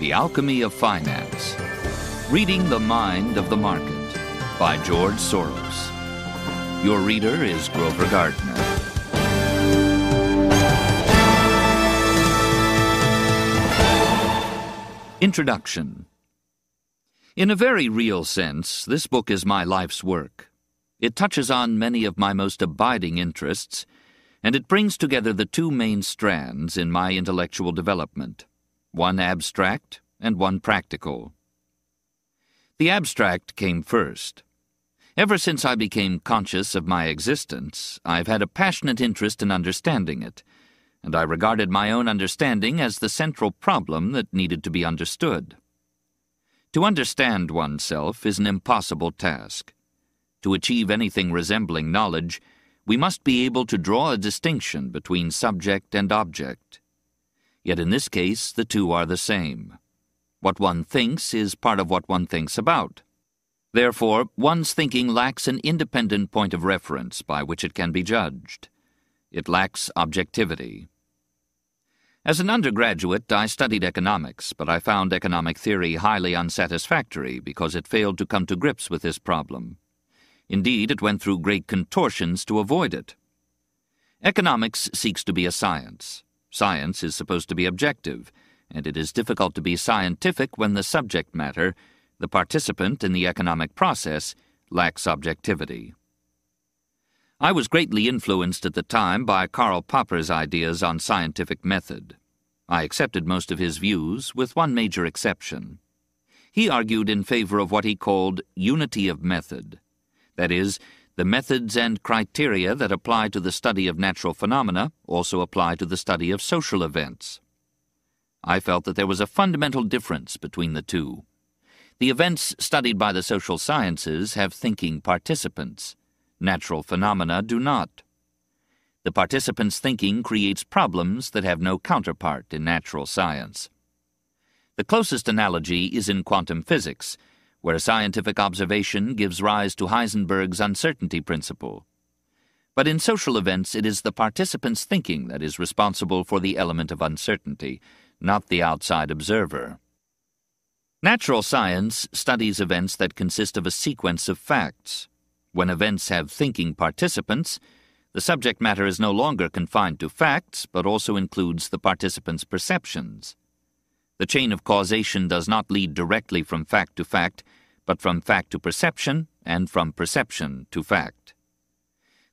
The Alchemy of Finance Reading the Mind of the Market by George Soros. Your reader is Grover Gardner. Introduction In a very real sense, this book is my life's work. It touches on many of my most abiding interests, and it brings together the two main strands in my intellectual development one abstract and one practical. The abstract came first. Ever since I became conscious of my existence, I've had a passionate interest in understanding it, and I regarded my own understanding as the central problem that needed to be understood. To understand oneself is an impossible task. To achieve anything resembling knowledge, we must be able to draw a distinction between subject and object. Yet in this case, the two are the same. What one thinks is part of what one thinks about. Therefore, one's thinking lacks an independent point of reference by which it can be judged. It lacks objectivity. As an undergraduate, I studied economics, but I found economic theory highly unsatisfactory because it failed to come to grips with this problem. Indeed, it went through great contortions to avoid it. Economics seeks to be a science. Science is supposed to be objective, and it is difficult to be scientific when the subject matter, the participant in the economic process, lacks objectivity. I was greatly influenced at the time by Karl Popper's ideas on scientific method. I accepted most of his views, with one major exception. He argued in favor of what he called unity of method. That is, the methods and criteria that apply to the study of natural phenomena also apply to the study of social events. I felt that there was a fundamental difference between the two. The events studied by the social sciences have thinking participants. Natural phenomena do not. The participants' thinking creates problems that have no counterpart in natural science. The closest analogy is in quantum physics, where a scientific observation gives rise to Heisenberg's uncertainty principle. But in social events, it is the participant's thinking that is responsible for the element of uncertainty, not the outside observer. Natural science studies events that consist of a sequence of facts. When events have thinking participants, the subject matter is no longer confined to facts, but also includes the participants' perceptions. The chain of causation does not lead directly from fact to fact, but from fact to perception, and from perception to fact.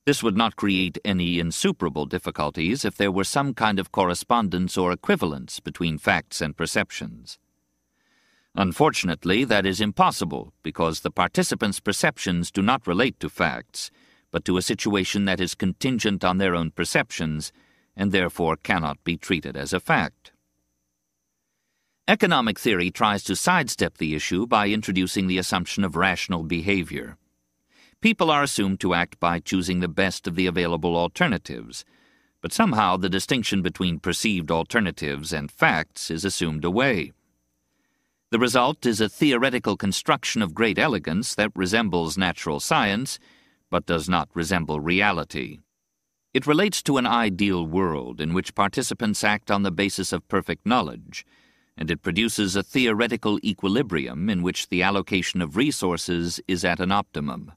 This would not create any insuperable difficulties if there were some kind of correspondence or equivalence between facts and perceptions. Unfortunately, that is impossible because the participants' perceptions do not relate to facts, but to a situation that is contingent on their own perceptions and therefore cannot be treated as a fact. Economic theory tries to sidestep the issue by introducing the assumption of rational behavior. People are assumed to act by choosing the best of the available alternatives, but somehow the distinction between perceived alternatives and facts is assumed away. The result is a theoretical construction of great elegance that resembles natural science, but does not resemble reality. It relates to an ideal world in which participants act on the basis of perfect knowledge, and it produces a theoretical equilibrium in which the allocation of resources is at an optimum.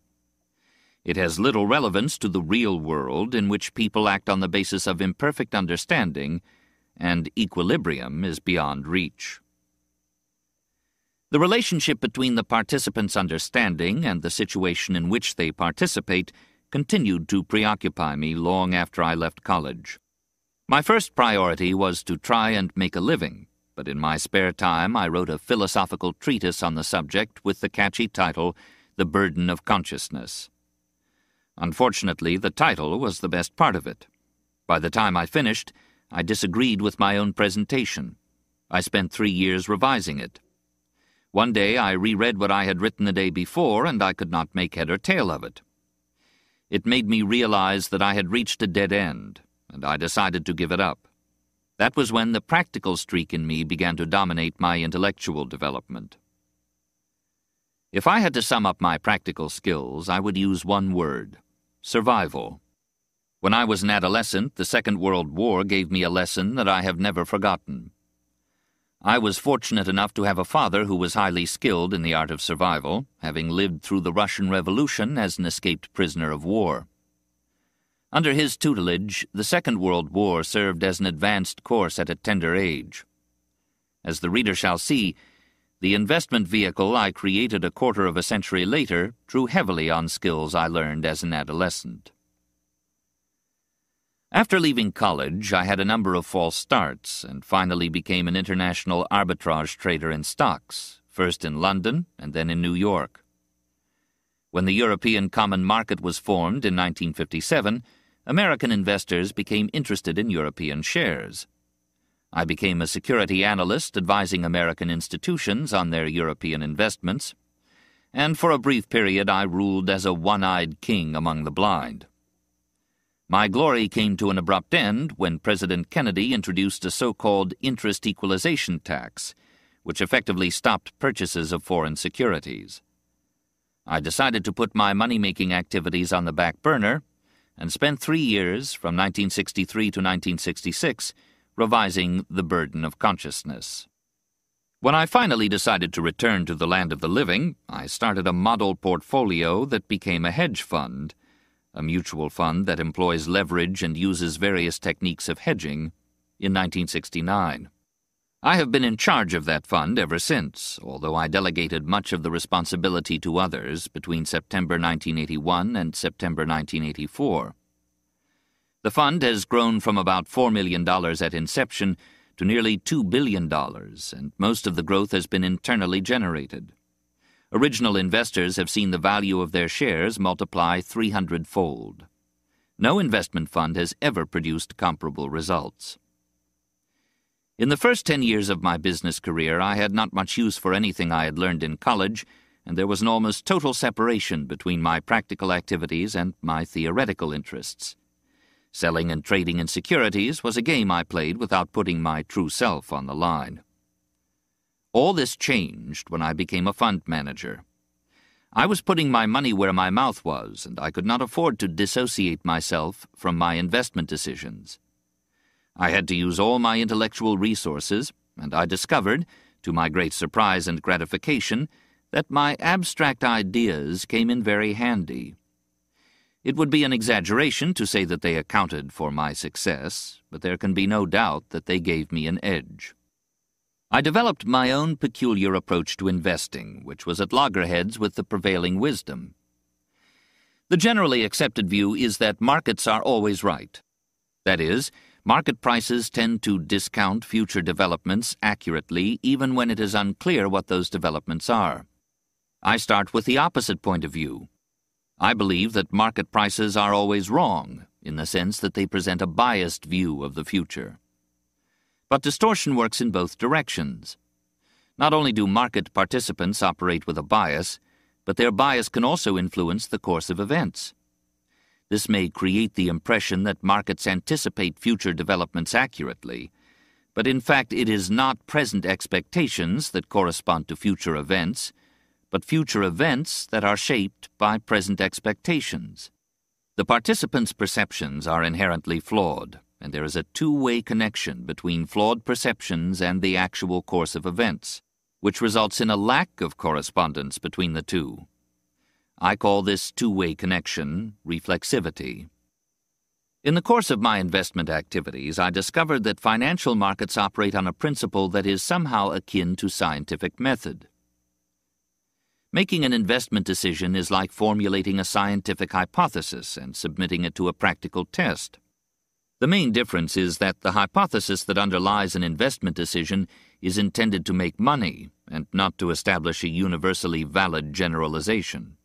It has little relevance to the real world in which people act on the basis of imperfect understanding, and equilibrium is beyond reach. The relationship between the participants' understanding and the situation in which they participate continued to preoccupy me long after I left college. My first priority was to try and make a living, but in my spare time I wrote a philosophical treatise on the subject with the catchy title, The Burden of Consciousness. Unfortunately, the title was the best part of it. By the time I finished, I disagreed with my own presentation. I spent three years revising it. One day I reread what I had written the day before, and I could not make head or tail of it. It made me realize that I had reached a dead end, and I decided to give it up. That was when the practical streak in me began to dominate my intellectual development. If I had to sum up my practical skills, I would use one word survival. When I was an adolescent, the Second World War gave me a lesson that I have never forgotten. I was fortunate enough to have a father who was highly skilled in the art of survival, having lived through the Russian Revolution as an escaped prisoner of war. Under his tutelage, the Second World War served as an advanced course at a tender age. As the reader shall see, the investment vehicle I created a quarter of a century later drew heavily on skills I learned as an adolescent. After leaving college, I had a number of false starts and finally became an international arbitrage trader in stocks, first in London and then in New York. When the European Common Market was formed in 1957, American investors became interested in European shares. I became a security analyst advising American institutions on their European investments, and for a brief period I ruled as a one-eyed king among the blind. My glory came to an abrupt end when President Kennedy introduced a so-called interest equalization tax, which effectively stopped purchases of foreign securities. I decided to put my money-making activities on the back burner and spent three years, from 1963 to 1966, revising The Burden of Consciousness. When I finally decided to return to the land of the living, I started a model portfolio that became a hedge fund, a mutual fund that employs leverage and uses various techniques of hedging, in 1969. I have been in charge of that fund ever since, although I delegated much of the responsibility to others between September 1981 and September 1984. The fund has grown from about $4 million at inception to nearly $2 billion, and most of the growth has been internally generated. Original investors have seen the value of their shares multiply 300 fold. No investment fund has ever produced comparable results. In the first ten years of my business career, I had not much use for anything I had learned in college, and there was an almost total separation between my practical activities and my theoretical interests. Selling and trading in securities was a game I played without putting my true self on the line. All this changed when I became a fund manager. I was putting my money where my mouth was, and I could not afford to dissociate myself from my investment decisions. I had to use all my intellectual resources, and I discovered, to my great surprise and gratification, that my abstract ideas came in very handy. It would be an exaggeration to say that they accounted for my success, but there can be no doubt that they gave me an edge. I developed my own peculiar approach to investing, which was at loggerheads with the prevailing wisdom. The generally accepted view is that markets are always right. That is, market prices tend to discount future developments accurately even when it is unclear what those developments are. I start with the opposite point of view. I believe that market prices are always wrong, in the sense that they present a biased view of the future. But distortion works in both directions. Not only do market participants operate with a bias, but their bias can also influence the course of events. This may create the impression that markets anticipate future developments accurately, but in fact it is not present expectations that correspond to future events, but future events that are shaped by present expectations. The participants' perceptions are inherently flawed, and there is a two-way connection between flawed perceptions and the actual course of events, which results in a lack of correspondence between the two. I call this two-way connection reflexivity. In the course of my investment activities, I discovered that financial markets operate on a principle that is somehow akin to scientific method. Making an investment decision is like formulating a scientific hypothesis and submitting it to a practical test. The main difference is that the hypothesis that underlies an investment decision is intended to make money and not to establish a universally valid generalization.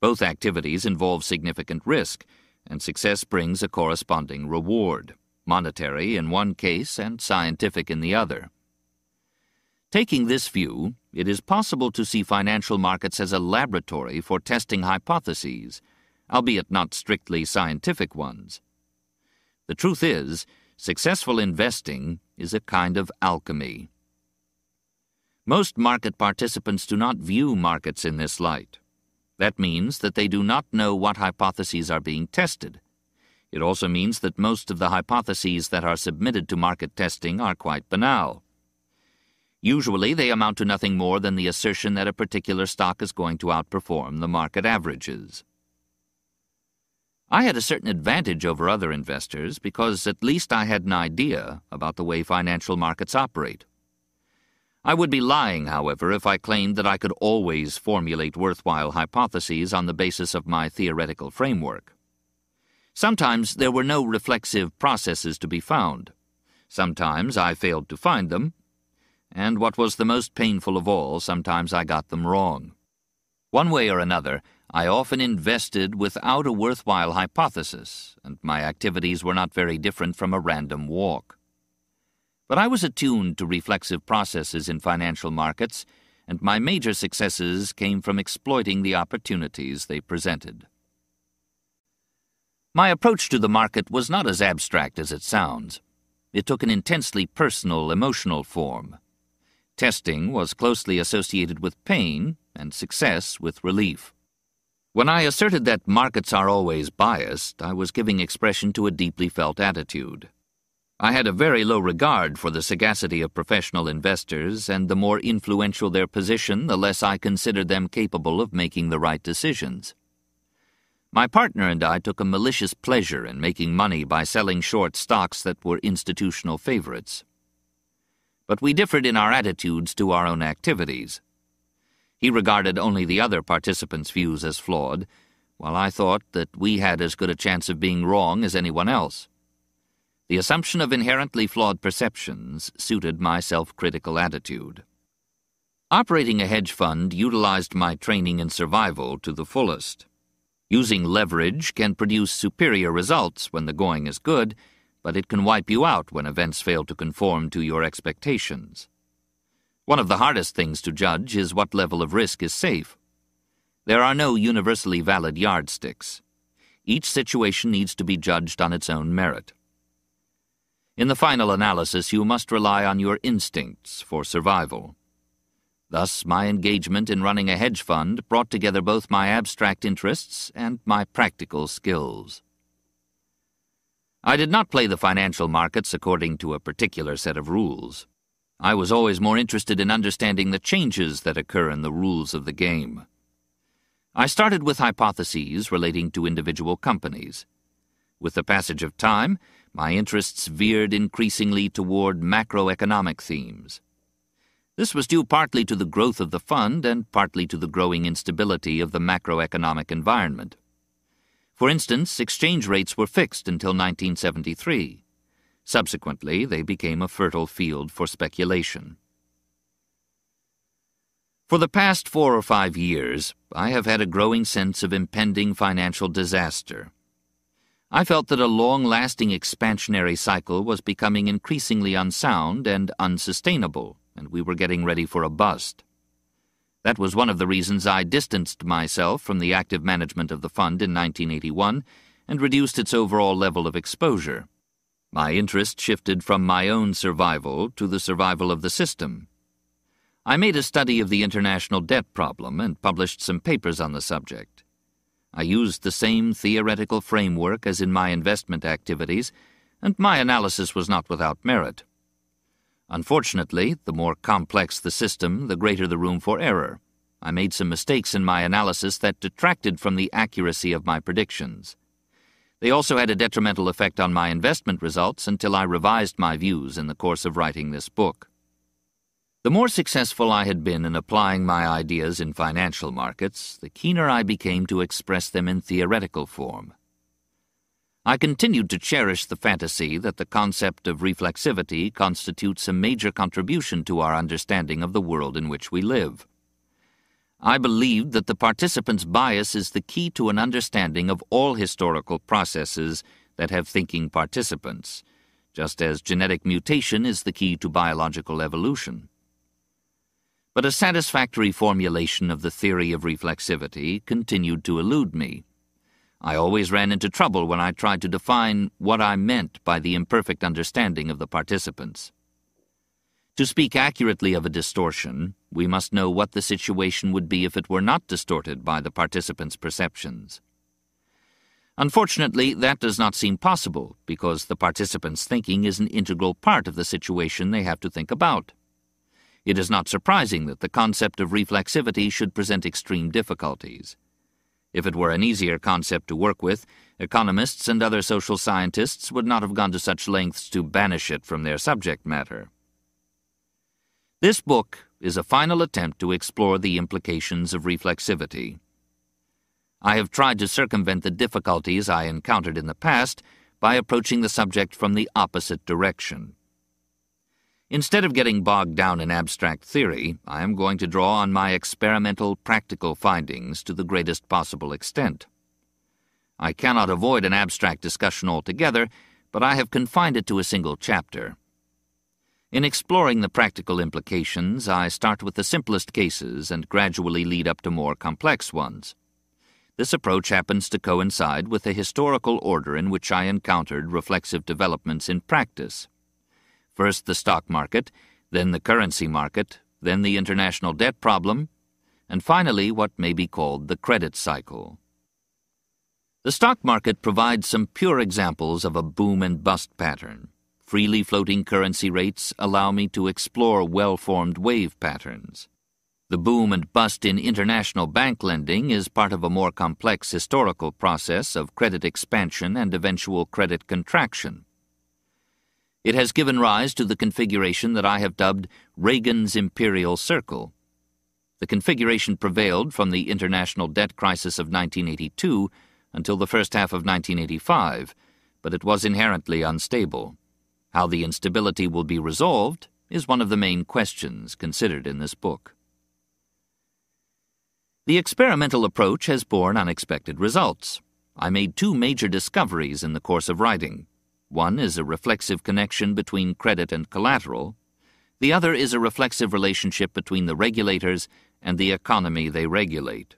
Both activities involve significant risk, and success brings a corresponding reward, monetary in one case and scientific in the other. Taking this view, it is possible to see financial markets as a laboratory for testing hypotheses, albeit not strictly scientific ones. The truth is, successful investing is a kind of alchemy. Most market participants do not view markets in this light. That means that they do not know what hypotheses are being tested. It also means that most of the hypotheses that are submitted to market testing are quite banal. Usually they amount to nothing more than the assertion that a particular stock is going to outperform the market averages. I had a certain advantage over other investors because at least I had an idea about the way financial markets operate. I would be lying, however, if I claimed that I could always formulate worthwhile hypotheses on the basis of my theoretical framework. Sometimes there were no reflexive processes to be found. Sometimes I failed to find them. And what was the most painful of all, sometimes I got them wrong. One way or another, I often invested without a worthwhile hypothesis, and my activities were not very different from a random walk. But I was attuned to reflexive processes in financial markets, and my major successes came from exploiting the opportunities they presented. My approach to the market was not as abstract as it sounds. It took an intensely personal, emotional form. Testing was closely associated with pain, and success with relief. When I asserted that markets are always biased, I was giving expression to a deeply felt attitude. I had a very low regard for the sagacity of professional investors, and the more influential their position, the less I considered them capable of making the right decisions. My partner and I took a malicious pleasure in making money by selling short stocks that were institutional favorites. But we differed in our attitudes to our own activities. He regarded only the other participants' views as flawed, while I thought that we had as good a chance of being wrong as anyone else. The assumption of inherently flawed perceptions suited my self-critical attitude. Operating a hedge fund utilized my training in survival to the fullest. Using leverage can produce superior results when the going is good, but it can wipe you out when events fail to conform to your expectations. One of the hardest things to judge is what level of risk is safe. There are no universally valid yardsticks. Each situation needs to be judged on its own merit. In the final analysis, you must rely on your instincts for survival. Thus, my engagement in running a hedge fund brought together both my abstract interests and my practical skills. I did not play the financial markets according to a particular set of rules. I was always more interested in understanding the changes that occur in the rules of the game. I started with hypotheses relating to individual companies. With the passage of time, my interests veered increasingly toward macroeconomic themes. This was due partly to the growth of the fund and partly to the growing instability of the macroeconomic environment. For instance, exchange rates were fixed until 1973. Subsequently, they became a fertile field for speculation. For the past four or five years, I have had a growing sense of impending financial disaster. I felt that a long-lasting expansionary cycle was becoming increasingly unsound and unsustainable, and we were getting ready for a bust. That was one of the reasons I distanced myself from the active management of the fund in 1981 and reduced its overall level of exposure. My interest shifted from my own survival to the survival of the system. I made a study of the international debt problem and published some papers on the subject. I used the same theoretical framework as in my investment activities, and my analysis was not without merit. Unfortunately, the more complex the system, the greater the room for error. I made some mistakes in my analysis that detracted from the accuracy of my predictions. They also had a detrimental effect on my investment results until I revised my views in the course of writing this book. The more successful I had been in applying my ideas in financial markets, the keener I became to express them in theoretical form. I continued to cherish the fantasy that the concept of reflexivity constitutes a major contribution to our understanding of the world in which we live. I believed that the participant's bias is the key to an understanding of all historical processes that have thinking participants, just as genetic mutation is the key to biological evolution. But a satisfactory formulation of the theory of reflexivity continued to elude me. I always ran into trouble when I tried to define what I meant by the imperfect understanding of the participants. To speak accurately of a distortion, we must know what the situation would be if it were not distorted by the participants' perceptions. Unfortunately, that does not seem possible because the participants' thinking is an integral part of the situation they have to think about. It is not surprising that the concept of reflexivity should present extreme difficulties. If it were an easier concept to work with, economists and other social scientists would not have gone to such lengths to banish it from their subject matter. This book is a final attempt to explore the implications of reflexivity. I have tried to circumvent the difficulties I encountered in the past by approaching the subject from the opposite direction. Instead of getting bogged down in abstract theory, I am going to draw on my experimental practical findings to the greatest possible extent. I cannot avoid an abstract discussion altogether, but I have confined it to a single chapter. In exploring the practical implications, I start with the simplest cases and gradually lead up to more complex ones. This approach happens to coincide with the historical order in which I encountered reflexive developments in practice. First the stock market, then the currency market, then the international debt problem, and finally what may be called the credit cycle. The stock market provides some pure examples of a boom and bust pattern. Freely floating currency rates allow me to explore well-formed wave patterns. The boom and bust in international bank lending is part of a more complex historical process of credit expansion and eventual credit contraction. It has given rise to the configuration that I have dubbed Reagan's Imperial Circle. The configuration prevailed from the international debt crisis of 1982 until the first half of 1985, but it was inherently unstable. How the instability will be resolved is one of the main questions considered in this book. The experimental approach has borne unexpected results. I made two major discoveries in the course of writing. One is a reflexive connection between credit and collateral. The other is a reflexive relationship between the regulators and the economy they regulate.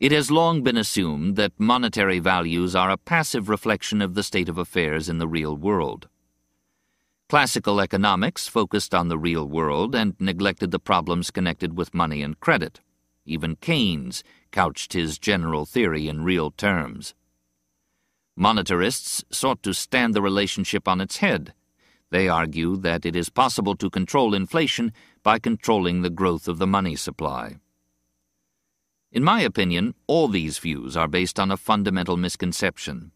It has long been assumed that monetary values are a passive reflection of the state of affairs in the real world. Classical economics focused on the real world and neglected the problems connected with money and credit. Even Keynes couched his general theory in real terms. Monetarists sought to stand the relationship on its head. They argue that it is possible to control inflation by controlling the growth of the money supply. In my opinion, all these views are based on a fundamental misconception.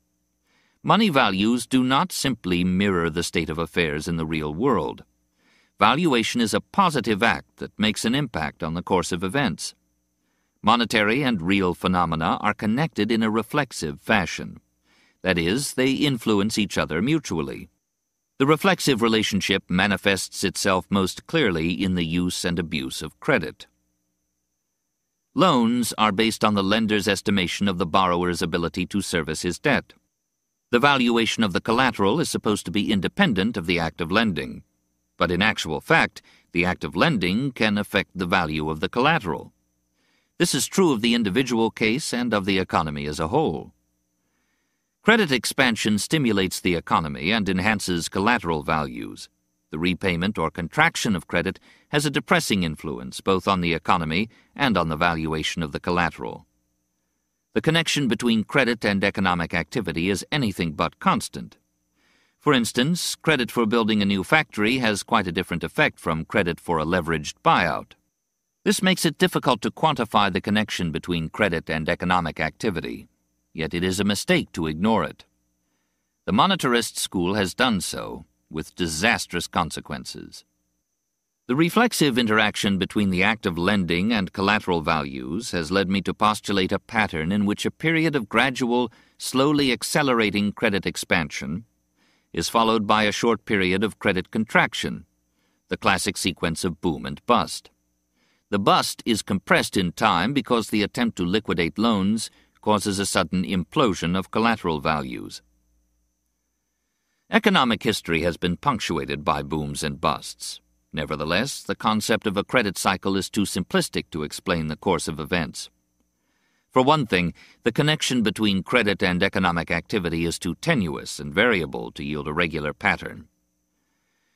Money values do not simply mirror the state of affairs in the real world. Valuation is a positive act that makes an impact on the course of events. Monetary and real phenomena are connected in a reflexive fashion. That is, they influence each other mutually. The reflexive relationship manifests itself most clearly in the use and abuse of credit. Loans are based on the lender's estimation of the borrower's ability to service his debt. The valuation of the collateral is supposed to be independent of the act of lending. But in actual fact, the act of lending can affect the value of the collateral. This is true of the individual case and of the economy as a whole. Credit expansion stimulates the economy and enhances collateral values. The repayment or contraction of credit has a depressing influence both on the economy and on the valuation of the collateral. The connection between credit and economic activity is anything but constant. For instance, credit for building a new factory has quite a different effect from credit for a leveraged buyout. This makes it difficult to quantify the connection between credit and economic activity yet it is a mistake to ignore it. The monetarist school has done so, with disastrous consequences. The reflexive interaction between the act of lending and collateral values has led me to postulate a pattern in which a period of gradual, slowly accelerating credit expansion is followed by a short period of credit contraction, the classic sequence of boom and bust. The bust is compressed in time because the attempt to liquidate loans causes a sudden implosion of collateral values. Economic history has been punctuated by booms and busts. Nevertheless, the concept of a credit cycle is too simplistic to explain the course of events. For one thing, the connection between credit and economic activity is too tenuous and variable to yield a regular pattern.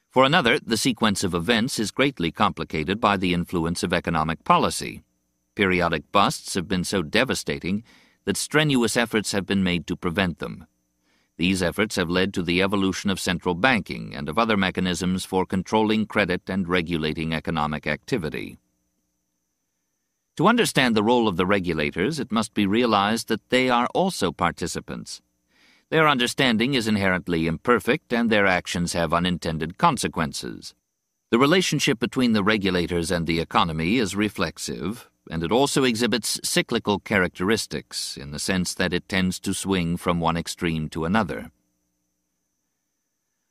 For another, the sequence of events is greatly complicated by the influence of economic policy. Periodic busts have been so devastating that strenuous efforts have been made to prevent them. These efforts have led to the evolution of central banking and of other mechanisms for controlling credit and regulating economic activity. To understand the role of the regulators, it must be realized that they are also participants. Their understanding is inherently imperfect and their actions have unintended consequences. The relationship between the regulators and the economy is reflexive, and it also exhibits cyclical characteristics in the sense that it tends to swing from one extreme to another.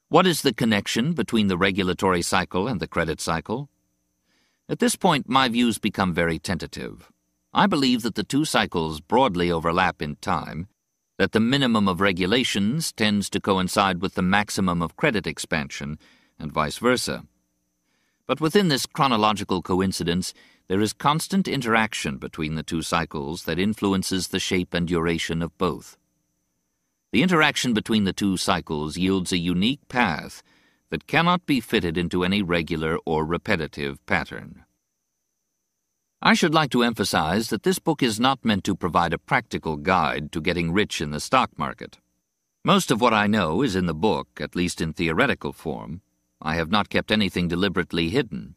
What is the connection between the regulatory cycle and the credit cycle? At this point, my views become very tentative. I believe that the two cycles broadly overlap in time, that the minimum of regulations tends to coincide with the maximum of credit expansion, and vice versa. But within this chronological coincidence, there is constant interaction between the two cycles that influences the shape and duration of both. The interaction between the two cycles yields a unique path that cannot be fitted into any regular or repetitive pattern. I should like to emphasize that this book is not meant to provide a practical guide to getting rich in the stock market. Most of what I know is in the book, at least in theoretical form. I have not kept anything deliberately hidden.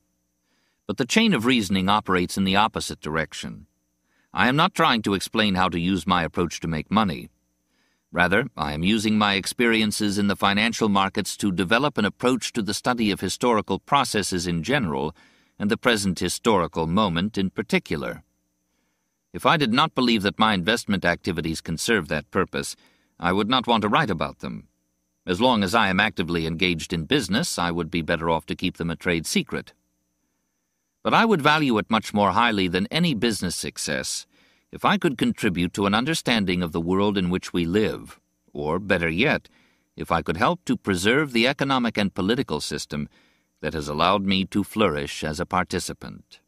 But the chain of reasoning operates in the opposite direction. I am not trying to explain how to use my approach to make money. Rather, I am using my experiences in the financial markets to develop an approach to the study of historical processes in general and the present historical moment in particular. If I did not believe that my investment activities can serve that purpose, I would not want to write about them. As long as I am actively engaged in business, I would be better off to keep them a trade secret. But I would value it much more highly than any business success if I could contribute to an understanding of the world in which we live, or, better yet, if I could help to preserve the economic and political system that has allowed me to flourish as a participant.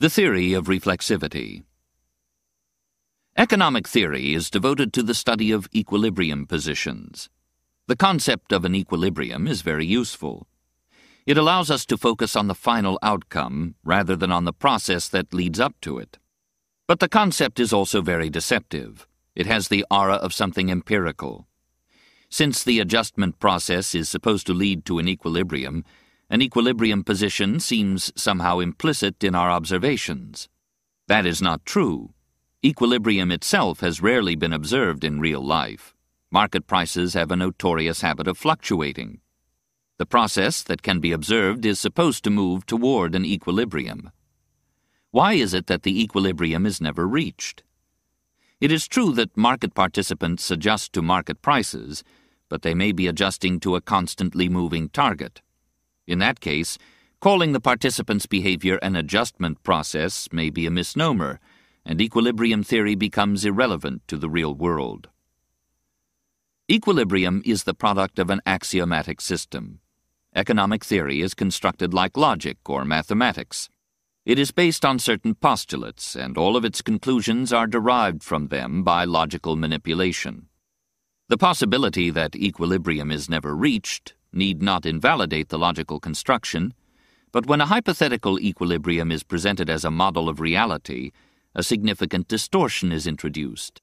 The Theory of Reflexivity Economic theory is devoted to the study of equilibrium positions. The concept of an equilibrium is very useful. It allows us to focus on the final outcome rather than on the process that leads up to it. But the concept is also very deceptive. It has the aura of something empirical. Since the adjustment process is supposed to lead to an equilibrium, an equilibrium position seems somehow implicit in our observations. That is not true. Equilibrium itself has rarely been observed in real life. Market prices have a notorious habit of fluctuating. The process that can be observed is supposed to move toward an equilibrium. Why is it that the equilibrium is never reached? It is true that market participants adjust to market prices, but they may be adjusting to a constantly moving target. In that case, calling the participants' behavior an adjustment process may be a misnomer, and equilibrium theory becomes irrelevant to the real world. Equilibrium is the product of an axiomatic system. Economic theory is constructed like logic or mathematics. It is based on certain postulates, and all of its conclusions are derived from them by logical manipulation. The possibility that equilibrium is never reached need not invalidate the logical construction, but when a hypothetical equilibrium is presented as a model of reality, a significant distortion is introduced.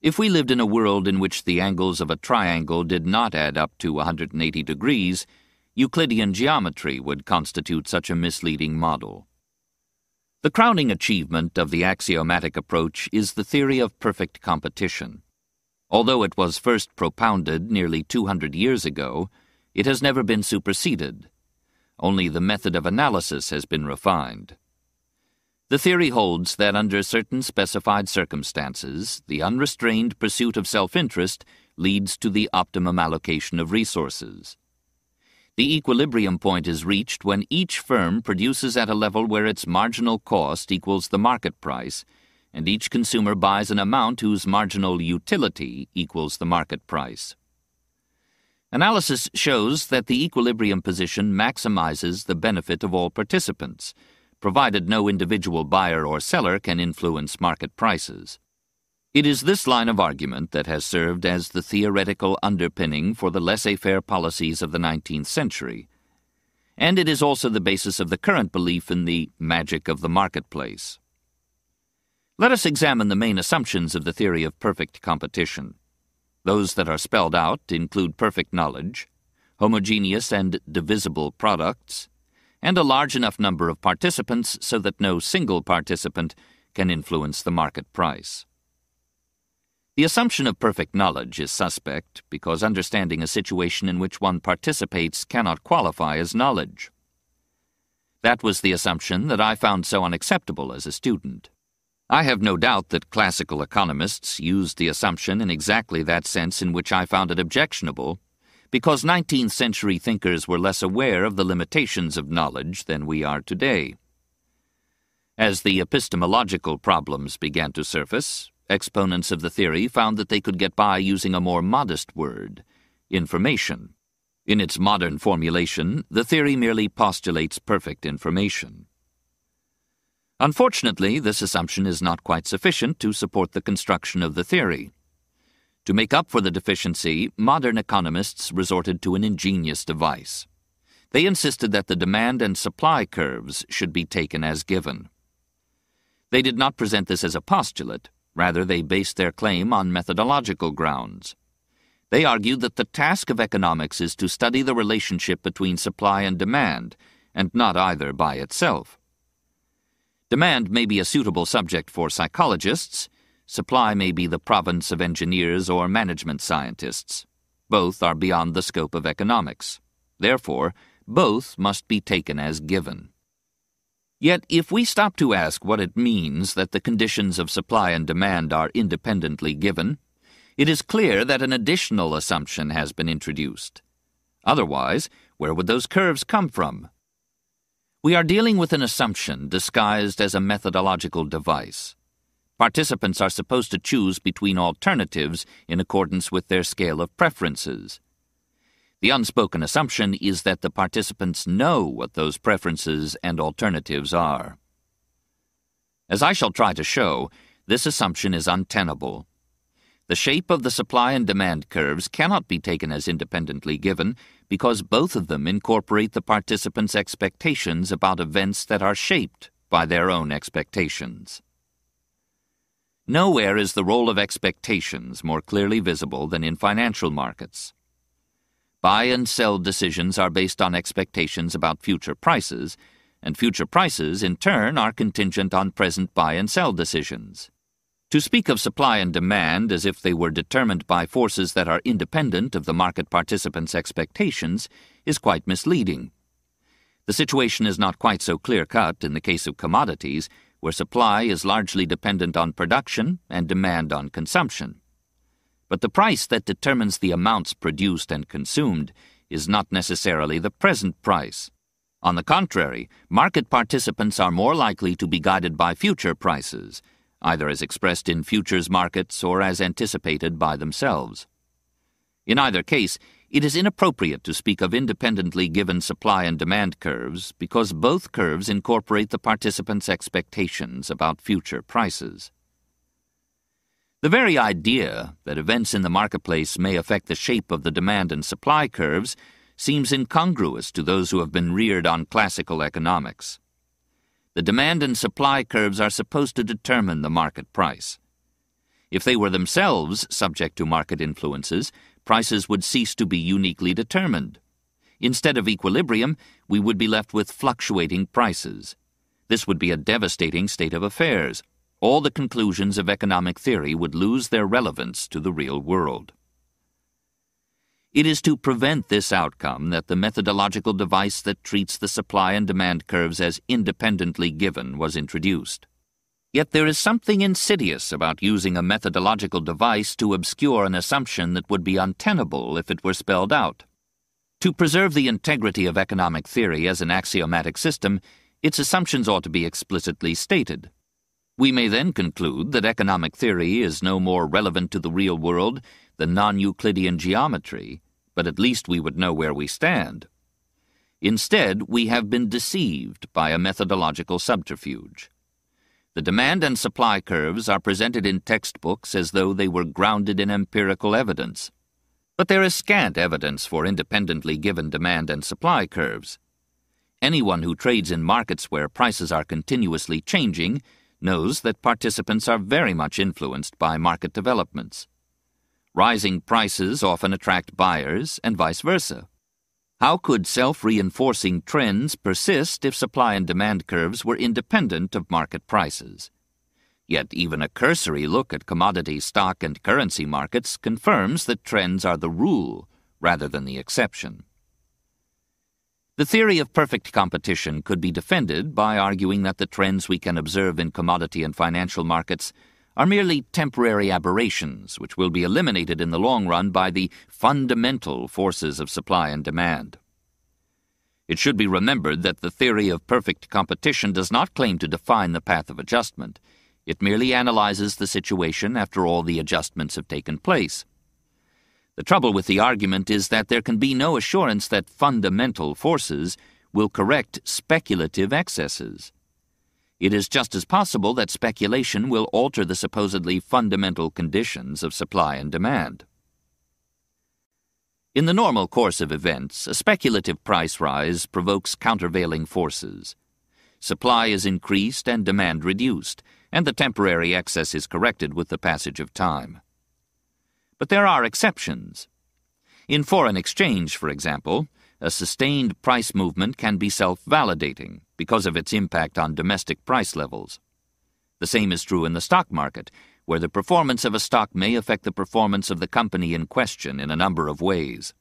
If we lived in a world in which the angles of a triangle did not add up to 180 degrees, Euclidean geometry would constitute such a misleading model. The crowning achievement of the axiomatic approach is the theory of perfect competition. Although it was first propounded nearly 200 years ago, it has never been superseded. Only the method of analysis has been refined. The theory holds that under certain specified circumstances, the unrestrained pursuit of self interest leads to the optimum allocation of resources. The equilibrium point is reached when each firm produces at a level where its marginal cost equals the market price, and each consumer buys an amount whose marginal utility equals the market price. Analysis shows that the equilibrium position maximizes the benefit of all participants, provided no individual buyer or seller can influence market prices. It is this line of argument that has served as the theoretical underpinning for the laissez faire policies of the 19th century. And it is also the basis of the current belief in the magic of the marketplace. Let us examine the main assumptions of the theory of perfect competition. Those that are spelled out include perfect knowledge, homogeneous and divisible products, and a large enough number of participants so that no single participant can influence the market price. The assumption of perfect knowledge is suspect because understanding a situation in which one participates cannot qualify as knowledge. That was the assumption that I found so unacceptable as a student. I have no doubt that classical economists used the assumption in exactly that sense in which I found it objectionable, because 19th century thinkers were less aware of the limitations of knowledge than we are today. As the epistemological problems began to surface, Exponents of the theory found that they could get by using a more modest word, information. In its modern formulation, the theory merely postulates perfect information. Unfortunately, this assumption is not quite sufficient to support the construction of the theory. To make up for the deficiency, modern economists resorted to an ingenious device. They insisted that the demand and supply curves should be taken as given. They did not present this as a postulate, Rather, they based their claim on methodological grounds. They argued that the task of economics is to study the relationship between supply and demand, and not either by itself. Demand may be a suitable subject for psychologists, supply may be the province of engineers or management scientists. Both are beyond the scope of economics. Therefore, both must be taken as given. Yet, if we stop to ask what it means that the conditions of supply and demand are independently given, it is clear that an additional assumption has been introduced. Otherwise, where would those curves come from? We are dealing with an assumption disguised as a methodological device. Participants are supposed to choose between alternatives in accordance with their scale of preferences. The unspoken assumption is that the participants know what those preferences and alternatives are. As I shall try to show, this assumption is untenable. The shape of the supply and demand curves cannot be taken as independently given because both of them incorporate the participants' expectations about events that are shaped by their own expectations. Nowhere is the role of expectations more clearly visible than in financial markets. Buy and sell decisions are based on expectations about future prices, and future prices, in turn, are contingent on present buy and sell decisions. To speak of supply and demand as if they were determined by forces that are independent of the market participants' expectations is quite misleading. The situation is not quite so clear cut in the case of commodities, where supply is largely dependent on production and demand on consumption. But the price that determines the amounts produced and consumed is not necessarily the present price. On the contrary, market participants are more likely to be guided by future prices, either as expressed in futures markets or as anticipated by themselves. In either case, it is inappropriate to speak of independently given supply and demand curves because both curves incorporate the participants' expectations about future prices. The very idea that events in the marketplace may affect the shape of the demand and supply curves seems incongruous to those who have been reared on classical economics. The demand and supply curves are supposed to determine the market price. If they were themselves subject to market influences, prices would cease to be uniquely determined. Instead of equilibrium, we would be left with fluctuating prices. This would be a devastating state of affairs all the conclusions of economic theory would lose their relevance to the real world. It is to prevent this outcome that the methodological device that treats the supply and demand curves as independently given was introduced. Yet there is something insidious about using a methodological device to obscure an assumption that would be untenable if it were spelled out. To preserve the integrity of economic theory as an axiomatic system, its assumptions ought to be explicitly stated. We may then conclude that economic theory is no more relevant to the real world than non Euclidean geometry, but at least we would know where we stand. Instead, we have been deceived by a methodological subterfuge. The demand and supply curves are presented in textbooks as though they were grounded in empirical evidence. But there is scant evidence for independently given demand and supply curves. Anyone who trades in markets where prices are continuously changing knows that participants are very much influenced by market developments. Rising prices often attract buyers, and vice versa. How could self reinforcing trends persist if supply and demand curves were independent of market prices? Yet, even a cursory look at commodity, stock, and currency markets confirms that trends are the rule rather than the exception. The theory of perfect competition could be defended by arguing that the trends we can observe in commodity and financial markets are merely temporary aberrations which will be eliminated in the long run by the fundamental forces of supply and demand. It should be remembered that the theory of perfect competition does not claim to define the path of adjustment. It merely analyzes the situation after all the adjustments have taken place. The trouble with the argument is that there can be no assurance that fundamental forces will correct speculative excesses. It is just as possible that speculation will alter the supposedly fundamental conditions of supply and demand. In the normal course of events, a speculative price rise provokes countervailing forces. Supply is increased and demand reduced, and the temporary excess is corrected with the passage of time. But there are exceptions. In foreign exchange, for example, a sustained price movement can be self-validating because of its impact on domestic price levels. The same is true in the stock market, where the performance of a stock may affect the performance of the company in question in a number of ways.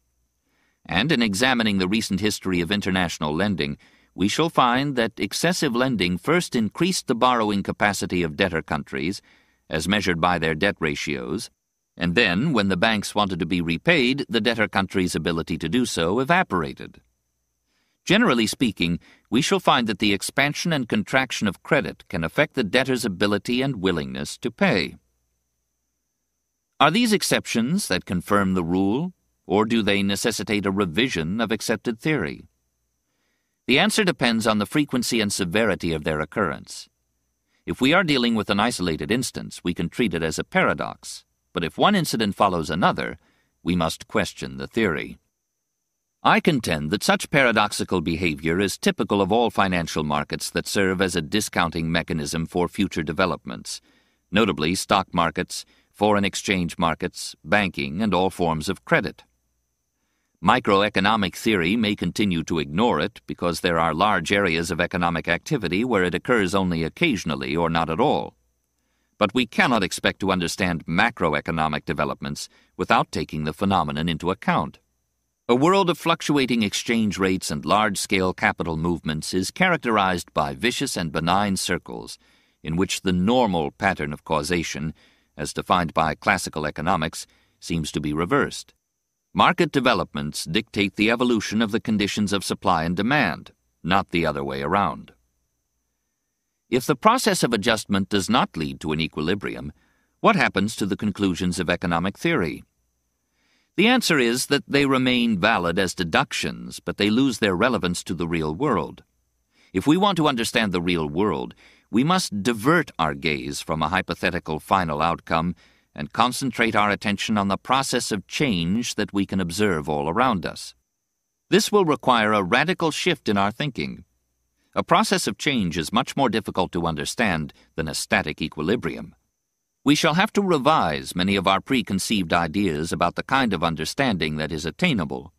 And in examining the recent history of international lending, we shall find that excessive lending first increased the borrowing capacity of debtor countries, as measured by their debt ratios, and then, when the banks wanted to be repaid, the debtor country's ability to do so evaporated. Generally speaking, we shall find that the expansion and contraction of credit can affect the debtor's ability and willingness to pay. Are these exceptions that confirm the rule, or do they necessitate a revision of accepted theory? The answer depends on the frequency and severity of their occurrence. If we are dealing with an isolated instance, we can treat it as a paradox, but if one incident follows another, we must question the theory. I contend that such paradoxical behavior is typical of all financial markets that serve as a discounting mechanism for future developments, notably stock markets, foreign exchange markets, banking, and all forms of credit. Microeconomic theory may continue to ignore it because there are large areas of economic activity where it occurs only occasionally or not at all. But we cannot expect to understand macroeconomic developments without taking the phenomenon into account. A world of fluctuating exchange rates and large-scale capital movements is characterized by vicious and benign circles in which the normal pattern of causation, as defined by classical economics, seems to be reversed. Market developments dictate the evolution of the conditions of supply and demand, not the other way around. If the process of adjustment does not lead to an equilibrium, what happens to the conclusions of economic theory? The answer is that they remain valid as deductions, but they lose their relevance to the real world. If we want to understand the real world, we must divert our gaze from a hypothetical final outcome and concentrate our attention on the process of change that we can observe all around us. This will require a radical shift in our thinking. A process of change is much more difficult to understand than a static equilibrium. We shall have to revise many of our preconceived ideas about the kind of understanding that is attainable,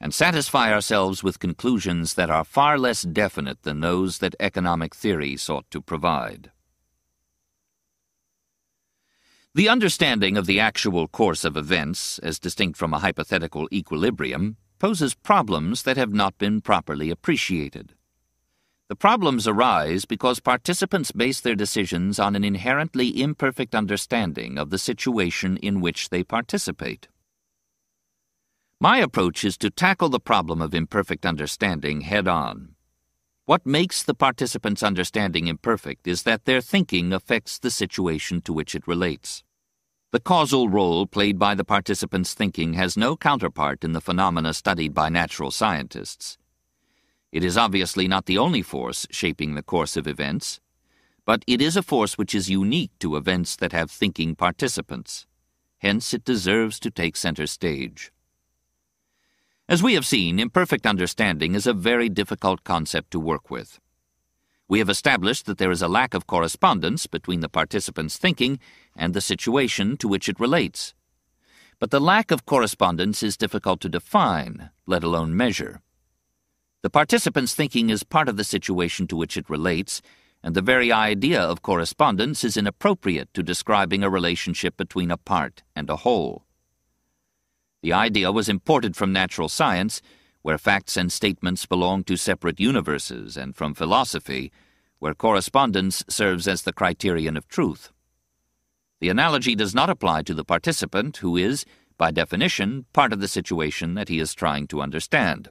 and satisfy ourselves with conclusions that are far less definite than those that economic theory sought to provide. The understanding of the actual course of events, as distinct from a hypothetical equilibrium, poses problems that have not been properly appreciated. The problems arise because participants base their decisions on an inherently imperfect understanding of the situation in which they participate. My approach is to tackle the problem of imperfect understanding head on. What makes the participants' understanding imperfect is that their thinking affects the situation to which it relates. The causal role played by the participants' thinking has no counterpart in the phenomena studied by natural scientists. It is obviously not the only force shaping the course of events, but it is a force which is unique to events that have thinking participants. Hence, it deserves to take center stage. As we have seen, imperfect understanding is a very difficult concept to work with. We have established that there is a lack of correspondence between the participant's thinking and the situation to which it relates. But the lack of correspondence is difficult to define, let alone measure. The participant's thinking is part of the situation to which it relates, and the very idea of correspondence is inappropriate to describing a relationship between a part and a whole. The idea was imported from natural science, where facts and statements belong to separate universes, and from philosophy, where correspondence serves as the criterion of truth. The analogy does not apply to the participant, who is, by definition, part of the situation that he is trying to understand.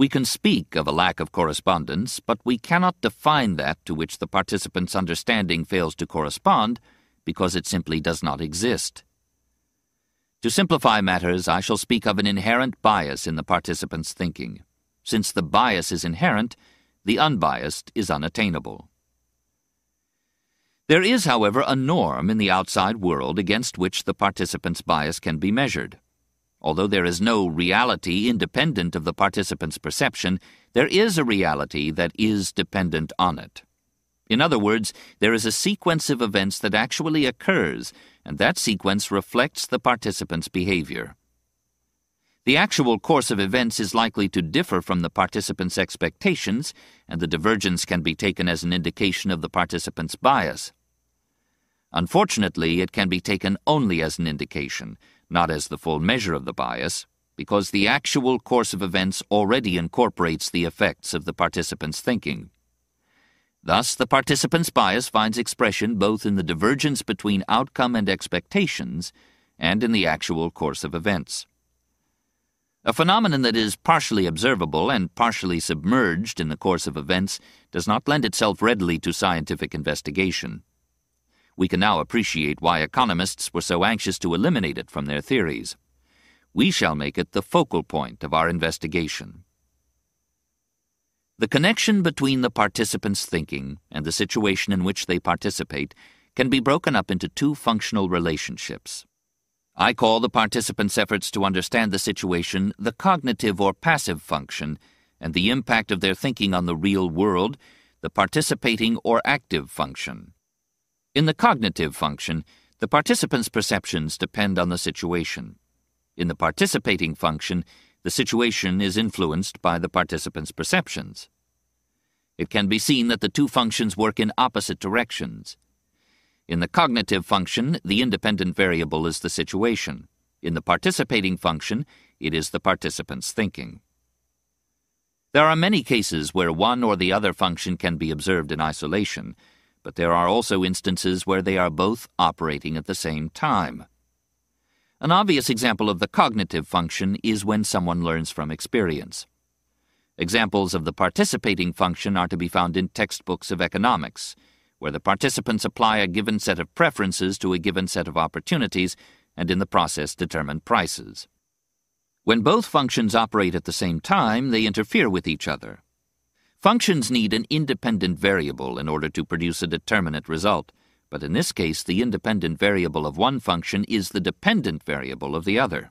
We can speak of a lack of correspondence, but we cannot define that to which the participant's understanding fails to correspond because it simply does not exist. To simplify matters, I shall speak of an inherent bias in the participant's thinking. Since the bias is inherent, the unbiased is unattainable. There is, however, a norm in the outside world against which the participant's bias can be measured. Although there is no reality independent of the participant's perception, there is a reality that is dependent on it. In other words, there is a sequence of events that actually occurs, and that sequence reflects the participant's behavior. The actual course of events is likely to differ from the participant's expectations, and the divergence can be taken as an indication of the participant's bias. Unfortunately, it can be taken only as an indication, not as the full measure of the bias, because the actual course of events already incorporates the effects of the participant's thinking. Thus, the participant's bias finds expression both in the divergence between outcome and expectations and in the actual course of events. A phenomenon that is partially observable and partially submerged in the course of events does not lend itself readily to scientific investigation. We can now appreciate why economists were so anxious to eliminate it from their theories. We shall make it the focal point of our investigation. The connection between the participants' thinking and the situation in which they participate can be broken up into two functional relationships. I call the participants' efforts to understand the situation the cognitive or passive function, and the impact of their thinking on the real world the participating or active function. In the cognitive function, the participant's perceptions depend on the situation. In the participating function, the situation is influenced by the participant's perceptions. It can be seen that the two functions work in opposite directions. In the cognitive function, the independent variable is the situation. In the participating function, it is the participant's thinking. There are many cases where one or the other function can be observed in isolation, but there are also instances where they are both operating at the same time. An obvious example of the cognitive function is when someone learns from experience. Examples of the participating function are to be found in textbooks of economics, where the participants apply a given set of preferences to a given set of opportunities and in the process determine prices. When both functions operate at the same time, they interfere with each other, Functions need an independent variable in order to produce a determinate result, but in this case the independent variable of one function is the dependent variable of the other.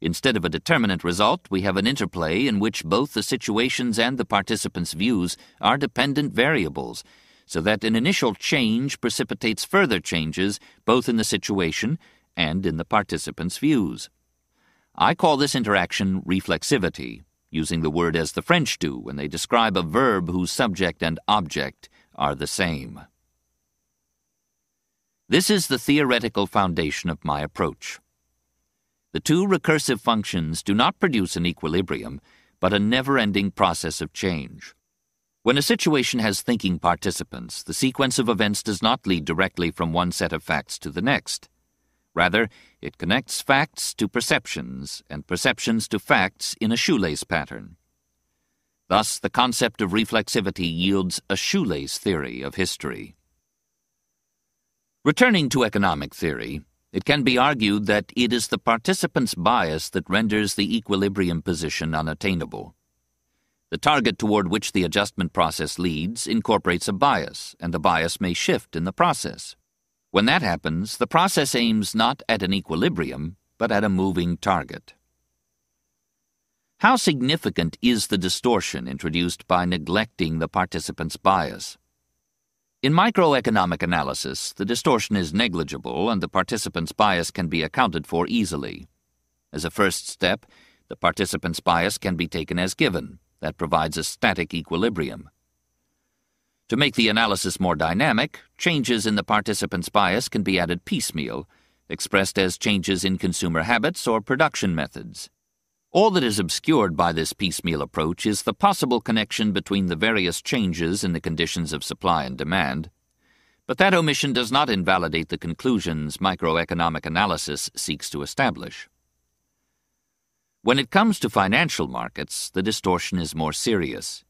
Instead of a determinate result, we have an interplay in which both the situations and the participants' views are dependent variables, so that an initial change precipitates further changes both in the situation and in the participants' views. I call this interaction reflexivity using the word as the French do when they describe a verb whose subject and object are the same. This is the theoretical foundation of my approach. The two recursive functions do not produce an equilibrium, but a never-ending process of change. When a situation has thinking participants, the sequence of events does not lead directly from one set of facts to the next. Rather, it connects facts to perceptions and perceptions to facts in a shoelace pattern. Thus, the concept of reflexivity yields a shoelace theory of history. Returning to economic theory, it can be argued that it is the participant's bias that renders the equilibrium position unattainable. The target toward which the adjustment process leads incorporates a bias, and the bias may shift in the process. When that happens, the process aims not at an equilibrium, but at a moving target. How significant is the distortion introduced by neglecting the participant's bias? In microeconomic analysis, the distortion is negligible and the participant's bias can be accounted for easily. As a first step, the participant's bias can be taken as given. That provides a static equilibrium. To make the analysis more dynamic, changes in the participant's bias can be added piecemeal, expressed as changes in consumer habits or production methods. All that is obscured by this piecemeal approach is the possible connection between the various changes in the conditions of supply and demand. But that omission does not invalidate the conclusions microeconomic analysis seeks to establish. When it comes to financial markets, the distortion is more serious.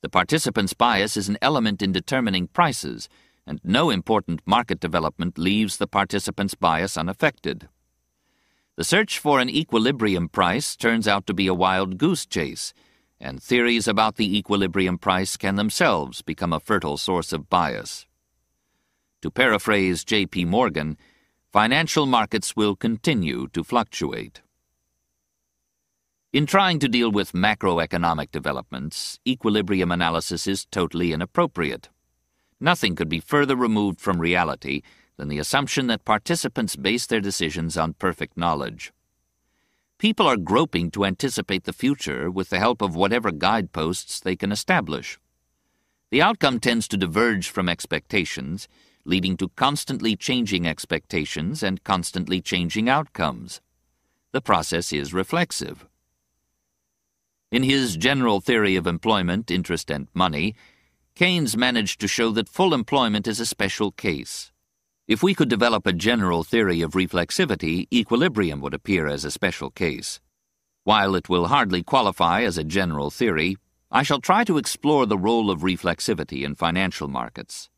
The participant's bias is an element in determining prices, and no important market development leaves the participant's bias unaffected. The search for an equilibrium price turns out to be a wild goose chase, and theories about the equilibrium price can themselves become a fertile source of bias. To paraphrase J.P. Morgan, financial markets will continue to fluctuate. In trying to deal with macroeconomic developments, equilibrium analysis is totally inappropriate. Nothing could be further removed from reality than the assumption that participants base their decisions on perfect knowledge. People are groping to anticipate the future with the help of whatever guideposts they can establish. The outcome tends to diverge from expectations, leading to constantly changing expectations and constantly changing outcomes. The process is reflexive. In his General Theory of Employment, Interest, and Money, Keynes managed to show that full employment is a special case. If we could develop a general theory of reflexivity, equilibrium would appear as a special case. While it will hardly qualify as a general theory, I shall try to explore the role of reflexivity in financial markets.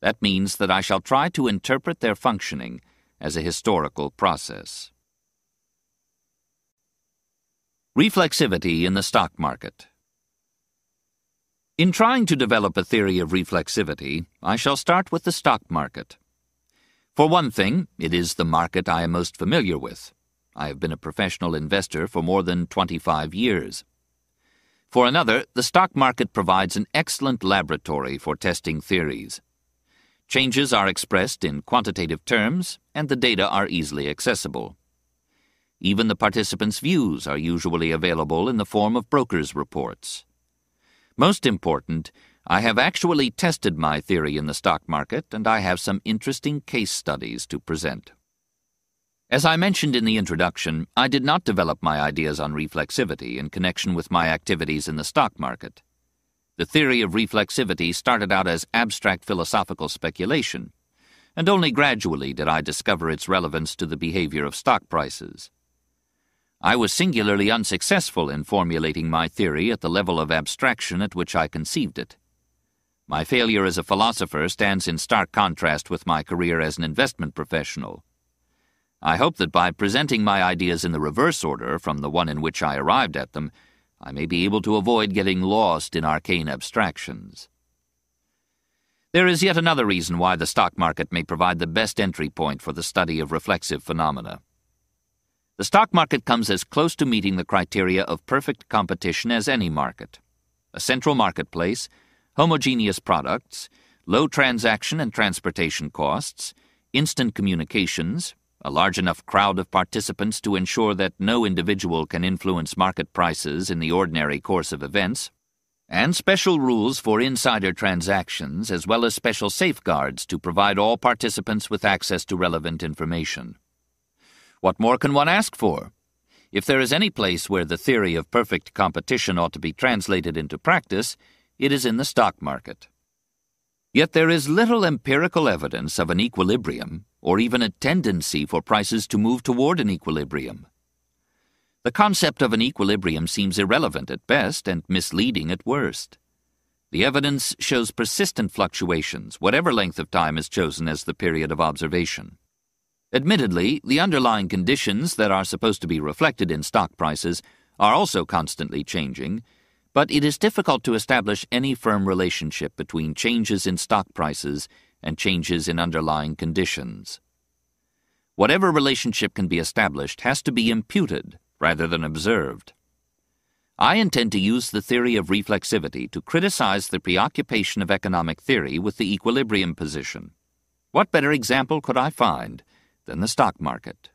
That means that I shall try to interpret their functioning as a historical process. Reflexivity in the stock market. In trying to develop a theory of reflexivity, I shall start with the stock market. For one thing, it is the market I am most familiar with. I have been a professional investor for more than 25 years. For another, the stock market provides an excellent laboratory for testing theories. Changes are expressed in quantitative terms, and the data are easily accessible. Even the participants' views are usually available in the form of brokers' reports. Most important, I have actually tested my theory in the stock market, and I have some interesting case studies to present. As I mentioned in the introduction, I did not develop my ideas on reflexivity in connection with my activities in the stock market. The theory of reflexivity started out as abstract philosophical speculation, and only gradually did I discover its relevance to the behavior of stock prices. I was singularly unsuccessful in formulating my theory at the level of abstraction at which I conceived it. My failure as a philosopher stands in stark contrast with my career as an investment professional. I hope that by presenting my ideas in the reverse order from the one in which I arrived at them, I may be able to avoid getting lost in arcane abstractions. There is yet another reason why the stock market may provide the best entry point for the study of reflexive phenomena. The stock market comes as close to meeting the criteria of perfect competition as any market. A central marketplace, homogeneous products, low transaction and transportation costs, instant communications, a large enough crowd of participants to ensure that no individual can influence market prices in the ordinary course of events, and special rules for insider transactions as well as special safeguards to provide all participants with access to relevant information. What more can one ask for? If there is any place where the theory of perfect competition ought to be translated into practice, it is in the stock market. Yet there is little empirical evidence of an equilibrium or even a tendency for prices to move toward an equilibrium. The concept of an equilibrium seems irrelevant at best and misleading at worst. The evidence shows persistent fluctuations, whatever length of time is chosen as the period of observation. Admittedly, the underlying conditions that are supposed to be reflected in stock prices are also constantly changing, but it is difficult to establish any firm relationship between changes in stock prices and changes in underlying conditions. Whatever relationship can be established has to be imputed rather than observed. I intend to use the theory of reflexivity to criticize the preoccupation of economic theory with the equilibrium position. What better example could I find than the stock market?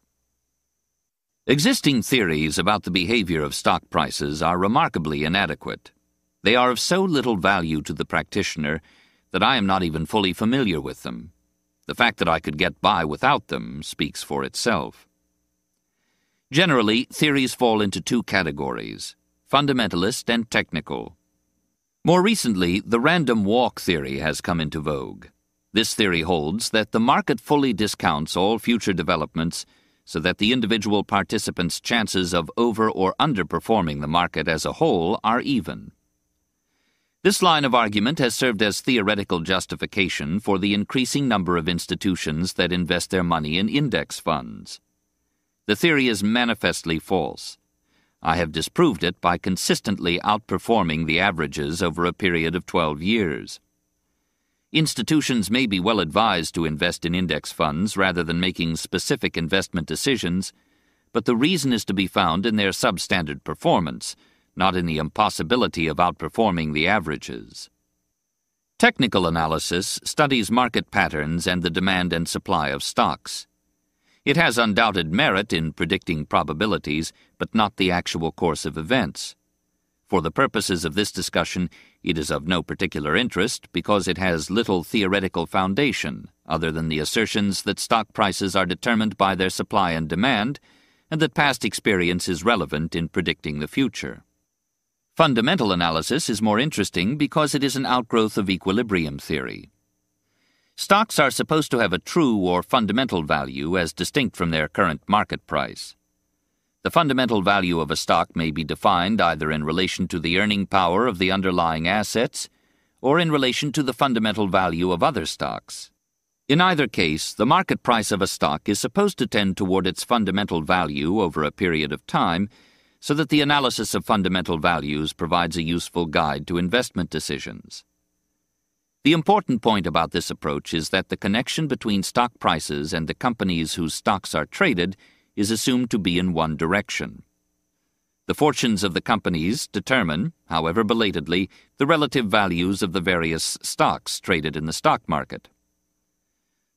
Existing theories about the behavior of stock prices are remarkably inadequate. They are of so little value to the practitioner that I am not even fully familiar with them. The fact that I could get by without them speaks for itself. Generally, theories fall into two categories fundamentalist and technical. More recently, the random walk theory has come into vogue. This theory holds that the market fully discounts all future developments so that the individual participant's chances of over or underperforming the market as a whole are even. This line of argument has served as theoretical justification for the increasing number of institutions that invest their money in index funds. The theory is manifestly false. I have disproved it by consistently outperforming the averages over a period of 12 years. Institutions may be well advised to invest in index funds rather than making specific investment decisions, but the reason is to be found in their substandard performance not in the impossibility of outperforming the averages. Technical analysis studies market patterns and the demand and supply of stocks. It has undoubted merit in predicting probabilities, but not the actual course of events. For the purposes of this discussion, it is of no particular interest because it has little theoretical foundation other than the assertions that stock prices are determined by their supply and demand, and that past experience is relevant in predicting the future. Fundamental analysis is more interesting because it is an outgrowth of equilibrium theory. Stocks are supposed to have a true or fundamental value as distinct from their current market price. The fundamental value of a stock may be defined either in relation to the earning power of the underlying assets or in relation to the fundamental value of other stocks. In either case, the market price of a stock is supposed to tend toward its fundamental value over a period of time so that the analysis of fundamental values provides a useful guide to investment decisions. The important point about this approach is that the connection between stock prices and the companies whose stocks are traded is assumed to be in one direction. The fortunes of the companies determine, however belatedly, the relative values of the various stocks traded in the stock market.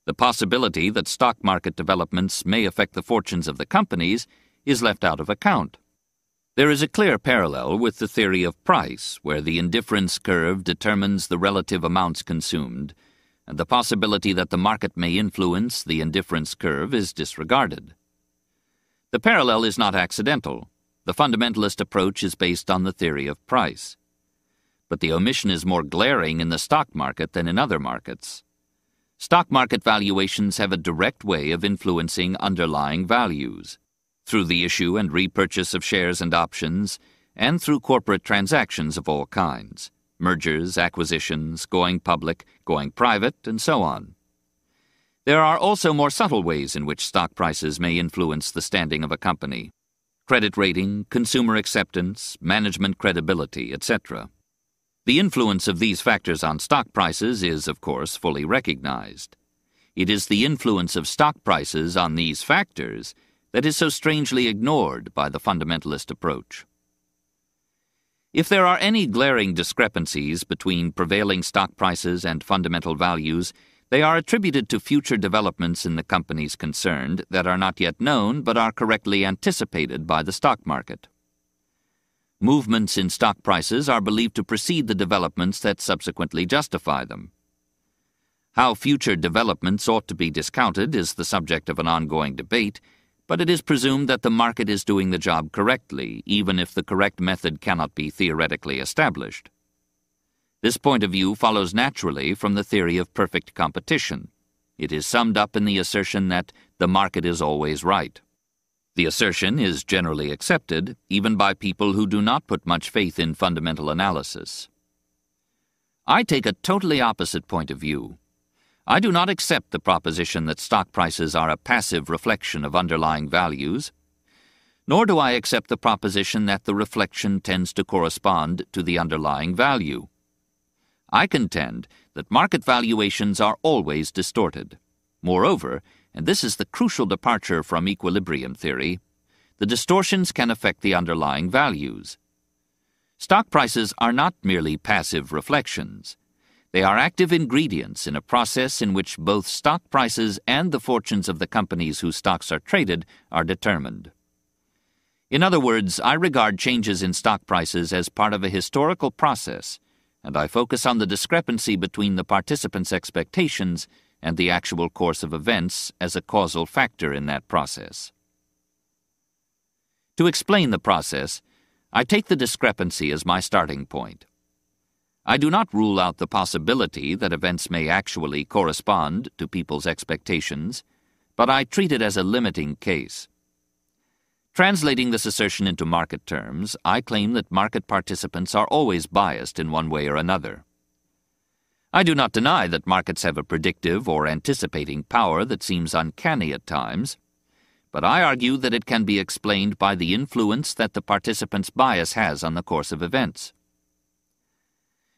The possibility that stock market developments may affect the fortunes of the companies is left out of account. There is a clear parallel with the theory of price, where the indifference curve determines the relative amounts consumed, and the possibility that the market may influence the indifference curve is disregarded. The parallel is not accidental. The fundamentalist approach is based on the theory of price. But the omission is more glaring in the stock market than in other markets. Stock market valuations have a direct way of influencing underlying values through the issue and repurchase of shares and options, and through corporate transactions of all kinds mergers, acquisitions, going public, going private, and so on. There are also more subtle ways in which stock prices may influence the standing of a company credit rating, consumer acceptance, management credibility, etc. The influence of these factors on stock prices is, of course, fully recognized. It is the influence of stock prices on these factors that is so strangely ignored by the fundamentalist approach. If there are any glaring discrepancies between prevailing stock prices and fundamental values, they are attributed to future developments in the companies concerned that are not yet known but are correctly anticipated by the stock market. Movements in stock prices are believed to precede the developments that subsequently justify them. How future developments ought to be discounted is the subject of an ongoing debate, but it is presumed that the market is doing the job correctly, even if the correct method cannot be theoretically established. This point of view follows naturally from the theory of perfect competition. It is summed up in the assertion that the market is always right. The assertion is generally accepted, even by people who do not put much faith in fundamental analysis. I take a totally opposite point of view. I do not accept the proposition that stock prices are a passive reflection of underlying values, nor do I accept the proposition that the reflection tends to correspond to the underlying value. I contend that market valuations are always distorted. Moreover, and this is the crucial departure from equilibrium theory, the distortions can affect the underlying values. Stock prices are not merely passive reflections. They are active ingredients in a process in which both stock prices and the fortunes of the companies whose stocks are traded are determined. In other words, I regard changes in stock prices as part of a historical process, and I focus on the discrepancy between the participants' expectations and the actual course of events as a causal factor in that process. To explain the process, I take the discrepancy as my starting point. I do not rule out the possibility that events may actually correspond to people's expectations, but I treat it as a limiting case. Translating this assertion into market terms, I claim that market participants are always biased in one way or another. I do not deny that markets have a predictive or anticipating power that seems uncanny at times, but I argue that it can be explained by the influence that the participant's bias has on the course of events.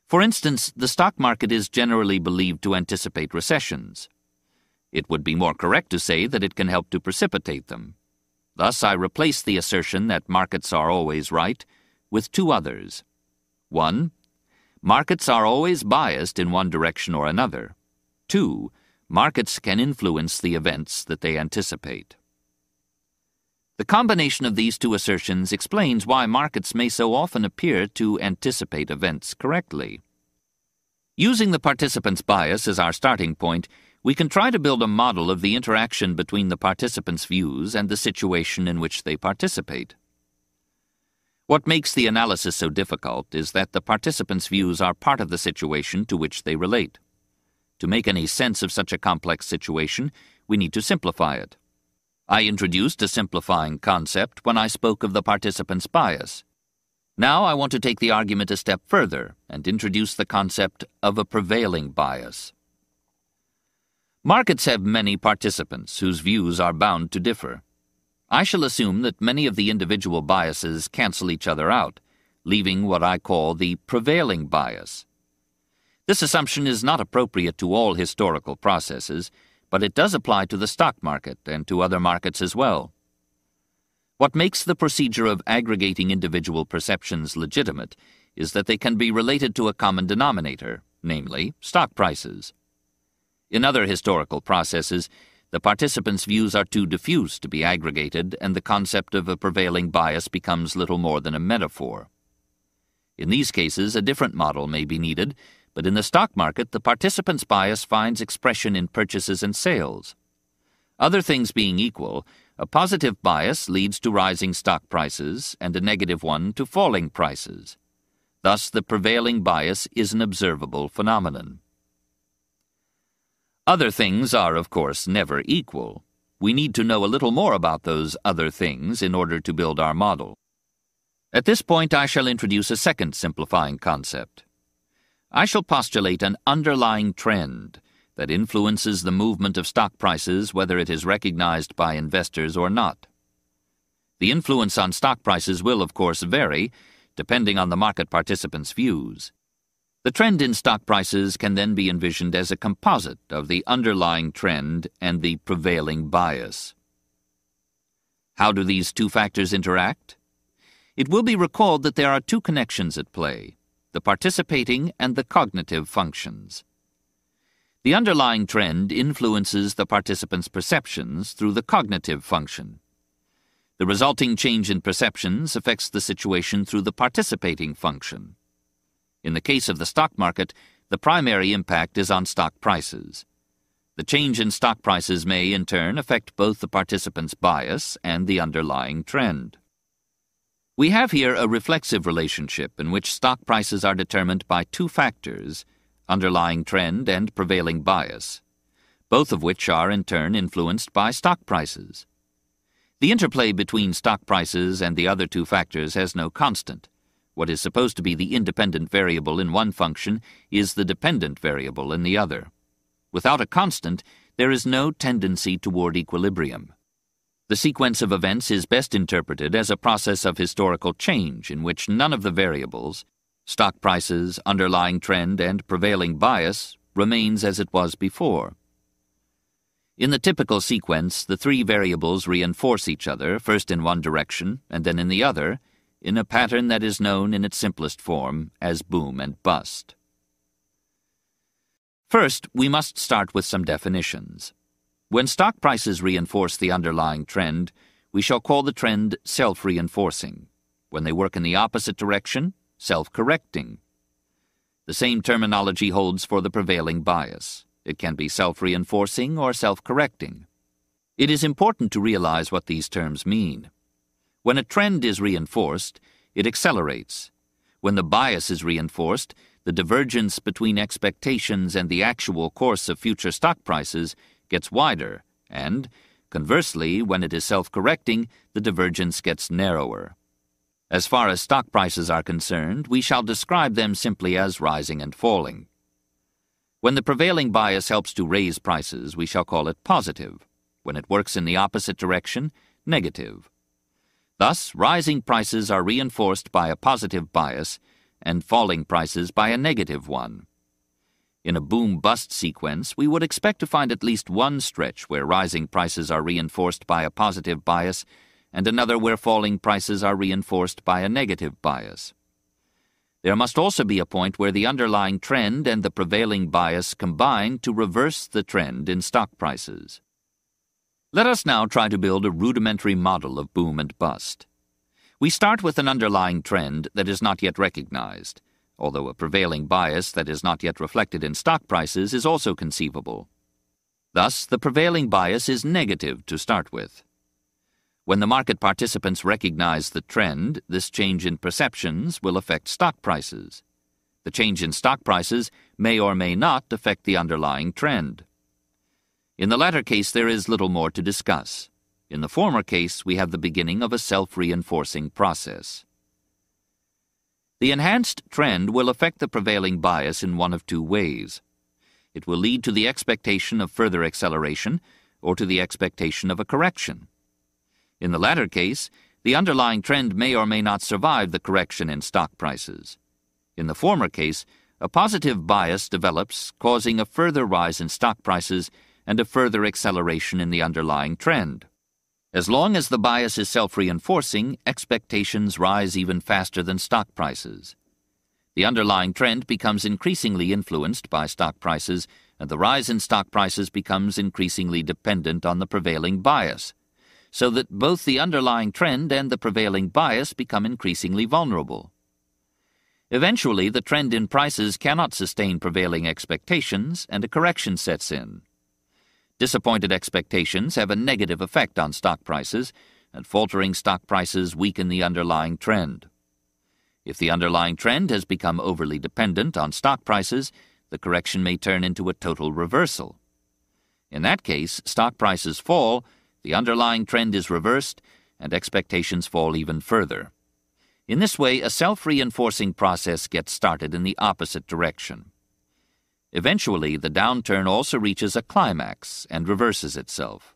For instance, the stock market is generally believed to anticipate recessions. It would be more correct to say that it can help to precipitate them. Thus, I replace the assertion that markets are always right with two others. One, markets are always biased in one direction or another. Two, markets can influence the events that they anticipate. The combination of these two assertions explains why markets may so often appear to anticipate events correctly. Using the participant's bias as our starting point, we can try to build a model of the interaction between the participants' views and the situation in which they participate. What makes the analysis so difficult is that the participants' views are part of the situation to which they relate. To make any sense of such a complex situation, we need to simplify it. I introduced a simplifying concept when I spoke of the participant's bias. Now I want to take the argument a step further and introduce the concept of a prevailing bias. Markets have many participants whose views are bound to differ. I shall assume that many of the individual biases cancel each other out, leaving what I call the prevailing bias. This assumption is not appropriate to all historical processes but it does apply to the stock market and to other markets as well. What makes the procedure of aggregating individual perceptions legitimate is that they can be related to a common denominator, namely, stock prices. In other historical processes, the participants' views are too diffuse to be aggregated, and the concept of a prevailing bias becomes little more than a metaphor. In these cases, a different model may be needed but in the stock market, the participant's bias finds expression in purchases and sales. Other things being equal, a positive bias leads to rising stock prices and a negative one to falling prices. Thus, the prevailing bias is an observable phenomenon. Other things are, of course, never equal. We need to know a little more about those other things in order to build our model. At this point, I shall introduce a second simplifying concept. I shall postulate an underlying trend that influences the movement of stock prices whether it is recognized by investors or not. The influence on stock prices will, of course, vary, depending on the market participants' views. The trend in stock prices can then be envisioned as a composite of the underlying trend and the prevailing bias. How do these two factors interact? It will be recalled that there are two connections at play the participating and the cognitive functions. The underlying trend influences the participant's perceptions through the cognitive function. The resulting change in perceptions affects the situation through the participating function. In the case of the stock market, the primary impact is on stock prices. The change in stock prices may, in turn, affect both the participant's bias and the underlying trend. We have here a reflexive relationship in which stock prices are determined by two factors, underlying trend and prevailing bias, both of which are in turn influenced by stock prices. The interplay between stock prices and the other two factors has no constant. What is supposed to be the independent variable in one function is the dependent variable in the other. Without a constant, there is no tendency toward equilibrium. The sequence of events is best interpreted as a process of historical change in which none of the variables, stock prices, underlying trend, and prevailing bias, remains as it was before. In the typical sequence, the three variables reinforce each other, first in one direction and then in the other, in a pattern that is known in its simplest form as boom and bust. First, we must start with some definitions. When stock prices reinforce the underlying trend, we shall call the trend self-reinforcing. When they work in the opposite direction, self-correcting. The same terminology holds for the prevailing bias. It can be self-reinforcing or self-correcting. It is important to realize what these terms mean. When a trend is reinforced, it accelerates. When the bias is reinforced, the divergence between expectations and the actual course of future stock prices gets wider, and, conversely, when it is self-correcting, the divergence gets narrower. As far as stock prices are concerned, we shall describe them simply as rising and falling. When the prevailing bias helps to raise prices, we shall call it positive. When it works in the opposite direction, negative. Thus, rising prices are reinforced by a positive bias and falling prices by a negative one. In a boom-bust sequence, we would expect to find at least one stretch where rising prices are reinforced by a positive bias and another where falling prices are reinforced by a negative bias. There must also be a point where the underlying trend and the prevailing bias combine to reverse the trend in stock prices. Let us now try to build a rudimentary model of boom and bust. We start with an underlying trend that is not yet recognized, although a prevailing bias that is not yet reflected in stock prices is also conceivable. Thus, the prevailing bias is negative to start with. When the market participants recognize the trend, this change in perceptions will affect stock prices. The change in stock prices may or may not affect the underlying trend. In the latter case, there is little more to discuss. In the former case, we have the beginning of a self-reinforcing process. The enhanced trend will affect the prevailing bias in one of two ways. It will lead to the expectation of further acceleration or to the expectation of a correction. In the latter case, the underlying trend may or may not survive the correction in stock prices. In the former case, a positive bias develops, causing a further rise in stock prices and a further acceleration in the underlying trend. As long as the bias is self-reinforcing, expectations rise even faster than stock prices. The underlying trend becomes increasingly influenced by stock prices, and the rise in stock prices becomes increasingly dependent on the prevailing bias, so that both the underlying trend and the prevailing bias become increasingly vulnerable. Eventually, the trend in prices cannot sustain prevailing expectations, and a correction sets in. Disappointed expectations have a negative effect on stock prices, and faltering stock prices weaken the underlying trend. If the underlying trend has become overly dependent on stock prices, the correction may turn into a total reversal. In that case, stock prices fall, the underlying trend is reversed, and expectations fall even further. In this way, a self-reinforcing process gets started in the opposite direction. Eventually, the downturn also reaches a climax and reverses itself.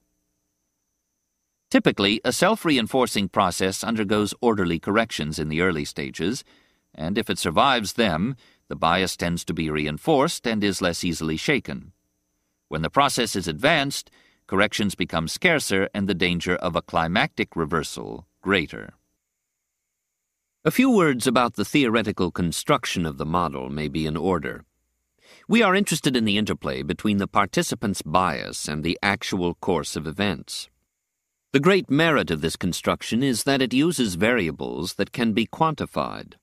Typically, a self-reinforcing process undergoes orderly corrections in the early stages, and if it survives them, the bias tends to be reinforced and is less easily shaken. When the process is advanced, corrections become scarcer and the danger of a climactic reversal greater. A few words about the theoretical construction of the model may be in order. We are interested in the interplay between the participant's bias and the actual course of events. The great merit of this construction is that it uses variables that can be quantified.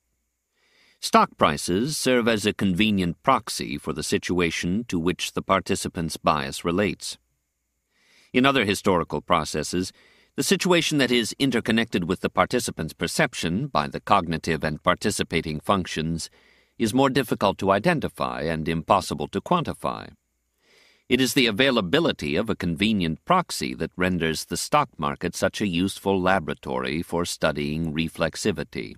Stock prices serve as a convenient proxy for the situation to which the participant's bias relates. In other historical processes, the situation that is interconnected with the participant's perception by the cognitive and participating functions is more difficult to identify and impossible to quantify. It is the availability of a convenient proxy that renders the stock market such a useful laboratory for studying reflexivity.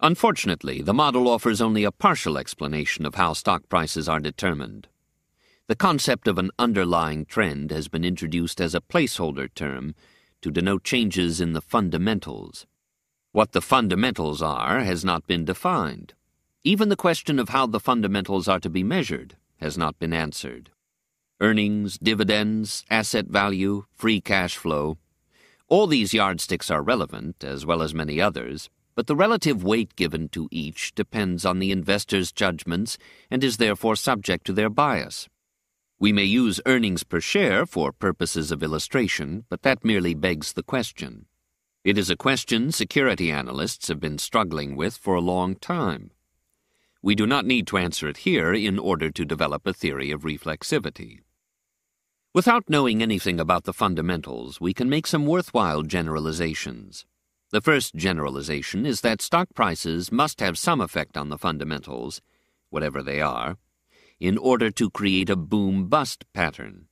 Unfortunately, the model offers only a partial explanation of how stock prices are determined. The concept of an underlying trend has been introduced as a placeholder term to denote changes in the fundamentals. What the fundamentals are has not been defined. Even the question of how the fundamentals are to be measured has not been answered. Earnings, dividends, asset value, free cash flow, All these yardsticks are relevant, as well as many others, but the relative weight given to each depends on the investor's judgments and is therefore subject to their bias. We may use earnings per share for purposes of illustration, but that merely begs the question. It is a question security analysts have been struggling with for a long time. We do not need to answer it here in order to develop a theory of reflexivity. Without knowing anything about the fundamentals, we can make some worthwhile generalizations. The first generalization is that stock prices must have some effect on the fundamentals, whatever they are, in order to create a boom-bust pattern.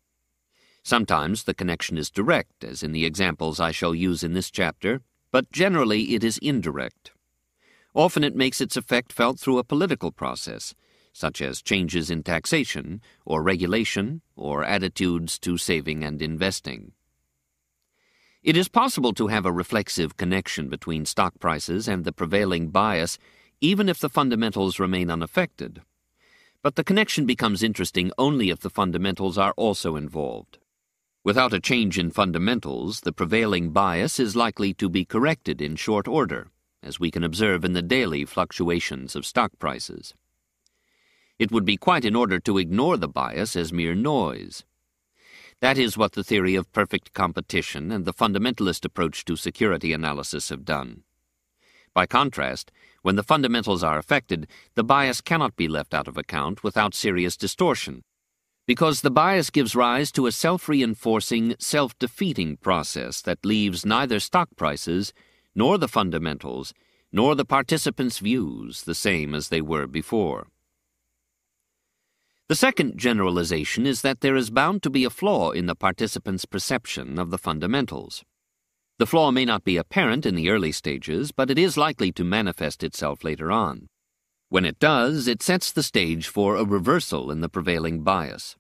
Sometimes the connection is direct, as in the examples I shall use in this chapter, but generally it is indirect. Often it makes its effect felt through a political process, such as changes in taxation, or regulation, or attitudes to saving and investing. It is possible to have a reflexive connection between stock prices and the prevailing bias, even if the fundamentals remain unaffected. But the connection becomes interesting only if the fundamentals are also involved. Without a change in fundamentals, the prevailing bias is likely to be corrected in short order, as we can observe in the daily fluctuations of stock prices. It would be quite in order to ignore the bias as mere noise. That is what the theory of perfect competition and the fundamentalist approach to security analysis have done. By contrast, when the fundamentals are affected, the bias cannot be left out of account without serious distortion, because the bias gives rise to a self-reinforcing, self-defeating process that leaves neither stock prices, nor the fundamentals, nor the participants' views the same as they were before. The second generalization is that there is bound to be a flaw in the participant's perception of the fundamentals. The flaw may not be apparent in the early stages, but it is likely to manifest itself later on. When it does, it sets the stage for a reversal in the prevailing bias.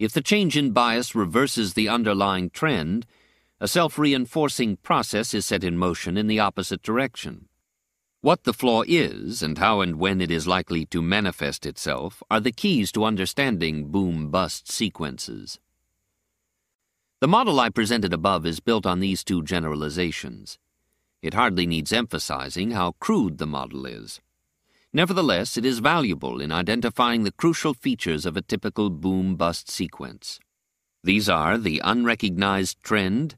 If the change in bias reverses the underlying trend, a self-reinforcing process is set in motion in the opposite direction. What the flaw is, and how and when it is likely to manifest itself, are the keys to understanding boom-bust sequences. The model I presented above is built on these two generalizations. It hardly needs emphasizing how crude the model is. Nevertheless, it is valuable in identifying the crucial features of a typical boom-bust sequence. These are the unrecognized trend,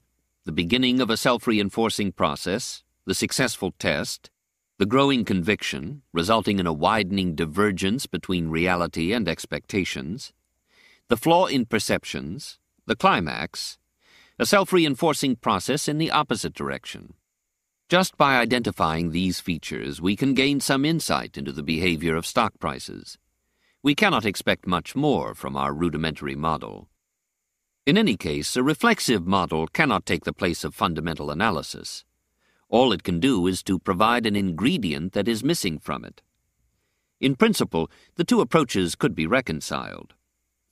the beginning of a self-reinforcing process, the successful test, the growing conviction, resulting in a widening divergence between reality and expectations, the flaw in perceptions, the climax, a self-reinforcing process in the opposite direction. Just by identifying these features, we can gain some insight into the behavior of stock prices. We cannot expect much more from our rudimentary model. In any case, a reflexive model cannot take the place of fundamental analysis. All it can do is to provide an ingredient that is missing from it. In principle, the two approaches could be reconciled.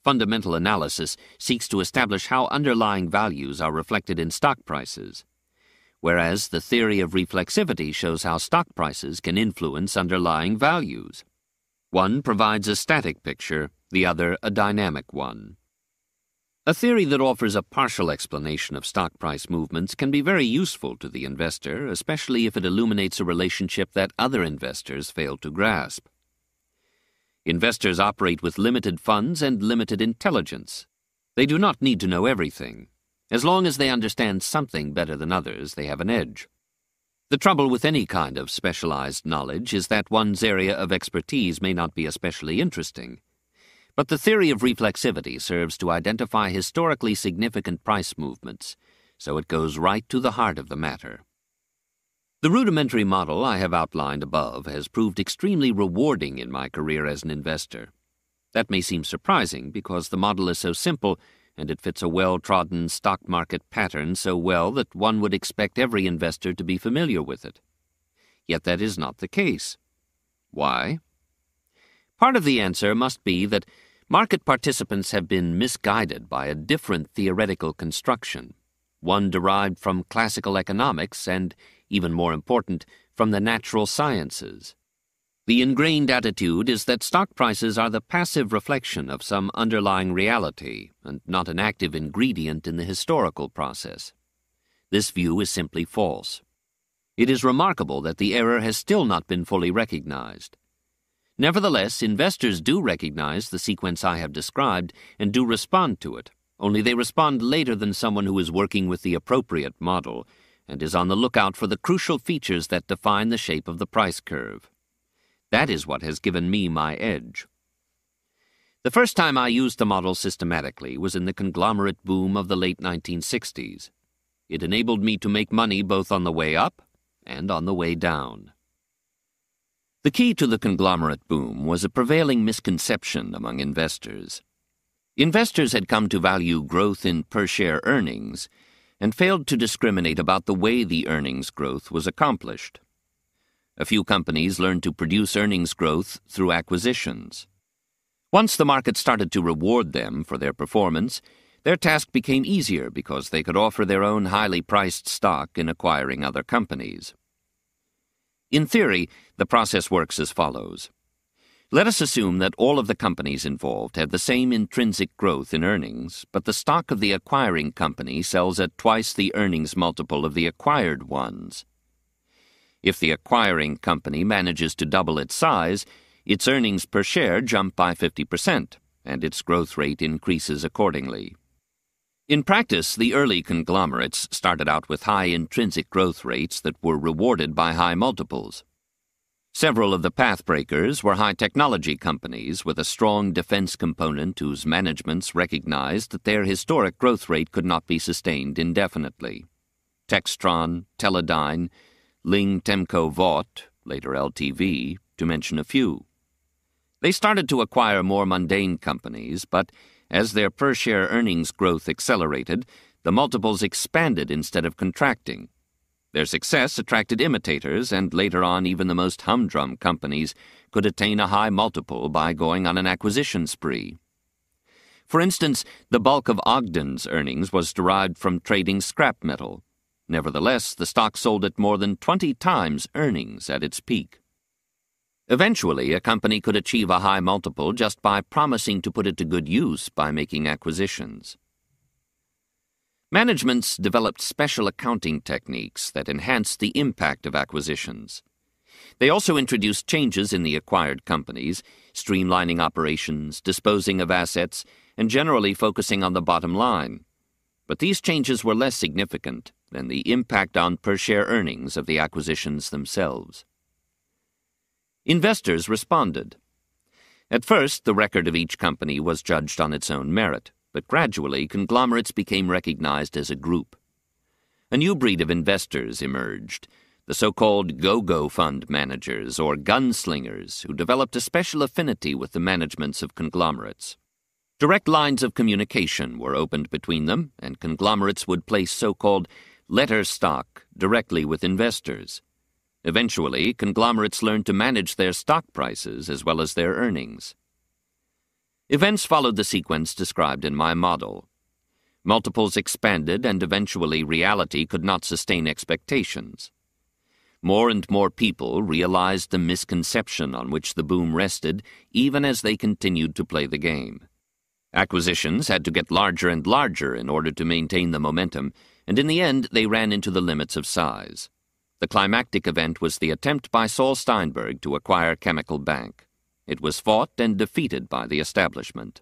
Fundamental analysis seeks to establish how underlying values are reflected in stock prices, whereas the theory of reflexivity shows how stock prices can influence underlying values. One provides a static picture, the other a dynamic one. A theory that offers a partial explanation of stock price movements can be very useful to the investor, especially if it illuminates a relationship that other investors fail to grasp. Investors operate with limited funds and limited intelligence. They do not need to know everything. As long as they understand something better than others, they have an edge. The trouble with any kind of specialized knowledge is that one's area of expertise may not be especially interesting. But the theory of reflexivity serves to identify historically significant price movements, so it goes right to the heart of the matter. The rudimentary model I have outlined above has proved extremely rewarding in my career as an investor. That may seem surprising because the model is so simple and it fits a well-trodden stock market pattern so well that one would expect every investor to be familiar with it. Yet that is not the case. Why? Part of the answer must be that Market participants have been misguided by a different theoretical construction, one derived from classical economics and, even more important, from the natural sciences. The ingrained attitude is that stock prices are the passive reflection of some underlying reality and not an active ingredient in the historical process. This view is simply false. It is remarkable that the error has still not been fully recognized. Nevertheless, investors do recognize the sequence I have described and do respond to it, only they respond later than someone who is working with the appropriate model and is on the lookout for the crucial features that define the shape of the price curve. That is what has given me my edge. The first time I used the model systematically was in the conglomerate boom of the late 1960s. It enabled me to make money both on the way up and on the way down. The key to the conglomerate boom was a prevailing misconception among investors. Investors had come to value growth in per share earnings and failed to discriminate about the way the earnings growth was accomplished. A few companies learned to produce earnings growth through acquisitions. Once the market started to reward them for their performance, their task became easier because they could offer their own highly priced stock in acquiring other companies. In theory, the process works as follows. Let us assume that all of the companies involved have the same intrinsic growth in earnings, but the stock of the acquiring company sells at twice the earnings multiple of the acquired ones. If the acquiring company manages to double its size, its earnings per share jump by 50%, and its growth rate increases accordingly. In practice, the early conglomerates started out with high intrinsic growth rates that were rewarded by high multiples. Several of the pathbreakers were high technology companies with a strong defense component whose managements recognized that their historic growth rate could not be sustained indefinitely. Textron, Teledyne, Ling Temco Vought, later LTV, to mention a few. They started to acquire more mundane companies, but as their per share earnings growth accelerated, the multiples expanded instead of contracting. Their success attracted imitators, and later on, even the most humdrum companies could attain a high multiple by going on an acquisition spree. For instance, the bulk of Ogden's earnings was derived from trading scrap metal. Nevertheless, the stock sold at more than 20 times earnings at its peak. Eventually, a company could achieve a high multiple just by promising to put it to good use by making acquisitions. Managements developed special accounting techniques that enhanced the impact of acquisitions. They also introduced changes in the acquired companies, streamlining operations, disposing of assets, and generally focusing on the bottom line. But these changes were less significant than the impact on per share earnings of the acquisitions themselves. Investors responded. At first, the record of each company was judged on its own merit, but gradually conglomerates became recognized as a group. A new breed of investors emerged, the so-called go-go fund managers or gunslingers who developed a special affinity with the managements of conglomerates. Direct lines of communication were opened between them, and conglomerates would place so-called letter stock directly with investors. Eventually, conglomerates learned to manage their stock prices as well as their earnings. Events followed the sequence described in my model. Multiples expanded, and eventually reality could not sustain expectations. More and more people realized the misconception on which the boom rested, even as they continued to play the game. Acquisitions had to get larger and larger in order to maintain the momentum, and in the end they ran into the limits of size. The climactic event was the attempt by Saul Steinberg to acquire Chemical Bank. It was fought and defeated by the establishment.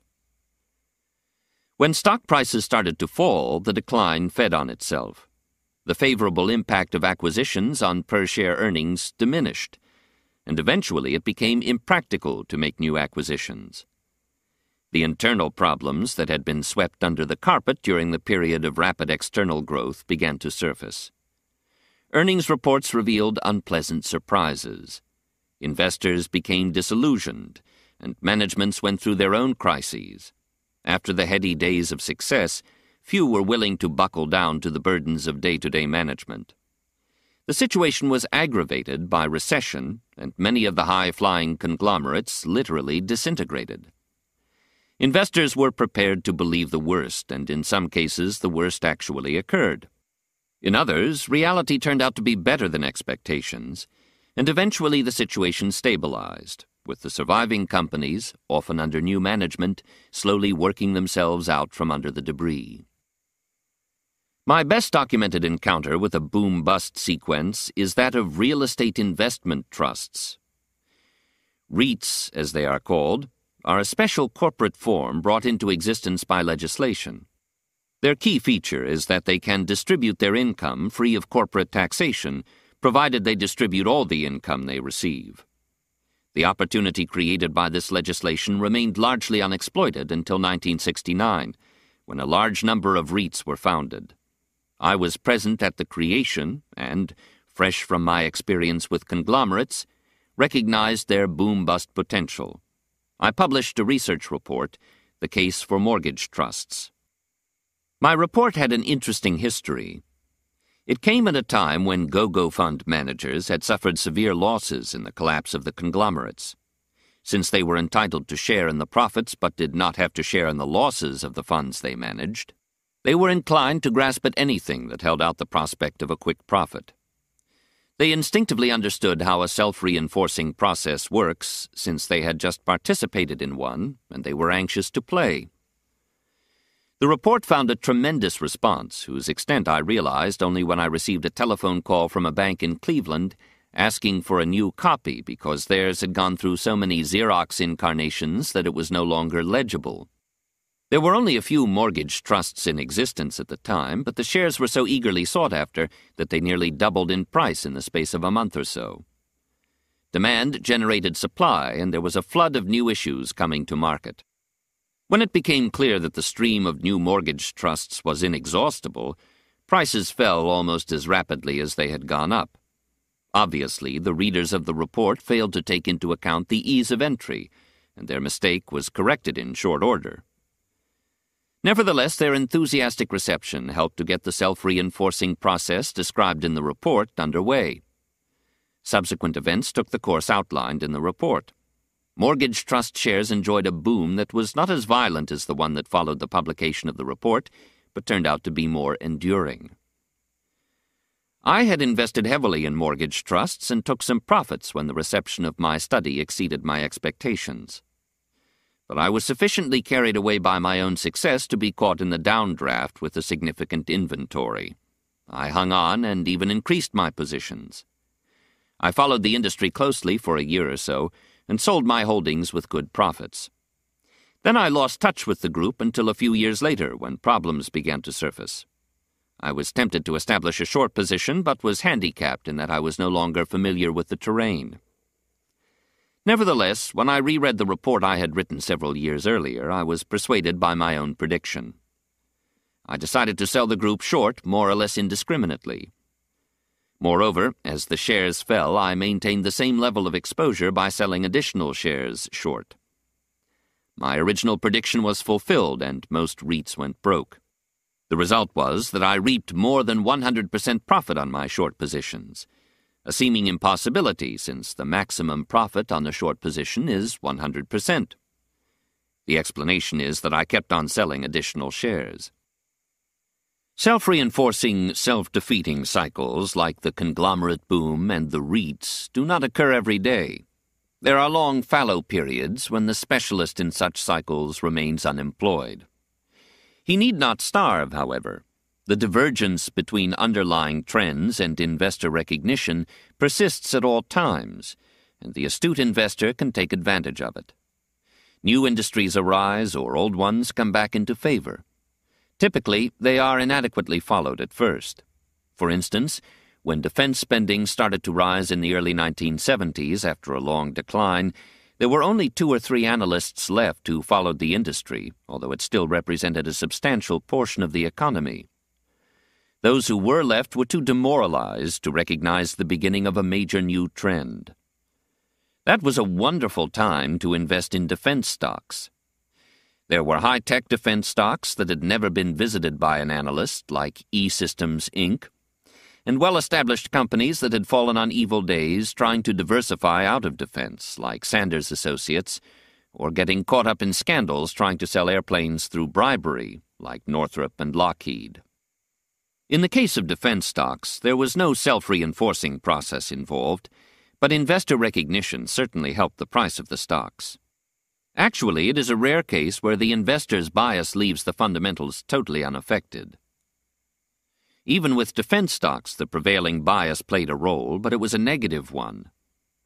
When stock prices started to fall, the decline fed on itself. The favorable impact of acquisitions on per share earnings diminished, and eventually it became impractical to make new acquisitions. The internal problems that had been swept under the carpet during the period of rapid external growth began to surface. Earnings reports revealed unpleasant surprises. Investors became disillusioned, and managements went through their own crises. After the heady days of success, few were willing to buckle down to the burdens of day to day management. The situation was aggravated by recession, and many of the high flying conglomerates literally disintegrated. Investors were prepared to believe the worst, and in some cases, the worst actually occurred. In others, reality turned out to be better than expectations, and eventually the situation stabilized, with the surviving companies, often under new management, slowly working themselves out from under the debris. My best documented encounter with a boom bust sequence is that of real estate investment trusts. REITs, as they are called, are a special corporate form brought into existence by legislation. Their key feature is that they can distribute their income free of corporate taxation, provided they distribute all the income they receive. The opportunity created by this legislation remained largely unexploited until 1969, when a large number of REITs were founded. I was present at the creation and, fresh from my experience with conglomerates, recognized their boom bust potential. I published a research report, The Case for Mortgage Trusts. My report had an interesting history. It came at a time when go-go fund managers had suffered severe losses in the collapse of the conglomerates. Since they were entitled to share in the profits but did not have to share in the losses of the funds they managed, they were inclined to grasp at anything that held out the prospect of a quick profit. They instinctively understood how a self-reinforcing process works, since they had just participated in one, and they were anxious to play. The report found a tremendous response, whose extent I realized only when I received a telephone call from a bank in Cleveland asking for a new copy because theirs had gone through so many Xerox incarnations that it was no longer legible. There were only a few mortgage trusts in existence at the time, but the shares were so eagerly sought after that they nearly doubled in price in the space of a month or so. Demand generated supply, and there was a flood of new issues coming to market. When it became clear that the stream of new mortgage trusts was inexhaustible, prices fell almost as rapidly as they had gone up. Obviously, the readers of the report failed to take into account the ease of entry, and their mistake was corrected in short order. Nevertheless, their enthusiastic reception helped to get the self-reinforcing process described in the report underway. Subsequent events took the course outlined in the report. Mortgage trust shares enjoyed a boom that was not as violent as the one that followed the publication of the report, but turned out to be more enduring. I had invested heavily in mortgage trusts and took some profits when the reception of my study exceeded my expectations. But I was sufficiently carried away by my own success to be caught in the downdraft with a significant inventory. I hung on and even increased my positions. I followed the industry closely for a year or so, and sold my holdings with good profits. Then I lost touch with the group until a few years later when problems began to surface. I was tempted to establish a short position, but was handicapped in that I was no longer familiar with the terrain. Nevertheless, when I reread the report I had written several years earlier, I was persuaded by my own prediction. I decided to sell the group short more or less indiscriminately, Moreover, as the shares fell, I maintained the same level of exposure by selling additional shares short. My original prediction was fulfilled, and most REITs went broke. The result was that I reaped more than 100% profit on my short positions, a seeming impossibility since the maximum profit on the short position is 100%. The explanation is that I kept on selling additional shares. Self reinforcing, self defeating cycles like the conglomerate boom and the REITs do not occur every day. There are long fallow periods when the specialist in such cycles remains unemployed. He need not starve, however. The divergence between underlying trends and investor recognition persists at all times, and the astute investor can take advantage of it. New industries arise or old ones come back into favor. Typically, they are inadequately followed at first. For instance, when defense spending started to rise in the early 1970s after a long decline, there were only two or three analysts left who followed the industry, although it still represented a substantial portion of the economy. Those who were left were too demoralized to recognize the beginning of a major new trend. That was a wonderful time to invest in defense stocks. There were high tech defense stocks that had never been visited by an analyst, like E Systems Inc., and well established companies that had fallen on evil days trying to diversify out of defense, like Sanders Associates, or getting caught up in scandals trying to sell airplanes through bribery, like Northrop and Lockheed. In the case of defense stocks, there was no self reinforcing process involved, but investor recognition certainly helped the price of the stocks. Actually, it is a rare case where the investor's bias leaves the fundamentals totally unaffected. Even with defense stocks, the prevailing bias played a role, but it was a negative one.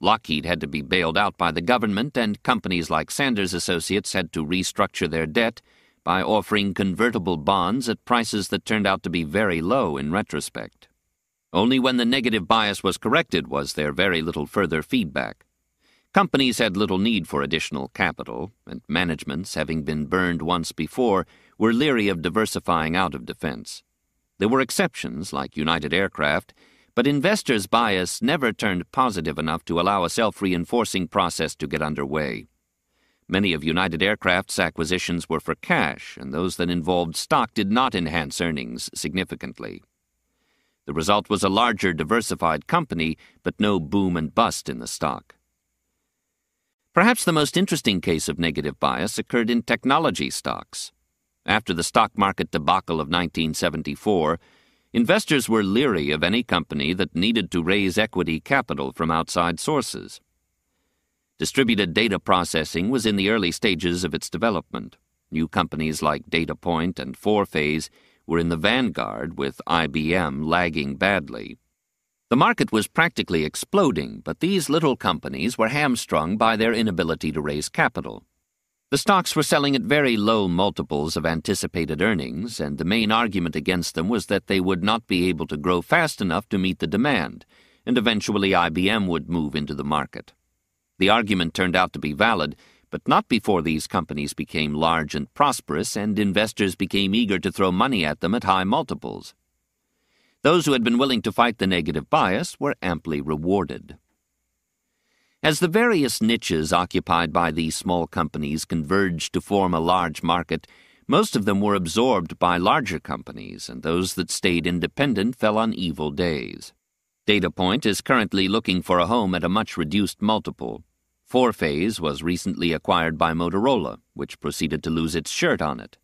Lockheed had to be bailed out by the government, and companies like Sanders Associates had to restructure their debt by offering convertible bonds at prices that turned out to be very low in retrospect. Only when the negative bias was corrected was there very little further feedback. Companies had little need for additional capital, and managements, having been burned once before, were leery of diversifying out of defense. There were exceptions, like United Aircraft, but investors' bias never turned positive enough to allow a self reinforcing process to get underway. Many of United Aircraft's acquisitions were for cash, and those that involved stock did not enhance earnings significantly. The result was a larger, diversified company, but no boom and bust in the stock. Perhaps the most interesting case of negative bias occurred in technology stocks. After the stock market debacle of 1974, investors were leery of any company that needed to raise equity capital from outside sources. Distributed data processing was in the early stages of its development. New companies like DataPoint and Fourphase were in the vanguard, with IBM lagging badly. The market was practically exploding, but these little companies were hamstrung by their inability to raise capital. The stocks were selling at very low multiples of anticipated earnings, and the main argument against them was that they would not be able to grow fast enough to meet the demand, and eventually IBM would move into the market. The argument turned out to be valid, but not before these companies became large and prosperous and investors became eager to throw money at them at high multiples. Those who had been willing to fight the negative bias were amply rewarded. As the various niches occupied by these small companies converged to form a large market, most of them were absorbed by larger companies, and those that stayed independent fell on evil days. DataPoint is currently looking for a home at a much reduced multiple. Fourphase was recently acquired by Motorola, which proceeded to lose its shirt on it.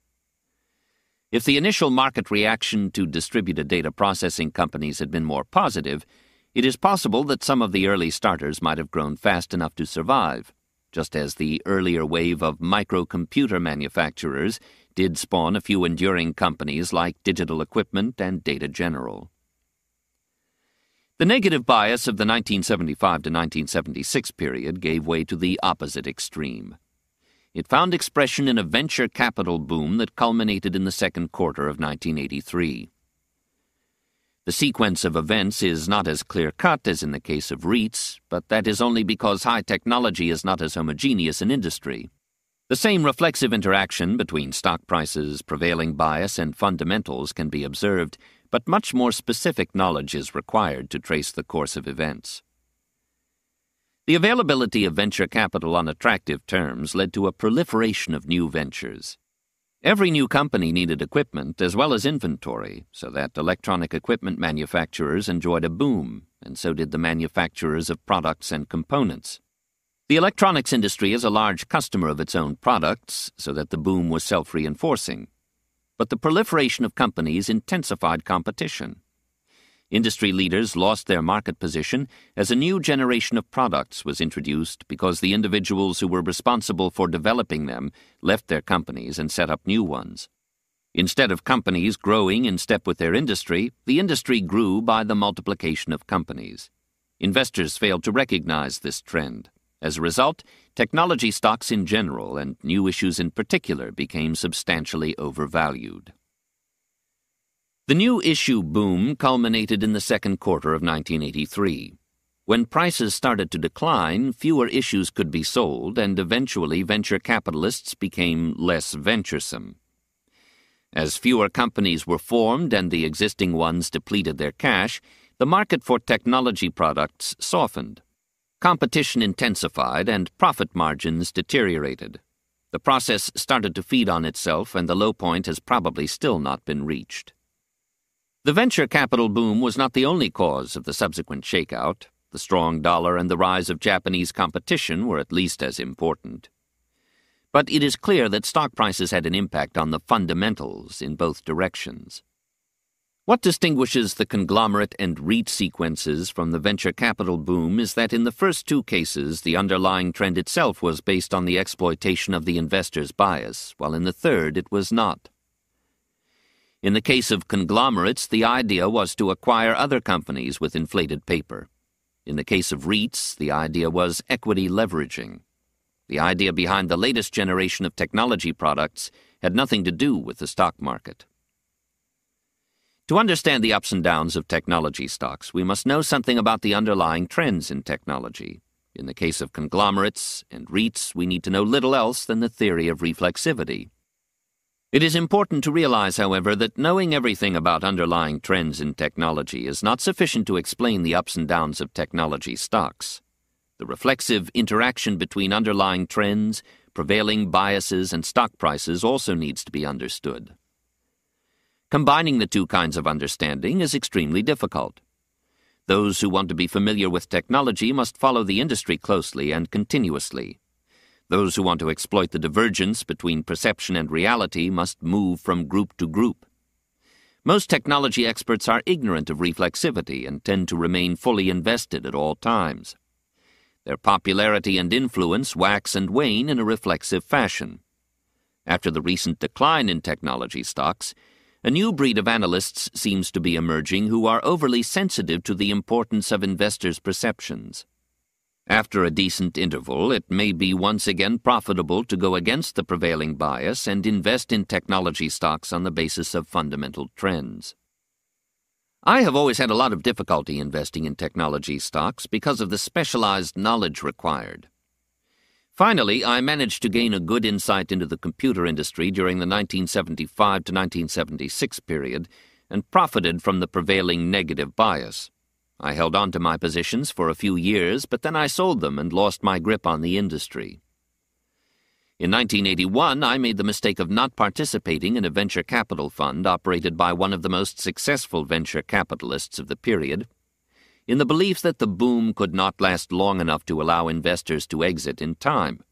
If the initial market reaction to distributed data processing companies had been more positive, it is possible that some of the early starters might have grown fast enough to survive, just as the earlier wave of microcomputer manufacturers did spawn a few enduring companies like Digital Equipment and Data General. The negative bias of the 1975 to 1976 period gave way to the opposite extreme. It found expression in a venture capital boom that culminated in the second quarter of 1983. The sequence of events is not as clear cut as in the case of REITs, but that is only because high technology is not as homogeneous an industry. The same reflexive interaction between stock prices, prevailing bias, and fundamentals can be observed, but much more specific knowledge is required to trace the course of events. The availability of venture capital on attractive terms led to a proliferation of new ventures. Every new company needed equipment as well as inventory, so that electronic equipment manufacturers enjoyed a boom, and so did the manufacturers of products and components. The electronics industry is a large customer of its own products, so that the boom was self reinforcing. But the proliferation of companies intensified competition. Industry leaders lost their market position as a new generation of products was introduced because the individuals who were responsible for developing them left their companies and set up new ones. Instead of companies growing in step with their industry, the industry grew by the multiplication of companies. Investors failed to recognize this trend. As a result, technology stocks in general and new issues in particular became substantially overvalued. The new issue boom culminated in the second quarter of 1983. When prices started to decline, fewer issues could be sold, and eventually venture capitalists became less venturesome. As fewer companies were formed and the existing ones depleted their cash, the market for technology products softened. Competition intensified and profit margins deteriorated. The process started to feed on itself, and the low point has probably still not been reached. The venture capital boom was not the only cause of the subsequent shakeout. The strong dollar and the rise of Japanese competition were at least as important. But it is clear that stock prices had an impact on the fundamentals in both directions. What distinguishes the conglomerate and REIT sequences from the venture capital boom is that in the first two cases, the underlying trend itself was based on the exploitation of the investor's bias, while in the third, it was not. In the case of conglomerates, the idea was to acquire other companies with inflated paper. In the case of REITs, the idea was equity leveraging. The idea behind the latest generation of technology products had nothing to do with the stock market. To understand the ups and downs of technology stocks, we must know something about the underlying trends in technology. In the case of conglomerates and REITs, we need to know little else than the theory of reflexivity. It is important to realize, however, that knowing everything about underlying trends in technology is not sufficient to explain the ups and downs of technology stocks. The reflexive interaction between underlying trends, prevailing biases, and stock prices also needs to be understood. Combining the two kinds of understanding is extremely difficult. Those who want to be familiar with technology must follow the industry closely and continuously. Those who want to exploit the divergence between perception and reality must move from group to group. Most technology experts are ignorant of reflexivity and tend to remain fully invested at all times. Their popularity and influence wax and wane in a reflexive fashion. After the recent decline in technology stocks, a new breed of analysts seems to be emerging who are overly sensitive to the importance of investors' perceptions. After a decent interval, it may be once again profitable to go against the prevailing bias and invest in technology stocks on the basis of fundamental trends. I have always had a lot of difficulty investing in technology stocks because of the specialized knowledge required. Finally, I managed to gain a good insight into the computer industry during the 1975 to 1976 period and profited from the prevailing negative bias. I held on to my positions for a few years, but then I sold them and lost my grip on the industry. In 1981, I made the mistake of not participating in a venture capital fund operated by one of the most successful venture capitalists of the period, in the belief that the boom could not last long enough to allow investors to exit in time.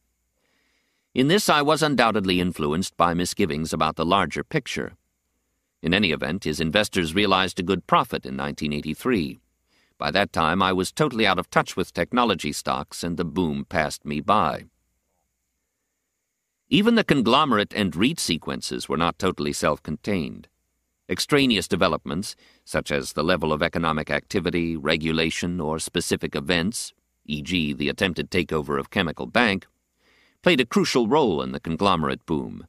In this, I was undoubtedly influenced by misgivings about the larger picture. In any event, his investors realized a good profit in 1983. By that time, I was totally out of touch with technology stocks, and the boom passed me by. Even the conglomerate and REIT sequences were not totally self contained. Extraneous developments, such as the level of economic activity, regulation, or specific events, e.g., the attempted takeover of Chemical Bank, played a crucial role in the conglomerate boom.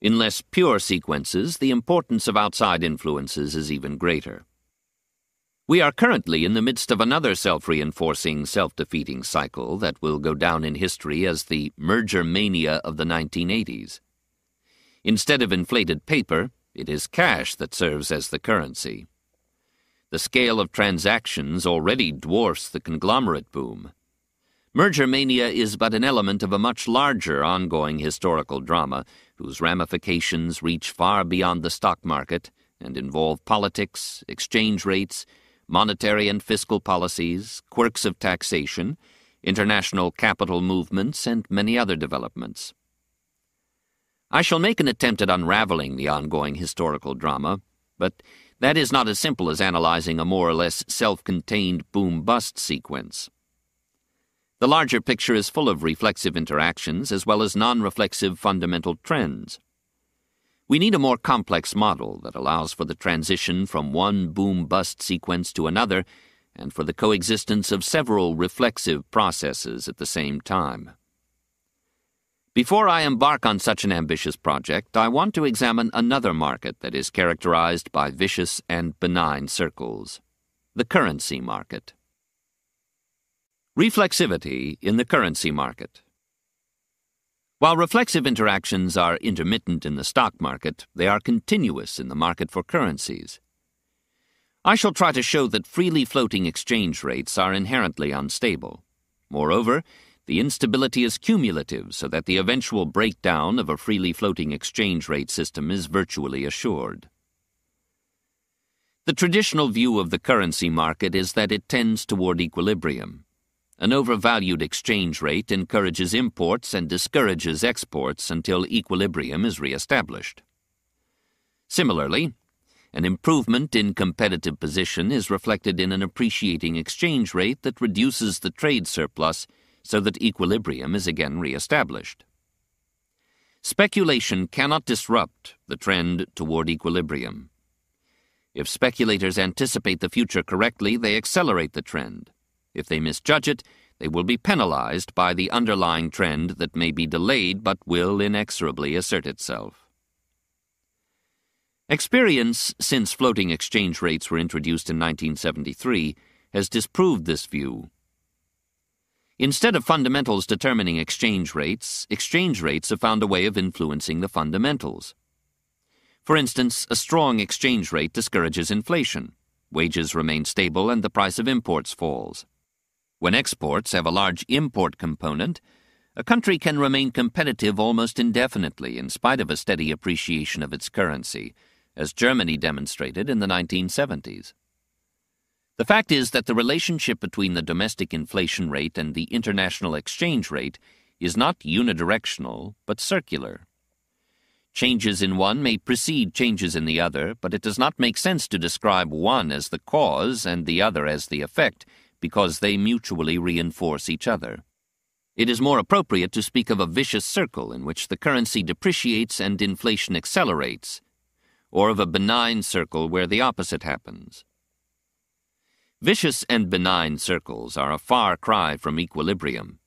In less pure sequences, the importance of outside influences is even greater. We are currently in the midst of another self reinforcing, self defeating cycle that will go down in history as the merger mania of the 1980s. Instead of inflated paper, it is cash that serves as the currency. The scale of transactions already dwarfs the conglomerate boom. Merger mania is but an element of a much larger ongoing historical drama whose ramifications reach far beyond the stock market and involve politics, exchange rates, monetary and fiscal policies, quirks of taxation, international capital movements, and many other developments. I shall make an attempt at unraveling the ongoing historical drama, but that is not as simple as analyzing a more or less self-contained boom-bust sequence. The larger picture is full of reflexive interactions as well as non-reflexive fundamental trends. We need a more complex model that allows for the transition from one boom-bust sequence to another and for the coexistence of several reflexive processes at the same time. Before I embark on such an ambitious project, I want to examine another market that is characterized by vicious and benign circles the currency market. Reflexivity in the currency market. While reflexive interactions are intermittent in the stock market, they are continuous in the market for currencies. I shall try to show that freely floating exchange rates are inherently unstable. Moreover, the instability is cumulative so that the eventual breakdown of a freely floating exchange rate system is virtually assured. The traditional view of the currency market is that it tends toward equilibrium. An overvalued exchange rate encourages imports and discourages exports until equilibrium is reestablished. Similarly, an improvement in competitive position is reflected in an appreciating exchange rate that reduces the trade surplus so that equilibrium is again re-established. Speculation cannot disrupt the trend toward equilibrium. If speculators anticipate the future correctly, they accelerate the trend. If they misjudge it, they will be penalized by the underlying trend that may be delayed but will inexorably assert itself. Experience since floating exchange rates were introduced in 1973 has disproved this view. Instead of fundamentals determining exchange rates, exchange rates have found a way of influencing the fundamentals. For instance, a strong exchange rate discourages inflation. Wages remain stable and the price of imports falls. When exports have a large import component, a country can remain competitive almost indefinitely in spite of a steady appreciation of its currency, as Germany demonstrated in the 1970s. The fact is that the relationship between the domestic inflation rate and the international exchange rate is not unidirectional, but circular. Changes in one may precede changes in the other, but it does not make sense to describe one as the cause and the other as the effect because they mutually reinforce each other. It is more appropriate to speak of a vicious circle in which the currency depreciates and inflation accelerates, or of a benign circle where the opposite happens. Vicious and benign circles are a far cry from equilibrium.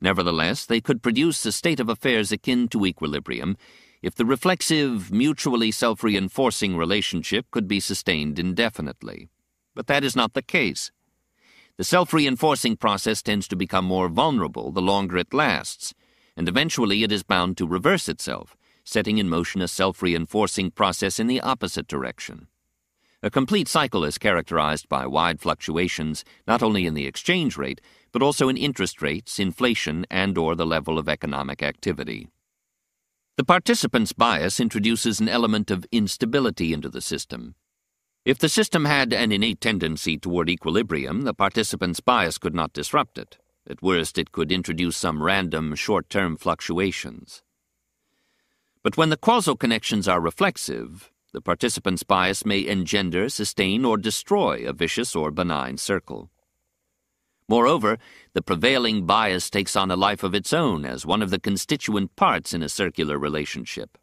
Nevertheless, they could produce a state of affairs akin to equilibrium if the reflexive, mutually self reinforcing relationship could be sustained indefinitely. But that is not the case. The self reinforcing process tends to become more vulnerable the longer it lasts, and eventually it is bound to reverse itself, setting in motion a self reinforcing process in the opposite direction. A complete cycle is characterized by wide fluctuations not only in the exchange rate, but also in interest rates, inflation, and or the level of economic activity. The participant's bias introduces an element of instability into the system, if the system had an innate tendency toward equilibrium, the participant's bias could not disrupt it. At worst, it could introduce some random short term fluctuations. But when the causal connections are reflexive, the participant's bias may engender, sustain, or destroy a vicious or benign circle. Moreover, the prevailing bias takes on a life of its own as one of the constituent parts in a circular relationship.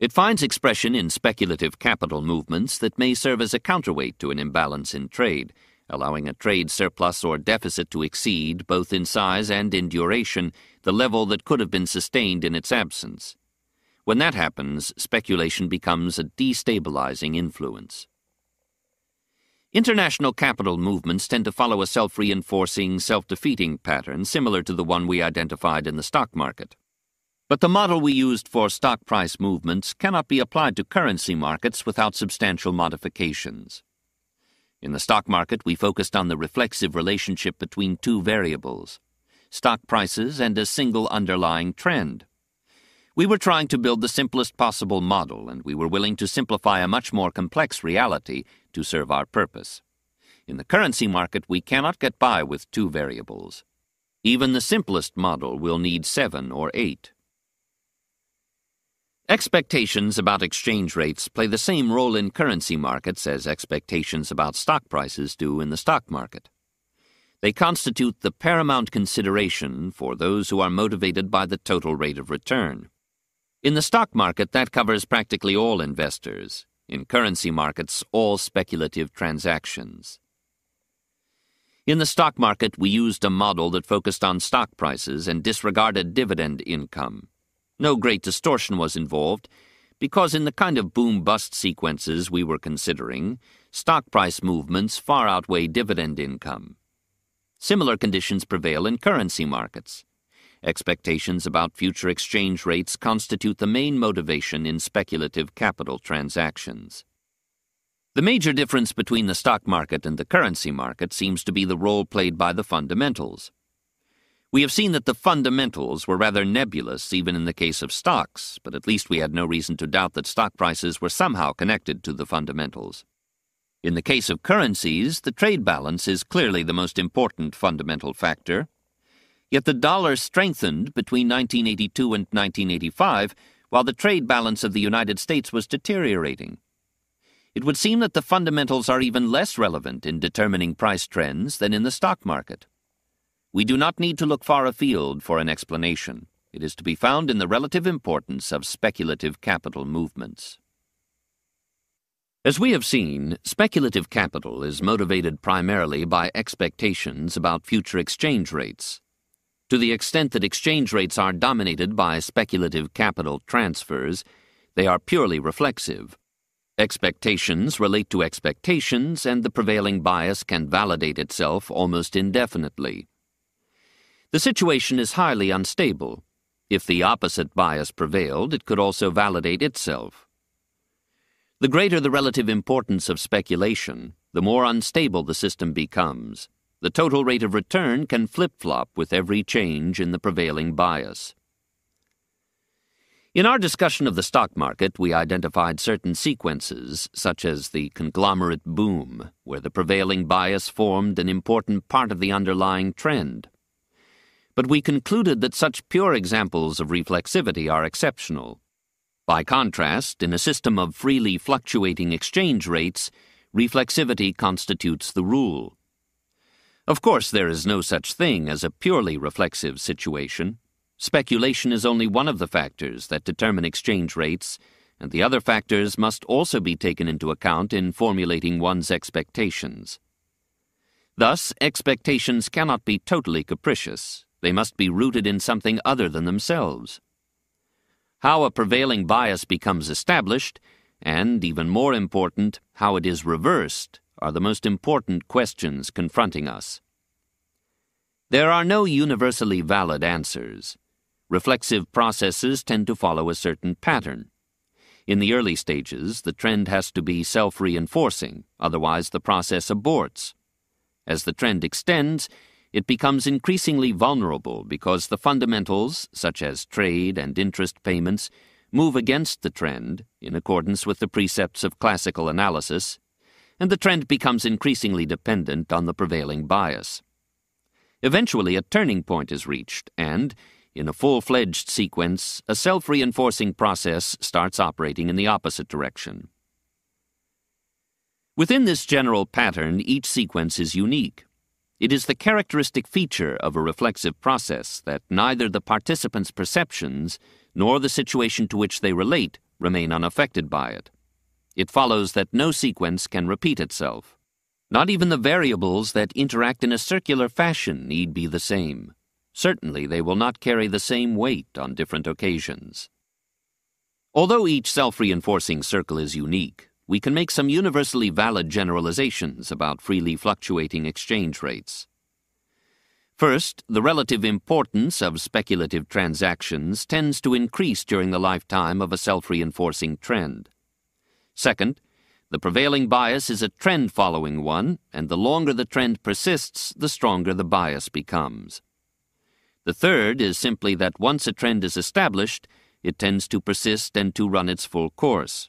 It finds expression in speculative capital movements that may serve as a counterweight to an imbalance in trade, allowing a trade surplus or deficit to exceed, both in size and in duration, the level that could have been sustained in its absence. When that happens, speculation becomes a destabilizing influence. International capital movements tend to follow a self reinforcing, self defeating pattern similar to the one we identified in the stock market. But the model we used for stock price movements cannot be applied to currency markets without substantial modifications. In the stock market, we focused on the reflexive relationship between two variables stock prices and a single underlying trend. We were trying to build the simplest possible model, and we were willing to simplify a much more complex reality to serve our purpose. In the currency market, we cannot get by with two variables. Even the simplest model will need seven or eight. Expectations about exchange rates play the same role in currency markets as expectations about stock prices do in the stock market. They constitute the paramount consideration for those who are motivated by the total rate of return. In the stock market, that covers practically all investors. In currency markets, all speculative transactions. In the stock market, we used a model that focused on stock prices and disregarded dividend income. No great distortion was involved, because in the kind of boom bust sequences we were considering, stock price movements far outweigh dividend income. Similar conditions prevail in currency markets. Expectations about future exchange rates constitute the main motivation in speculative capital transactions. The major difference between the stock market and the currency market seems to be the role played by the fundamentals. We have seen that the fundamentals were rather nebulous even in the case of stocks, but at least we had no reason to doubt that stock prices were somehow connected to the fundamentals. In the case of currencies, the trade balance is clearly the most important fundamental factor. Yet the dollar strengthened between 1982 and 1985, while the trade balance of the United States was deteriorating. It would seem that the fundamentals are even less relevant in determining price trends than in the stock market. We do not need to look far afield for an explanation. It is to be found in the relative importance of speculative capital movements. As we have seen, speculative capital is motivated primarily by expectations about future exchange rates. To the extent that exchange rates are dominated by speculative capital transfers, they are purely reflexive. Expectations relate to expectations, and the prevailing bias can validate itself almost indefinitely. The situation is highly unstable. If the opposite bias prevailed, it could also validate itself. The greater the relative importance of speculation, the more unstable the system becomes. The total rate of return can flip-flop with every change in the prevailing bias. In our discussion of the stock market, we identified certain sequences, such as the conglomerate boom, where the prevailing bias formed an important part of the underlying trend. But we concluded that such pure examples of reflexivity are exceptional. By contrast, in a system of freely fluctuating exchange rates, reflexivity constitutes the rule. Of course, there is no such thing as a purely reflexive situation. Speculation is only one of the factors that determine exchange rates, and the other factors must also be taken into account in formulating one's expectations. Thus, expectations cannot be totally capricious. They must be rooted in something other than themselves. How a prevailing bias becomes established, and, even more important, how it is reversed, are the most important questions confronting us. There are no universally valid answers. Reflexive processes tend to follow a certain pattern. In the early stages, the trend has to be self reinforcing, otherwise, the process aborts. As the trend extends, it becomes increasingly vulnerable because the fundamentals, such as trade and interest payments, move against the trend in accordance with the precepts of classical analysis, and the trend becomes increasingly dependent on the prevailing bias. Eventually, a turning point is reached, and, in a full fledged sequence, a self reinforcing process starts operating in the opposite direction. Within this general pattern, each sequence is unique. It is the characteristic feature of a reflexive process that neither the participants' perceptions nor the situation to which they relate remain unaffected by it. It follows that no sequence can repeat itself. Not even the variables that interact in a circular fashion need be the same. Certainly, they will not carry the same weight on different occasions. Although each self reinforcing circle is unique, we can make some universally valid generalizations about freely fluctuating exchange rates. First, the relative importance of speculative transactions tends to increase during the lifetime of a self reinforcing trend. Second, the prevailing bias is a trend following one, and the longer the trend persists, the stronger the bias becomes. The third is simply that once a trend is established, it tends to persist and to run its full course.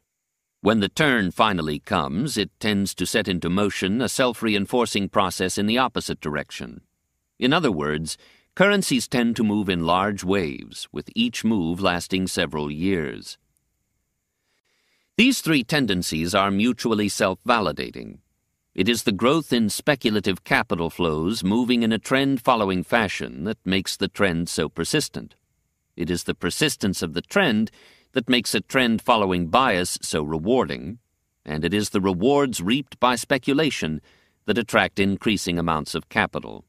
When the turn finally comes, it tends to set into motion a self reinforcing process in the opposite direction. In other words, currencies tend to move in large waves, with each move lasting several years. These three tendencies are mutually self validating. It is the growth in speculative capital flows moving in a trend following fashion that makes the trend so persistent. It is the persistence of the trend that makes a trend following bias so rewarding, and it is the rewards reaped by speculation that attract increasing amounts of capital.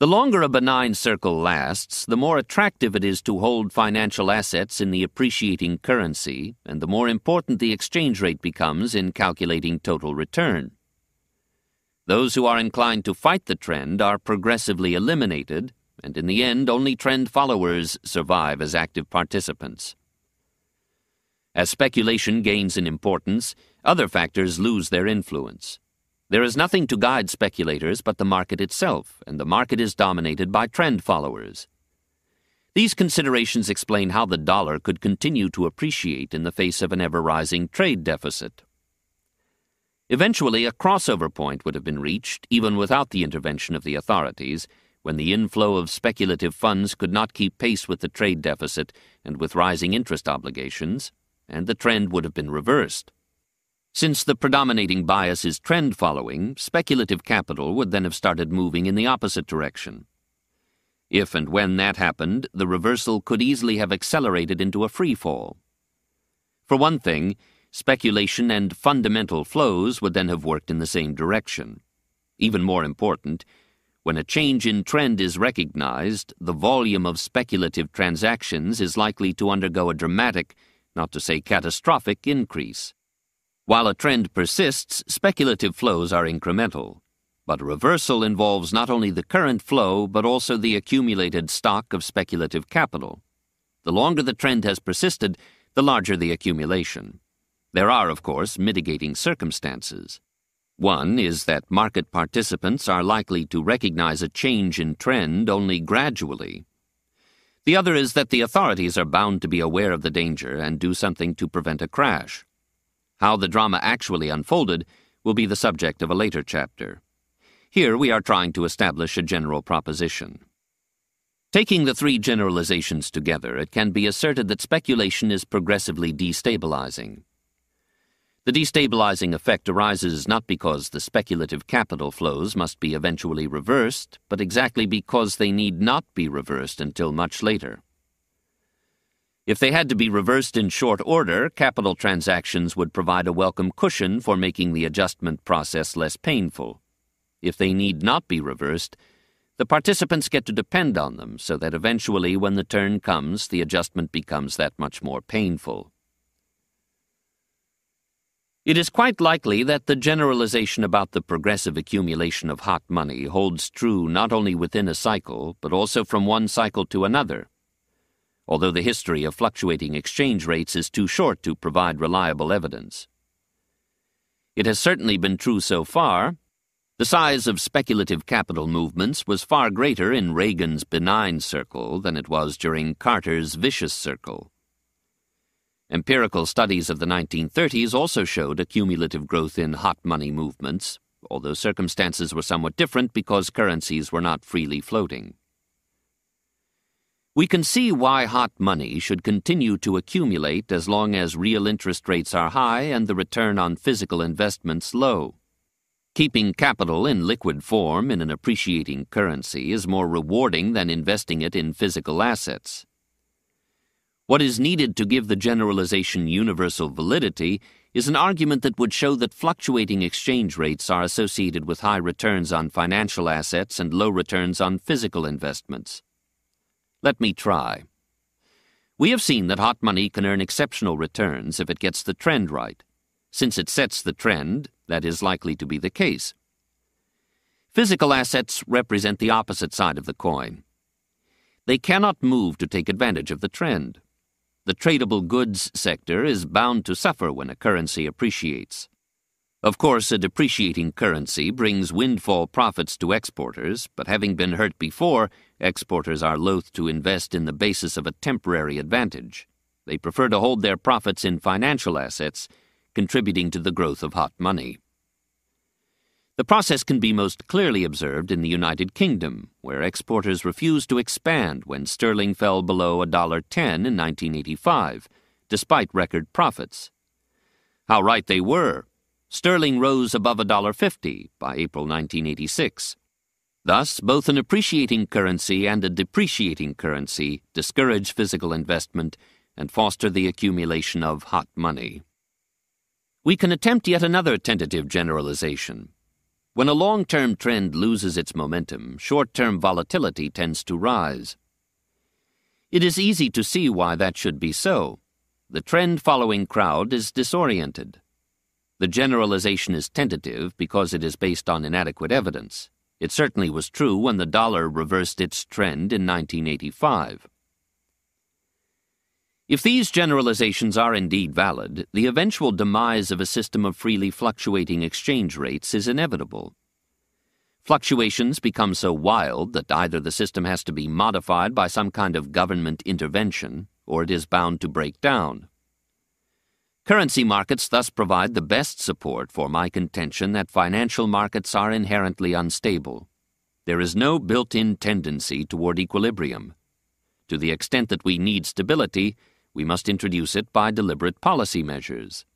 The longer a benign circle lasts, the more attractive it is to hold financial assets in the appreciating currency, and the more important the exchange rate becomes in calculating total return. Those who are inclined to fight the trend are progressively eliminated, and in the end, only trend followers survive as active participants. As speculation gains in importance, other factors lose their influence. There is nothing to guide speculators but the market itself, and the market is dominated by trend followers. These considerations explain how the dollar could continue to appreciate in the face of an ever rising trade deficit. Eventually, a crossover point would have been reached, even without the intervention of the authorities, when the inflow of speculative funds could not keep pace with the trade deficit and with rising interest obligations, and the trend would have been reversed. Since the predominating bias is trend following, speculative capital would then have started moving in the opposite direction. If and when that happened, the reversal could easily have accelerated into a free fall. For one thing, speculation and fundamental flows would then have worked in the same direction. Even more important, when a change in trend is recognized, the volume of speculative transactions is likely to undergo a dramatic, not to say catastrophic, increase. While a trend persists, speculative flows are incremental. But a reversal involves not only the current flow, but also the accumulated stock of speculative capital. The longer the trend has persisted, the larger the accumulation. There are, of course, mitigating circumstances. One is that market participants are likely to recognize a change in trend only gradually. The other is that the authorities are bound to be aware of the danger and do something to prevent a crash. How the drama actually unfolded will be the subject of a later chapter. Here we are trying to establish a general proposition. Taking the three generalizations together, it can be asserted that speculation is progressively destabilizing. The destabilizing effect arises not because the speculative capital flows must be eventually reversed, but exactly because they need not be reversed until much later. If they had to be reversed in short order, capital transactions would provide a welcome cushion for making the adjustment process less painful. If they need not be reversed, the participants get to depend on them so that eventually, when the turn comes, the adjustment becomes that much more painful. It is quite likely that the generalization about the progressive accumulation of hot money holds true not only within a cycle, but also from one cycle to another. Although the history of fluctuating exchange rates is too short to provide reliable evidence. It has certainly been true so far, the size of speculative capital movements was far greater in Reagan's benign circle than it was during Carter's vicious circle. Empirical studies of the 1930s also showed a cumulative growth in hot money movements, although circumstances were somewhat different because currencies were not freely floating. We can see why hot money should continue to accumulate as long as real interest rates are high and the return on physical investments low. Keeping capital in liquid form in an appreciating currency is more rewarding than investing it in physical assets. What is needed to give the generalization universal validity is an argument that would show that fluctuating exchange rates are associated with high returns on financial assets and low returns on physical investments. Let me try. We have seen that hot money can earn exceptional returns if it gets the trend right. Since it sets the trend, that is likely to be the case. Physical assets represent the opposite side of the coin. They cannot move to take advantage of the trend. The tradable goods sector is bound to suffer when a currency appreciates. Of course, a depreciating currency brings windfall profits to exporters, but having been hurt before, exporters are loath to invest in the basis of a temporary advantage. They prefer to hold their profits in financial assets contributing to the growth of hot money. The process can be most clearly observed in the United Kingdom, where exporters refused to expand when sterling fell below $1.10 in 1985, despite record profits. How right they were! Sterling rose above $1.50 by April 1986. Thus, both an appreciating currency and a depreciating currency discourage physical investment and foster the accumulation of hot money. We can attempt yet another tentative generalization. When a long term trend loses its momentum, short term volatility tends to rise. It is easy to see why that should be so. The trend following crowd is disoriented. The generalization is tentative because it is based on inadequate evidence. It certainly was true when the dollar reversed its trend in 1985. If these generalizations are indeed valid, the eventual demise of a system of freely fluctuating exchange rates is inevitable. Fluctuations become so wild that either the system has to be modified by some kind of government intervention, or it is bound to break down. Currency markets thus provide the best support for my contention that financial markets are inherently unstable. There is no built in tendency toward equilibrium. To the extent that we need stability, we must introduce it by deliberate policy measures.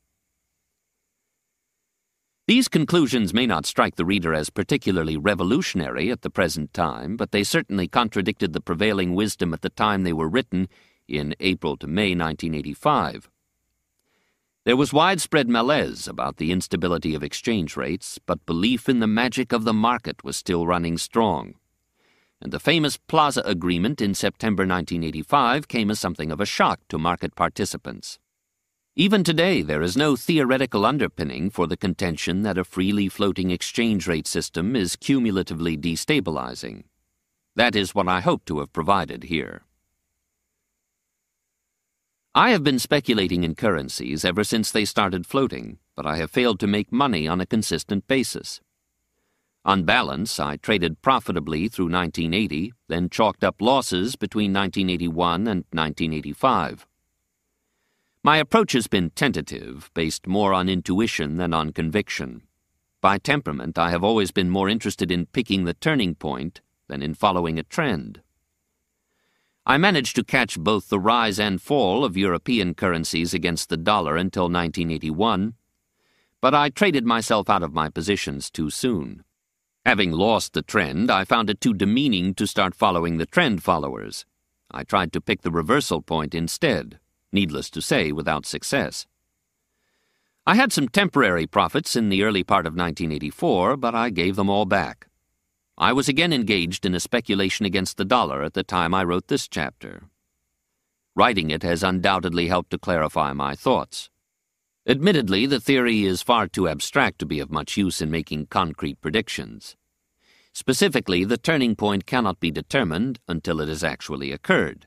These conclusions may not strike the reader as particularly revolutionary at the present time, but they certainly contradicted the prevailing wisdom at the time they were written, in April to May 1985. There was widespread malaise about the instability of exchange rates, but belief in the magic of the market was still running strong. And the famous Plaza Agreement in September 1985 came as something of a shock to market participants. Even today, there is no theoretical underpinning for the contention that a freely floating exchange rate system is cumulatively destabilizing. That is what I hope to have provided here. I have been speculating in currencies ever since they started floating, but I have failed to make money on a consistent basis. On balance, I traded profitably through 1980, then chalked up losses between 1981 and 1985. My approach has been tentative, based more on intuition than on conviction. By temperament, I have always been more interested in picking the turning point than in following a trend. I managed to catch both the rise and fall of European currencies against the dollar until 1981, but I traded myself out of my positions too soon. Having lost the trend, I found it too demeaning to start following the trend followers. I tried to pick the reversal point instead needless to say, without success. I had some temporary profits in the early part of 1984, but I gave them all back. I was again engaged in a speculation against the dollar at the time I wrote this chapter. Writing it has undoubtedly helped to clarify my thoughts. Admittedly, the theory is far too abstract to be of much use in making concrete predictions. Specifically, the turning point cannot be determined until it has actually occurred.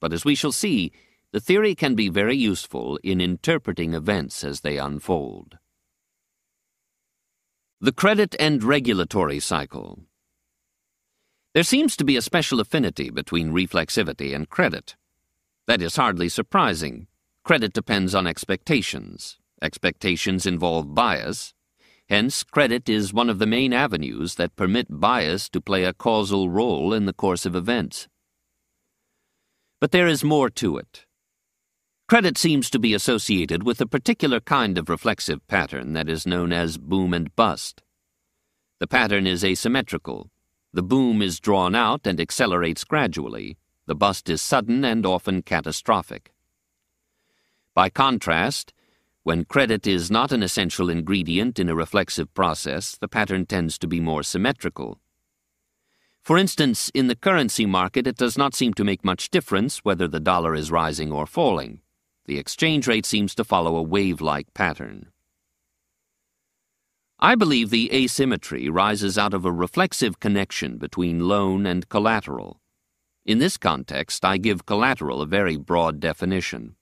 But as we shall see, the theory can be very useful in interpreting events as they unfold. The credit and regulatory cycle. There seems to be a special affinity between reflexivity and credit. That is hardly surprising. Credit depends on expectations. Expectations involve bias. Hence, credit is one of the main avenues that permit bias to play a causal role in the course of events. But there is more to it. Credit seems to be associated with a particular kind of reflexive pattern that is known as boom and bust. The pattern is asymmetrical. The boom is drawn out and accelerates gradually. The bust is sudden and often catastrophic. By contrast, when credit is not an essential ingredient in a reflexive process, the pattern tends to be more symmetrical. For instance, in the currency market, it does not seem to make much difference whether the dollar is rising or falling. The exchange rate seems to follow a wave-like pattern. I believe the asymmetry rises out of a reflexive connection between loan and collateral. In this context, I give collateral a very broad definition.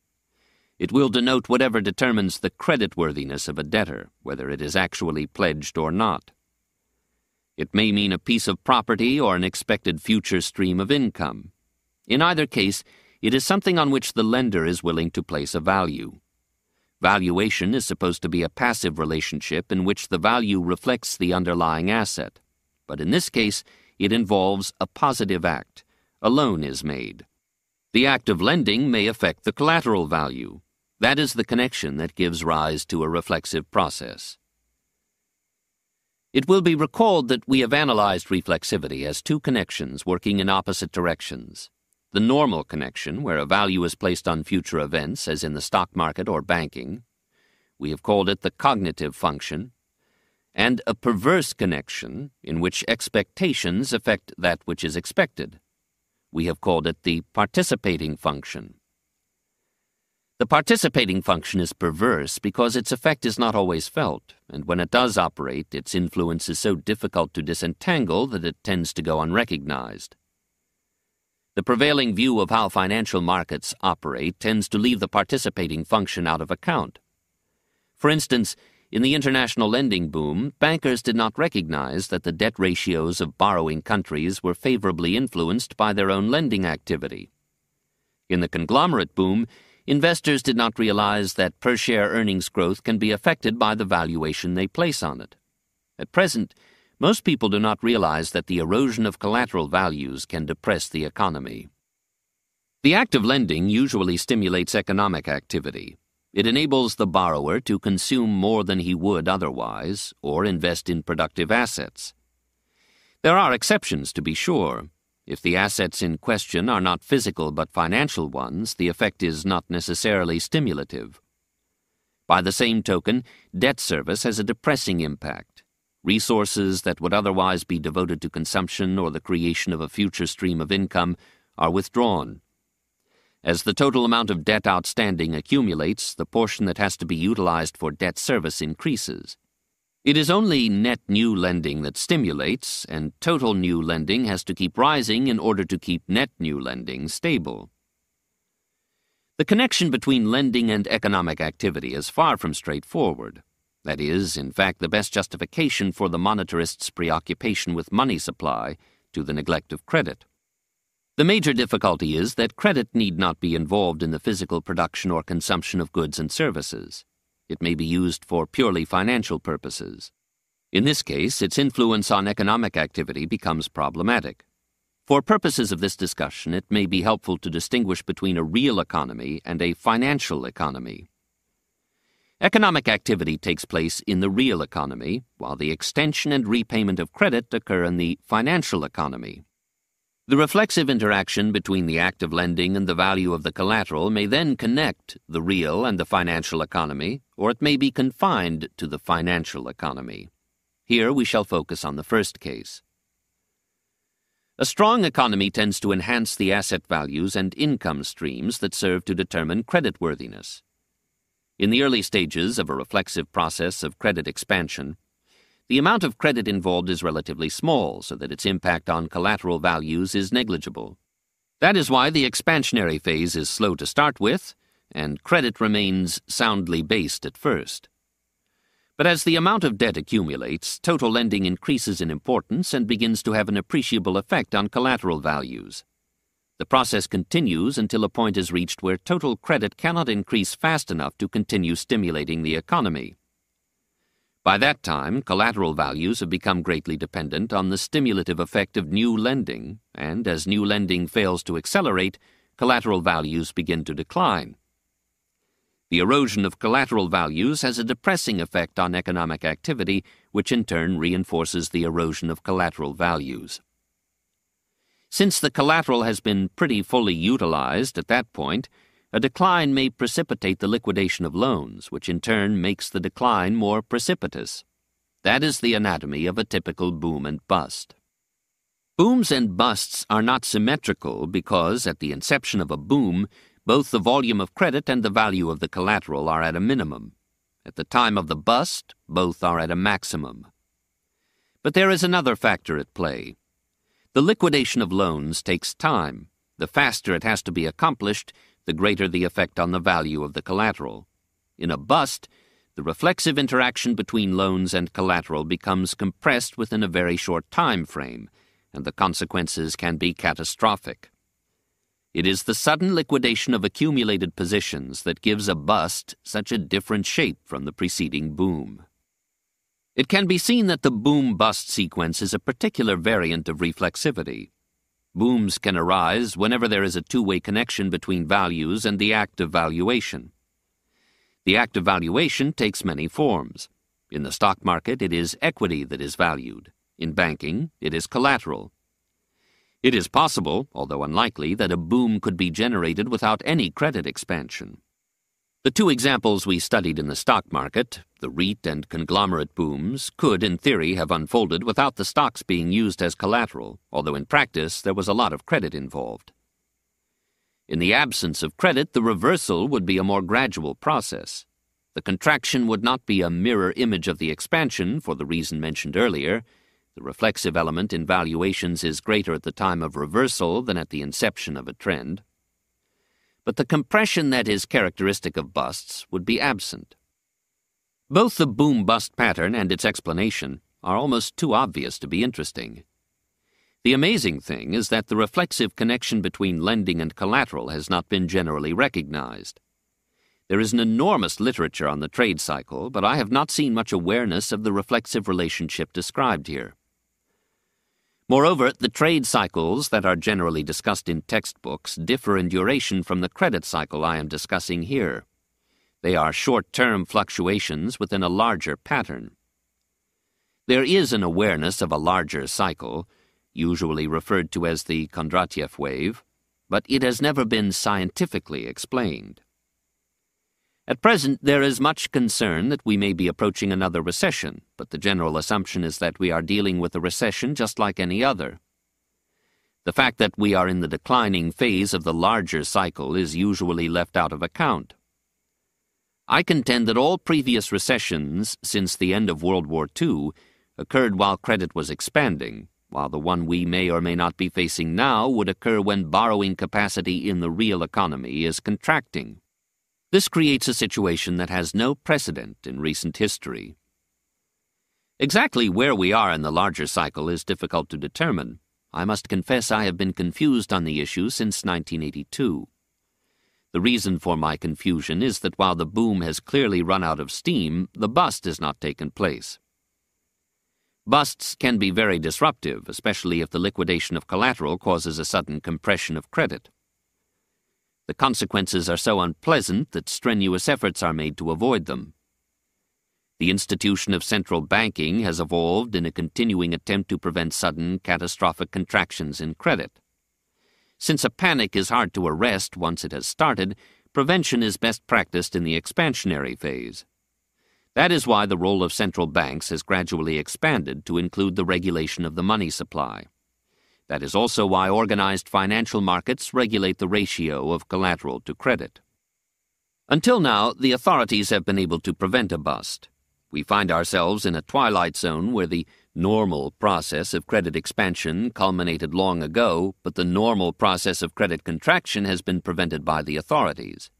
It will denote whatever determines the creditworthiness of a debtor, whether it is actually pledged or not. It may mean a piece of property or an expected future stream of income. In either case, it is something on which the lender is willing to place a value. Valuation is supposed to be a passive relationship in which the value reflects the underlying asset. But in this case, it involves a positive act. A loan is made. The act of lending may affect the collateral value. That is the connection that gives rise to a reflexive process. It will be recalled that we have analyzed reflexivity as two connections working in opposite directions the normal connection, where a value is placed on future events, as in the stock market or banking. We have called it the cognitive function. And a perverse connection, in which expectations affect that which is expected. We have called it the participating function. The participating function is perverse because its effect is not always felt, and when it does operate, its influence is so difficult to disentangle that it tends to go unrecognized. The prevailing view of how financial markets operate tends to leave the participating function out of account. For instance, in the international lending boom, bankers did not recognize that the debt ratios of borrowing countries were favorably influenced by their own lending activity. In the conglomerate boom, investors did not realize that per share earnings growth can be affected by the valuation they place on it. At present, most people do not realize that the erosion of collateral values can depress the economy. The act of lending usually stimulates economic activity. It enables the borrower to consume more than he would otherwise or invest in productive assets. There are exceptions, to be sure. If the assets in question are not physical but financial ones, the effect is not necessarily stimulative. By the same token, debt service has a depressing impact. Resources that would otherwise be devoted to consumption or the creation of a future stream of income are withdrawn. As the total amount of debt outstanding accumulates, the portion that has to be utilized for debt service increases. It is only net new lending that stimulates, and total new lending has to keep rising in order to keep net new lending stable. The connection between lending and economic activity is far from straightforward. That is, in fact, the best justification for the monetarist's preoccupation with money supply to the neglect of credit. The major difficulty is that credit need not be involved in the physical production or consumption of goods and services. It may be used for purely financial purposes. In this case, its influence on economic activity becomes problematic. For purposes of this discussion, it may be helpful to distinguish between a real economy and a financial economy. Economic activity takes place in the real economy, while the extension and repayment of credit occur in the financial economy. The reflexive interaction between the act of lending and the value of the collateral may then connect the real and the financial economy, or it may be confined to the financial economy. Here we shall focus on the first case. A strong economy tends to enhance the asset values and income streams that serve to determine creditworthiness. In the early stages of a reflexive process of credit expansion, the amount of credit involved is relatively small, so that its impact on collateral values is negligible. That is why the expansionary phase is slow to start with, and credit remains soundly based at first. But as the amount of debt accumulates, total lending increases in importance and begins to have an appreciable effect on collateral values. The process continues until a point is reached where total credit cannot increase fast enough to continue stimulating the economy. By that time, collateral values have become greatly dependent on the stimulative effect of new lending, and as new lending fails to accelerate, collateral values begin to decline. The erosion of collateral values has a depressing effect on economic activity, which in turn reinforces the erosion of collateral values. Since the collateral has been pretty fully utilized at that point, a decline may precipitate the liquidation of loans, which in turn makes the decline more precipitous. That is the anatomy of a typical boom and bust. Booms and busts are not symmetrical because, at the inception of a boom, both the volume of credit and the value of the collateral are at a minimum. At the time of the bust, both are at a maximum. But there is another factor at play. The liquidation of loans takes time. The faster it has to be accomplished, the greater the effect on the value of the collateral. In a bust, the reflexive interaction between loans and collateral becomes compressed within a very short time frame, and the consequences can be catastrophic. It is the sudden liquidation of accumulated positions that gives a bust such a different shape from the preceding boom. It can be seen that the boom bust sequence is a particular variant of reflexivity. Booms can arise whenever there is a two-way connection between values and the act of valuation. The act of valuation takes many forms. In the stock market, it is equity that is valued. In banking, it is collateral. It is possible, although unlikely, that a boom could be generated without any credit expansion. The two examples we studied in the stock market, the REIT and conglomerate booms, could, in theory, have unfolded without the stocks being used as collateral, although in practice there was a lot of credit involved. In the absence of credit, the reversal would be a more gradual process. The contraction would not be a mirror image of the expansion for the reason mentioned earlier. The reflexive element in valuations is greater at the time of reversal than at the inception of a trend but the compression that is characteristic of busts would be absent. Both the boom bust pattern and its explanation are almost too obvious to be interesting. The amazing thing is that the reflexive connection between lending and collateral has not been generally recognized. There is an enormous literature on the trade cycle, but I have not seen much awareness of the reflexive relationship described here. Moreover, the trade cycles that are generally discussed in textbooks differ in duration from the credit cycle I am discussing here. They are short-term fluctuations within a larger pattern. There is an awareness of a larger cycle, usually referred to as the Kondratiev wave, but it has never been scientifically explained. At present, there is much concern that we may be approaching another recession, but the general assumption is that we are dealing with a recession just like any other. The fact that we are in the declining phase of the larger cycle is usually left out of account. I contend that all previous recessions since the end of World War II occurred while credit was expanding, while the one we may or may not be facing now would occur when borrowing capacity in the real economy is contracting. This creates a situation that has no precedent in recent history. Exactly where we are in the larger cycle is difficult to determine. I must confess I have been confused on the issue since 1982. The reason for my confusion is that while the boom has clearly run out of steam, the bust has not taken place. Busts can be very disruptive, especially if the liquidation of collateral causes a sudden compression of credit. The consequences are so unpleasant that strenuous efforts are made to avoid them. The institution of central banking has evolved in a continuing attempt to prevent sudden, catastrophic contractions in credit. Since a panic is hard to arrest once it has started, prevention is best practiced in the expansionary phase. That is why the role of central banks has gradually expanded to include the regulation of the money supply. That is also why organized financial markets regulate the ratio of collateral to credit. Until now, the authorities have been able to prevent a bust. We find ourselves in a twilight zone where the normal process of credit expansion culminated long ago, but the normal process of credit contraction has been prevented by the authorities.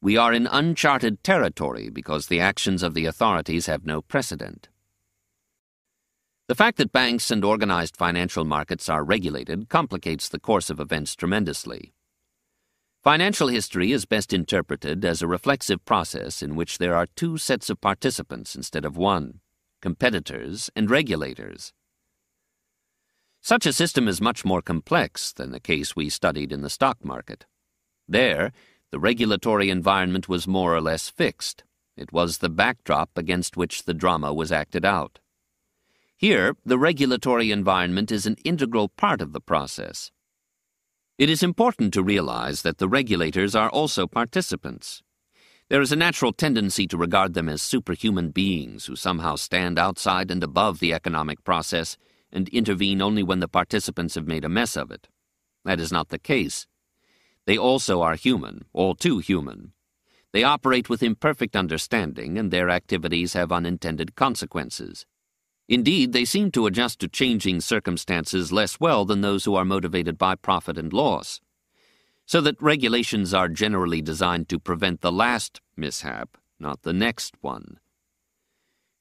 We are in uncharted territory because the actions of the authorities have no precedent. The fact that banks and organized financial markets are regulated complicates the course of events tremendously. Financial history is best interpreted as a reflexive process in which there are two sets of participants instead of one competitors and regulators. Such a system is much more complex than the case we studied in the stock market. There, the regulatory environment was more or less fixed. It was the backdrop against which the drama was acted out. Here, the regulatory environment is an integral part of the process. It is important to realize that the regulators are also participants. There is a natural tendency to regard them as superhuman beings who somehow stand outside and above the economic process and intervene only when the participants have made a mess of it. That is not the case. They also are human, all too human. They operate with imperfect understanding, and their activities have unintended consequences. Indeed, they seem to adjust to changing circumstances less well than those who are motivated by profit and loss. So that regulations are generally designed to prevent the last mishap, not the next one.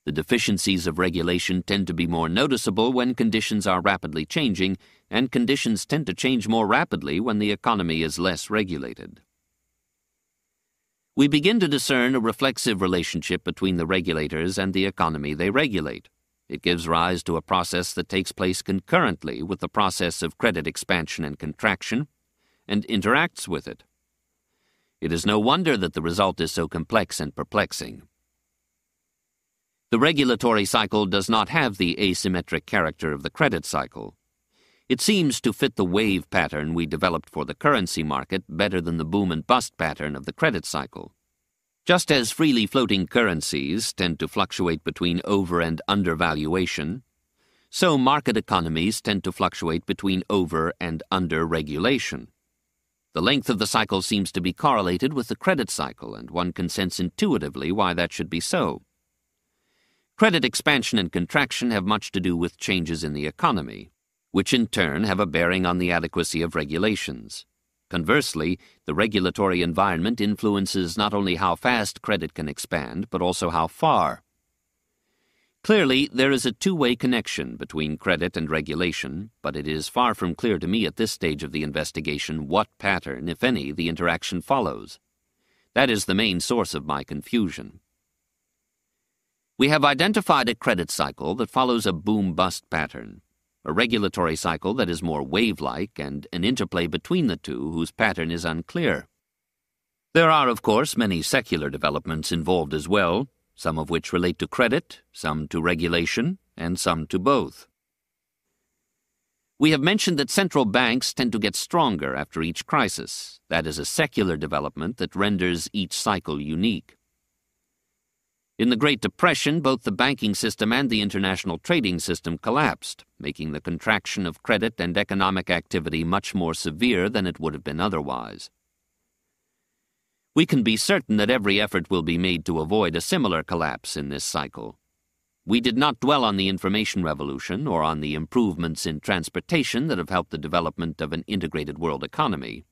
The deficiencies of regulation tend to be more noticeable when conditions are rapidly changing, and conditions tend to change more rapidly when the economy is less regulated. We begin to discern a reflexive relationship between the regulators and the economy they regulate. It gives rise to a process that takes place concurrently with the process of credit expansion and contraction, and interacts with it. It is no wonder that the result is so complex and perplexing. The regulatory cycle does not have the asymmetric character of the credit cycle. It seems to fit the wave pattern we developed for the currency market better than the boom and bust pattern of the credit cycle. Just as freely floating currencies tend to fluctuate between over and undervaluation, so market economies tend to fluctuate between over and under regulation. The length of the cycle seems to be correlated with the credit cycle, and one can sense intuitively why that should be so. Credit expansion and contraction have much to do with changes in the economy, which in turn have a bearing on the adequacy of regulations. Conversely, the regulatory environment influences not only how fast credit can expand, but also how far. Clearly, there is a two-way connection between credit and regulation, but it is far from clear to me at this stage of the investigation what pattern, if any, the interaction follows. That is the main source of my confusion. We have identified a credit cycle that follows a boom-bust pattern a regulatory cycle that is more wave-like, and an interplay between the two whose pattern is unclear. There are, of course, many secular developments involved as well, some of which relate to credit, some to regulation, and some to both. We have mentioned that central banks tend to get stronger after each crisis. That is a secular development that renders each cycle unique. In the Great Depression, both the banking system and the international trading system collapsed, making the contraction of credit and economic activity much more severe than it would have been otherwise. We can be certain that every effort will be made to avoid a similar collapse in this cycle. We did not dwell on the information revolution or on the improvements in transportation that have helped the development of an integrated world economy.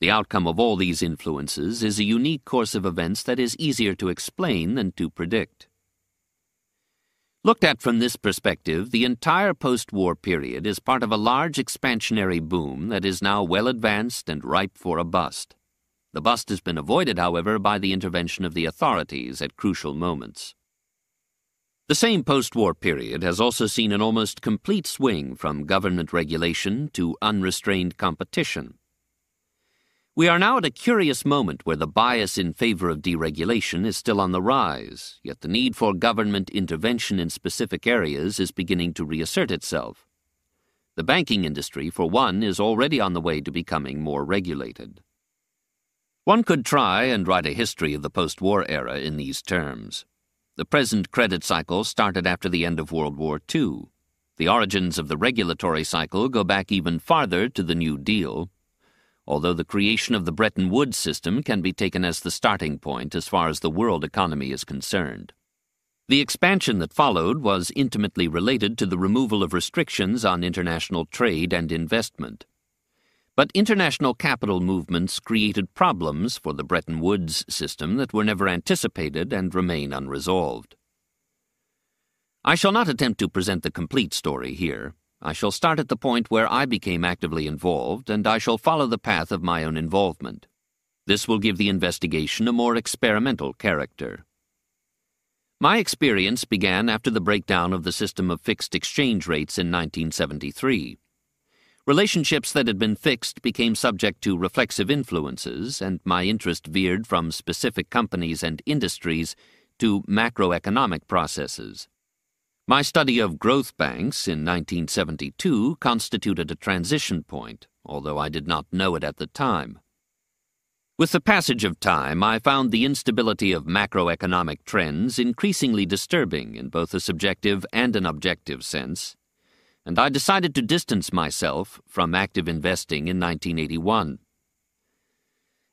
The outcome of all these influences is a unique course of events that is easier to explain than to predict. Looked at from this perspective, the entire post war period is part of a large expansionary boom that is now well advanced and ripe for a bust. The bust has been avoided, however, by the intervention of the authorities at crucial moments. The same post-war period has also seen an almost complete swing from government regulation to unrestrained competition. We are now at a curious moment where the bias in favor of deregulation is still on the rise, yet the need for government intervention in specific areas is beginning to reassert itself. The banking industry, for one, is already on the way to becoming more regulated. One could try and write a history of the post war era in these terms. The present credit cycle started after the end of World War II. The origins of the regulatory cycle go back even farther to the New Deal, although the creation of the Bretton Woods system can be taken as the starting point as far as the world economy is concerned. The expansion that followed was intimately related to the removal of restrictions on international trade and investment. But international capital movements created problems for the Bretton Woods system that were never anticipated and remain unresolved. I shall not attempt to present the complete story here. I shall start at the point where I became actively involved, and I shall follow the path of my own involvement. This will give the investigation a more experimental character. My experience began after the breakdown of the system of fixed exchange rates in 1973. Relationships that had been fixed became subject to reflexive influences, and my interest veered from specific companies and industries to macroeconomic processes. My study of growth banks in 1972 constituted a transition point, although I did not know it at the time. With the passage of time, I found the instability of macroeconomic trends increasingly disturbing in both a subjective and an objective sense, and I decided to distance myself from active investing in 1981.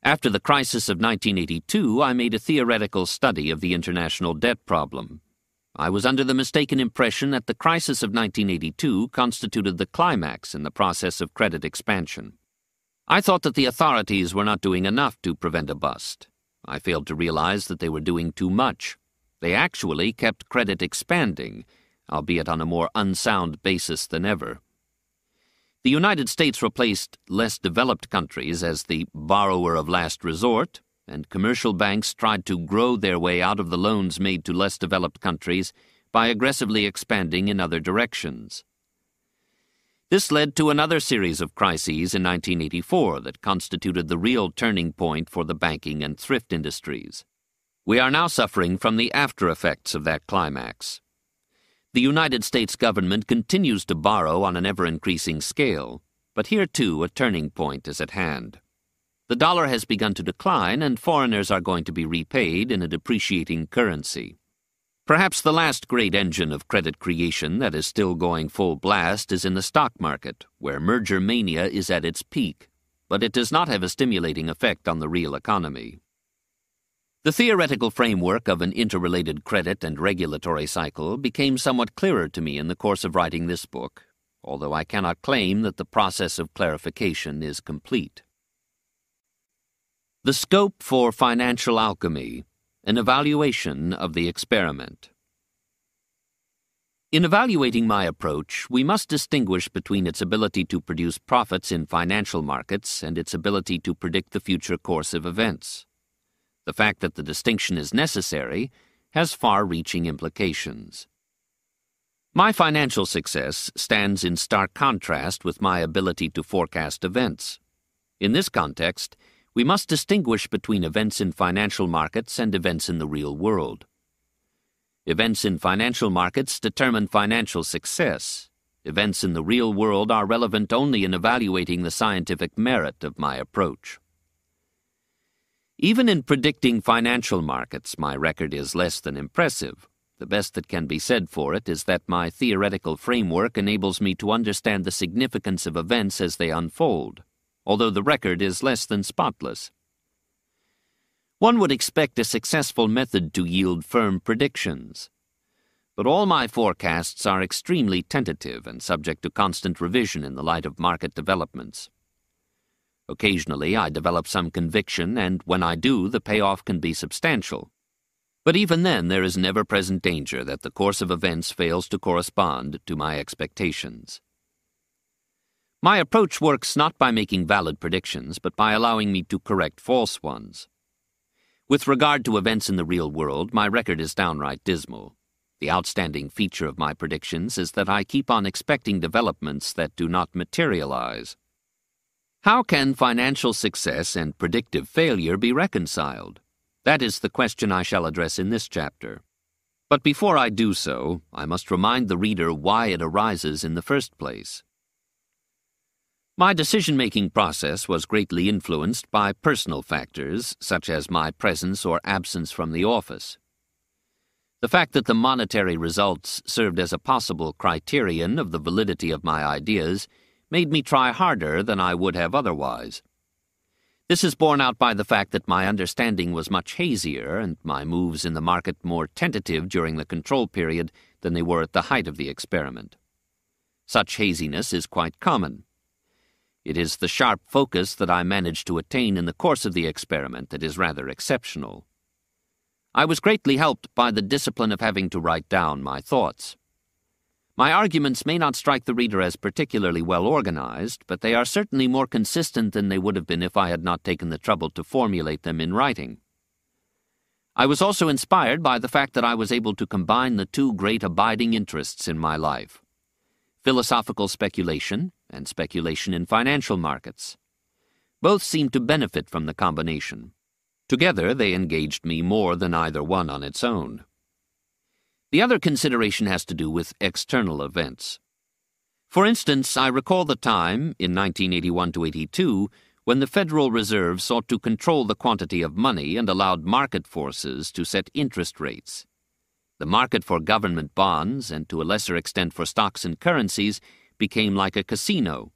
After the crisis of 1982, I made a theoretical study of the international debt problem. I was under the mistaken impression that the crisis of 1982 constituted the climax in the process of credit expansion. I thought that the authorities were not doing enough to prevent a bust. I failed to realize that they were doing too much. They actually kept credit expanding albeit on a more unsound basis than ever. The United States replaced less developed countries as the borrower of last resort, and commercial banks tried to grow their way out of the loans made to less developed countries by aggressively expanding in other directions. This led to another series of crises in 1984 that constituted the real turning point for the banking and thrift industries. We are now suffering from the after effects of that climax. The United States government continues to borrow on an ever increasing scale, but here too a turning point is at hand. The dollar has begun to decline, and foreigners are going to be repaid in a depreciating currency. Perhaps the last great engine of credit creation that is still going full blast is in the stock market, where merger mania is at its peak, but it does not have a stimulating effect on the real economy. The theoretical framework of an interrelated credit and regulatory cycle became somewhat clearer to me in the course of writing this book, although I cannot claim that the process of clarification is complete. The scope for financial alchemy, an evaluation of the experiment. In evaluating my approach, we must distinguish between its ability to produce profits in financial markets and its ability to predict the future course of events. The fact that the distinction is necessary has far reaching implications. My financial success stands in stark contrast with my ability to forecast events. In this context, We must distinguish between events in financial markets and events in the real world. Events in financial markets determine financial success. Events in the real world are relevant only in evaluating the scientific merit of my approach. Even in predicting financial markets, my record is less than impressive. The best that can be said for it is that my theoretical framework enables me to understand the significance of events as they unfold, although the record is less than spotless. One would expect a successful method to yield firm predictions. But all my forecasts are extremely tentative and subject to constant revision in the light of market developments. Occasionally, I develop some conviction, and when I do, the payoff can be substantial. But even then, there is an ever present danger that the course of events fails to correspond to my expectations. My approach works not by making valid predictions, but by allowing me to correct false ones. With regard to events in the real world, my record is downright dismal. The outstanding feature of my predictions is that I keep on expecting developments that do not materialize. How can financial success and predictive failure be reconciled? That is the question I shall address in this chapter. But before I do so, I must remind the reader why it arises in the first place. My decision making process was greatly influenced by personal factors, such as my presence or absence from the office. The fact that the monetary results served as a possible criterion of the validity of my ideas made me try harder than I would have otherwise. This is borne out by the fact that my understanding was much hazier and my moves in the market more tentative during the control period than they were at the height of the experiment. Such haziness is quite common. It is the sharp focus that I managed to attain in the course of the experiment that is rather exceptional. I was greatly helped by the discipline of having to write down my thoughts. My arguments may not strike the reader as particularly well organized, but they are certainly more consistent than they would have been if I had not taken the trouble to formulate them in writing. I was also inspired by the fact that I was able to combine the two great abiding interests in my life philosophical speculation and speculation in financial markets. Both seemed to benefit from the combination. Together, they engaged me more than either one on its own. The other consideration has to do with external events. For instance, I recall the time, in 1981 to 82, when the Federal Reserve sought to control the quantity of money and allowed market forces to set interest rates. The market for government bonds, and to a lesser extent for stocks and currencies, became like a casino,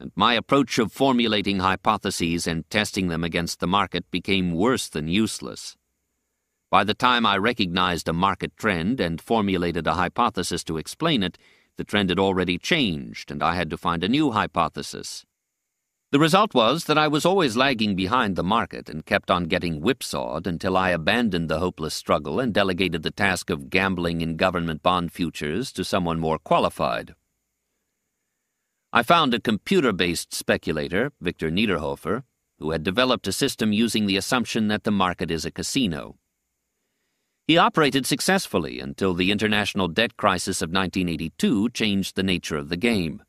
and my approach of formulating hypotheses and testing them against the market became worse than useless. By the time I recognized a market trend and formulated a hypothesis to explain it, the trend had already changed, and I had to find a new hypothesis. The result was that I was always lagging behind the market and kept on getting whipsawed until I abandoned the hopeless struggle and delegated the task of gambling in government bond futures to someone more qualified. I found a computer based speculator, Victor Niederhoffer, who had developed a system using the assumption that the market is a casino. He operated successfully until the international debt crisis of 1982 changed the nature of the game.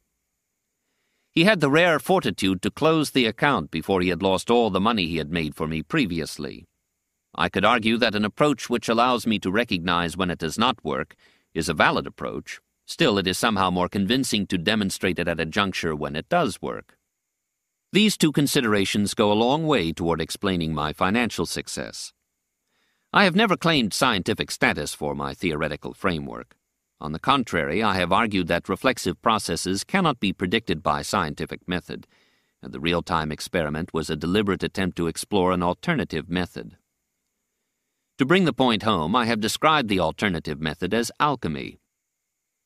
He had the rare fortitude to close the account before he had lost all the money he had made for me previously. I could argue that an approach which allows me to recognize when it does not work is a valid approach, Still, it is somehow more convincing to demonstrate it at a juncture when it does work. These two considerations go a long way toward explaining my financial success. I have never claimed scientific status for my theoretical framework. On the contrary, I have argued that reflexive processes cannot be predicted by scientific method, and the real-time experiment was a deliberate attempt to explore an alternative method. To bring the point home, I have described the alternative method as alchemy,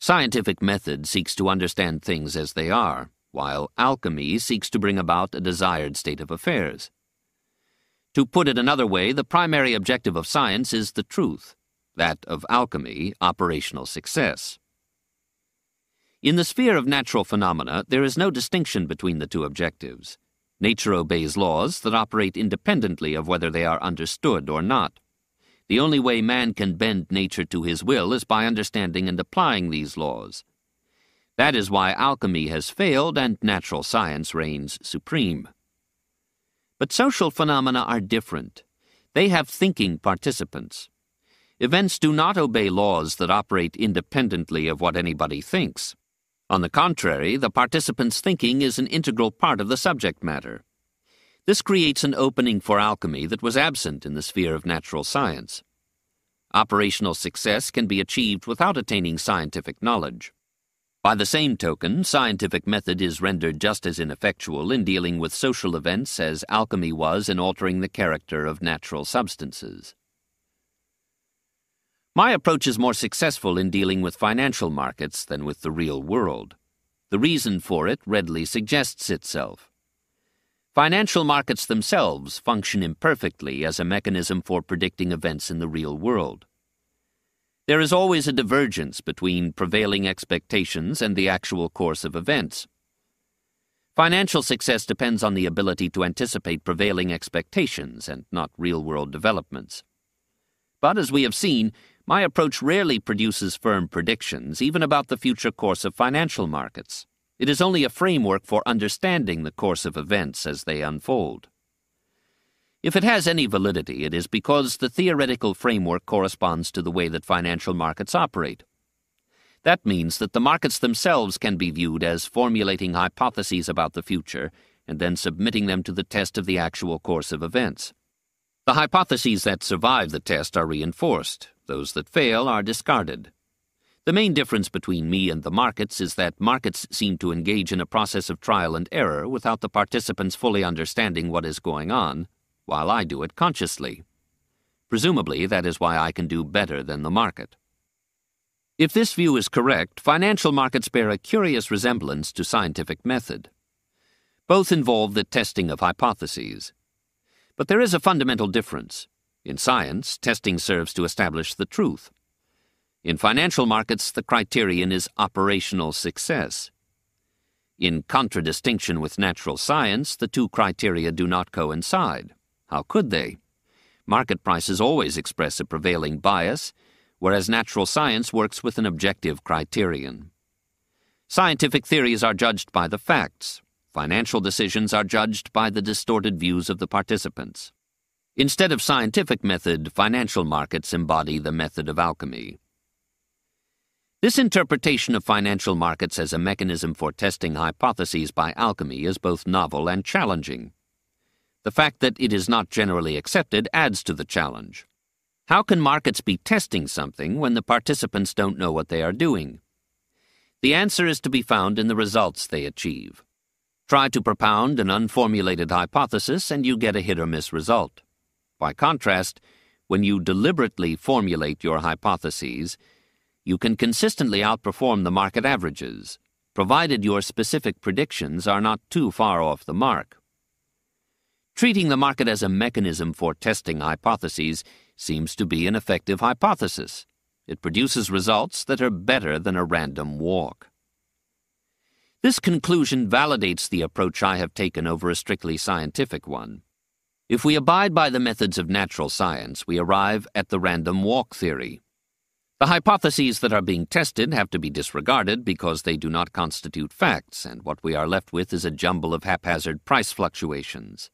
Scientific method seeks to understand things as they are, while alchemy seeks to bring about a desired state of affairs. To put it another way, the primary objective of science is the truth, that of alchemy, operational success. In the sphere of natural phenomena, there is no distinction between the two objectives. Nature obeys laws that operate independently of whether they are understood or not. The only way man can bend nature to his will is by understanding and applying these laws. That is why alchemy has failed and natural science reigns supreme. But social phenomena are different. They have thinking participants. Events do not obey laws that operate independently of what anybody thinks. On the contrary, the participant's thinking is an integral part of the subject matter. This creates an opening for alchemy that was absent in the sphere of natural science. Operational success can be achieved without attaining scientific knowledge. By the same token, scientific method is rendered just as ineffectual in dealing with social events as alchemy was in altering the character of natural substances. My approach is more successful in dealing with financial markets than with the real world. The reason for it readily suggests itself. Financial markets themselves function imperfectly as a mechanism for predicting events in the real world. There is always a divergence between prevailing expectations and the actual course of events. Financial success depends on the ability to anticipate prevailing expectations and not real world developments. But as we have seen, my approach rarely produces firm predictions, even about the future course of financial markets. It is only a framework for understanding the course of events as they unfold. If it has any validity, it is because the theoretical framework corresponds to the way that financial markets operate. That means that the markets themselves can be viewed as formulating hypotheses about the future and then submitting them to the test of the actual course of events. The hypotheses that survive the test are reinforced, those that fail are discarded. The main difference between me and the markets is that markets seem to engage in a process of trial and error without the participants fully understanding what is going on, while I do it consciously. Presumably, that is why I can do better than the market. If this view is correct, financial markets bear a curious resemblance to scientific method. Both involve the testing of hypotheses. But there is a fundamental difference. In science, testing serves to establish the truth. In financial markets, the criterion is operational success. In contradistinction with natural science, the two criteria do not coincide. How could they? Market prices always express a prevailing bias, whereas natural science works with an objective criterion. Scientific theories are judged by the facts. Financial decisions are judged by the distorted views of the participants. Instead of scientific method, financial markets embody the method of alchemy. This interpretation of financial markets as a mechanism for testing hypotheses by alchemy is both novel and challenging. The fact that it is not generally accepted adds to the challenge. How can markets be testing something when the participants don't know what they are doing? The answer is to be found in the results they achieve. Try to propound an unformulated hypothesis and you get a hit or miss result. By contrast, when you deliberately formulate your hypotheses, you can consistently outperform the market averages, provided your specific predictions are not too far off the mark. Treating the market as a mechanism for testing hypotheses seems to be an effective hypothesis. It produces results that are better than a random walk. This conclusion validates the approach I have taken over a strictly scientific one. If we abide by the methods of natural science, we arrive at the random walk theory. The hypotheses that are being tested have to be disregarded because they do not constitute facts, and what we are left with is a jumble of haphazard price fluctuations.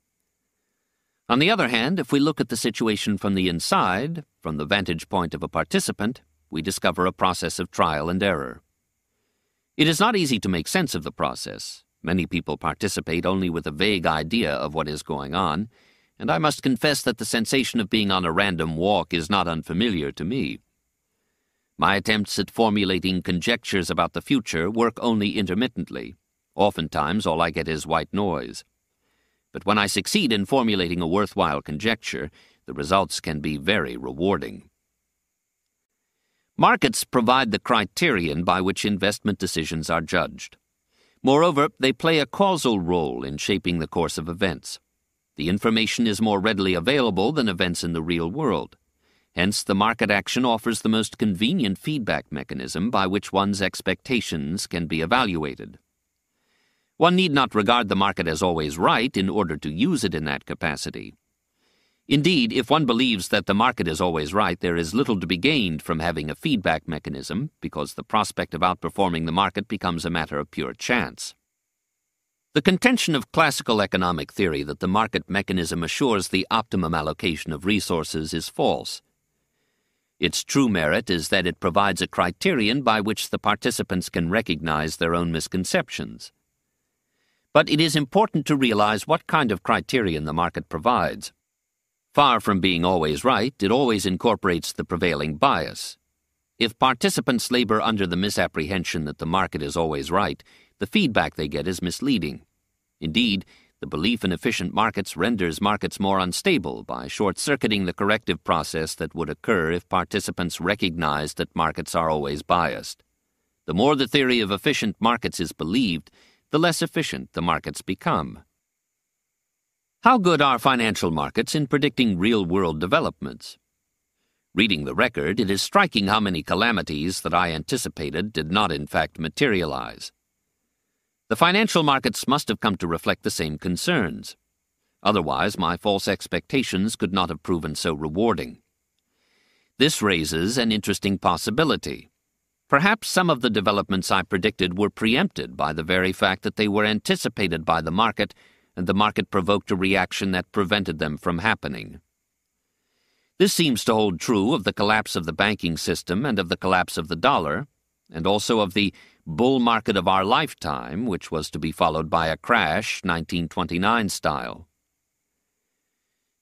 On the other hand, if we look at the situation from the inside, from the vantage point of a participant, we discover a process of trial and error. It is not easy to make sense of the process. Many people participate only with a vague idea of what is going on, and I must confess that the sensation of being on a random walk is not unfamiliar to me. My attempts at formulating conjectures about the future work only intermittently. Oftentimes, all I get is white noise but when I succeed in formulating a worthwhile conjecture, the results can be very rewarding. Markets provide the criterion by which investment decisions are judged. Moreover, they play a causal role in shaping the course of events. The information is more readily available than events in the real world. Hence, the market action offers the most convenient feedback mechanism by which one's expectations can be evaluated. One need not regard the market as always right in order to use it in that capacity. Indeed, if one believes that the market is always right, there is little to be gained from having a feedback mechanism because the prospect of outperforming the market becomes a matter of pure chance. The contention of classical economic theory that the market mechanism assures the optimum allocation of resources is false. Its true merit is that it provides a criterion by which the participants can recognize their own misconceptions. But it is important to realize what kind of criterion the market provides. Far from being always right, it always incorporates the prevailing bias. If participants labor under the misapprehension that the market is always right, the feedback they get is misleading. Indeed, the belief in efficient markets renders markets more unstable by short circuiting the corrective process that would occur if participants recognized that markets are always biased. The more the theory of efficient markets is believed, the less efficient the markets become. How good are financial markets in predicting real world developments? Reading the record, it is striking how many calamities that I anticipated did not in fact materialize. The financial markets must have come to reflect the same concerns. Otherwise, my false expectations could not have proven so rewarding. This raises an interesting possibility. Perhaps some of the developments I predicted were preempted by the very fact that they were anticipated by the market, and the market provoked a reaction that prevented them from happening. This seems to hold true of the collapse of the banking system and of the collapse of the dollar, and also of the bull market of our lifetime, which was to be followed by a crash, 1929 style.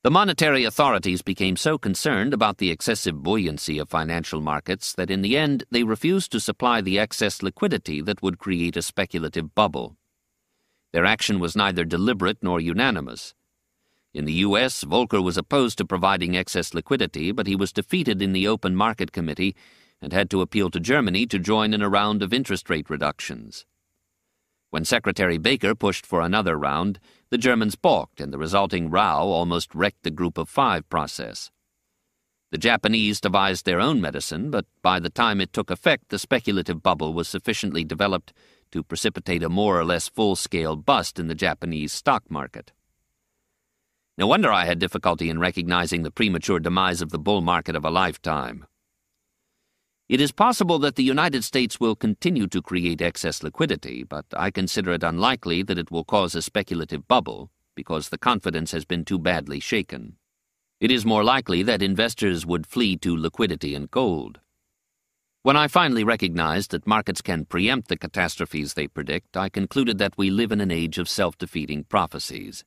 The monetary authorities became so concerned about the excessive buoyancy of financial markets that in the end they refused to supply the excess liquidity that would create a speculative bubble. Their action was neither deliberate nor unanimous. In the U.S., Volcker was opposed to providing excess liquidity, but he was defeated in the Open Market Committee and had to appeal to Germany to join in a round of interest rate reductions. When Secretary Baker pushed for another round, the Germans balked, and the resulting row almost wrecked the Group of Five process. The Japanese devised their own medicine, but by the time it took effect, the speculative bubble was sufficiently developed to precipitate a more or less full scale bust in the Japanese stock market. No wonder I had difficulty in recognizing the premature demise of the bull market of a lifetime. It is possible that the United States will continue to create excess liquidity, but I consider it unlikely that it will cause a speculative bubble because the confidence has been too badly shaken. It is more likely that investors would flee to liquidity and gold. When I finally recognized that markets can preempt the catastrophes they predict, I concluded that we live in an age of self defeating prophecies.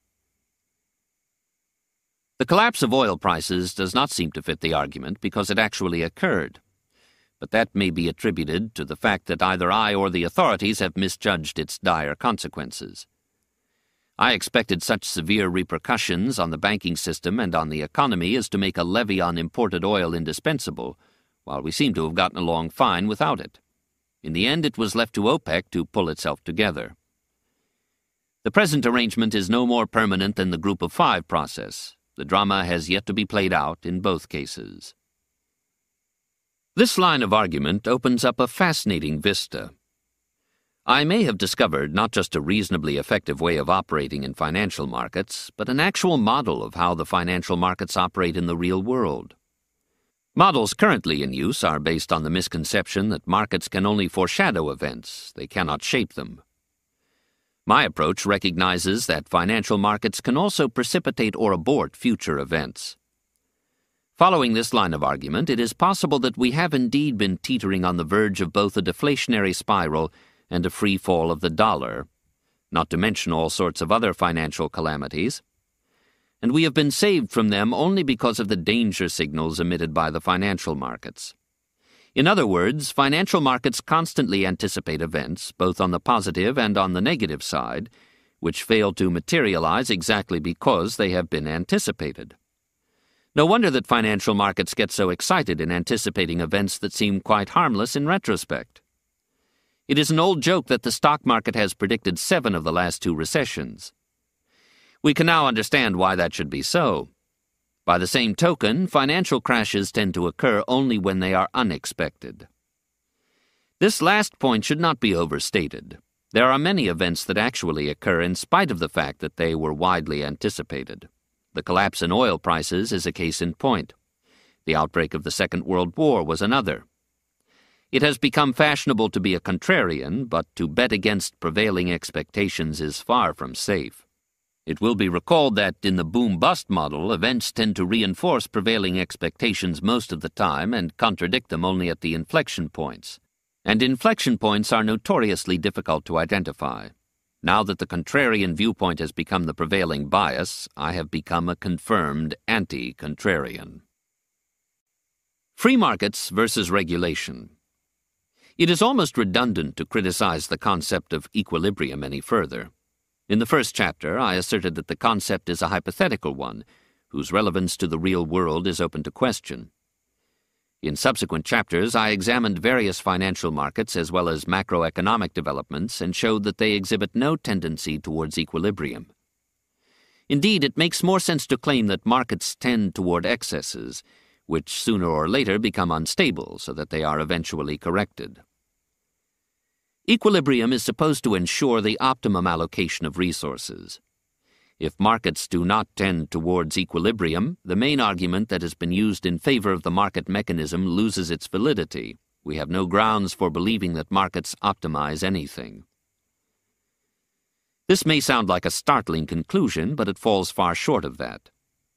The collapse of oil prices does not seem to fit the argument because it actually occurred but that may be attributed to the fact that either I or the authorities have misjudged its dire consequences. I expected such severe repercussions on the banking system and on the economy as to make a levy on imported oil indispensable, while we seem to have gotten along fine without it. In the end, it was left to OPEC to pull itself together. The present arrangement is no more permanent than the Group of Five process. The drama has yet to be played out in both cases. This line of argument opens up a fascinating vista. I may have discovered not just a reasonably effective way of operating in financial markets, but an actual model of how the financial markets operate in the real world. Models currently in use are based on the misconception that markets can only foreshadow events, they cannot shape them. My approach recognizes that financial markets can also precipitate or abort future events. Following this line of argument, it is possible that we have indeed been teetering on the verge of both a deflationary spiral and a free fall of the dollar, not to mention all sorts of other financial calamities. And we have been saved from them only because of the danger signals emitted by the financial markets. In other words, financial markets constantly anticipate events, both on the positive and on the negative side, which fail to materialize exactly because they have been anticipated. No wonder that financial markets get so excited in anticipating events that seem quite harmless in retrospect. It is an old joke that the stock market has predicted seven of the last two recessions. We can now understand why that should be so. By the same token, financial crashes tend to occur only when they are unexpected. This last point should not be overstated. There are many events that actually occur in spite of the fact that they were widely anticipated. The collapse in oil prices is a case in point. The outbreak of the Second World War was another. It has become fashionable to be a contrarian, but to bet against prevailing expectations is far from safe. It will be recalled that in the boom bust model, events tend to reinforce prevailing expectations most of the time and contradict them only at the inflection points. And inflection points are notoriously difficult to identify. Now that the contrarian viewpoint has become the prevailing bias, I have become a confirmed anti contrarian. Free markets versus regulation. It is almost redundant to criticize the concept of equilibrium any further. In the first chapter, I asserted that the concept is a hypothetical one, whose relevance to the real world is open to question. In subsequent chapters, I examined various financial markets as well as macroeconomic developments and showed that they exhibit no tendency towards equilibrium. Indeed, it makes more sense to claim that markets tend toward excesses, which sooner or later become unstable so that they are eventually corrected. Equilibrium is supposed to ensure the optimum allocation of resources. If markets do not tend towards equilibrium, the main argument that has been used in favor of the market mechanism loses its validity. We have no grounds for believing that markets optimize anything. This may sound like a startling conclusion, but it falls far short of that.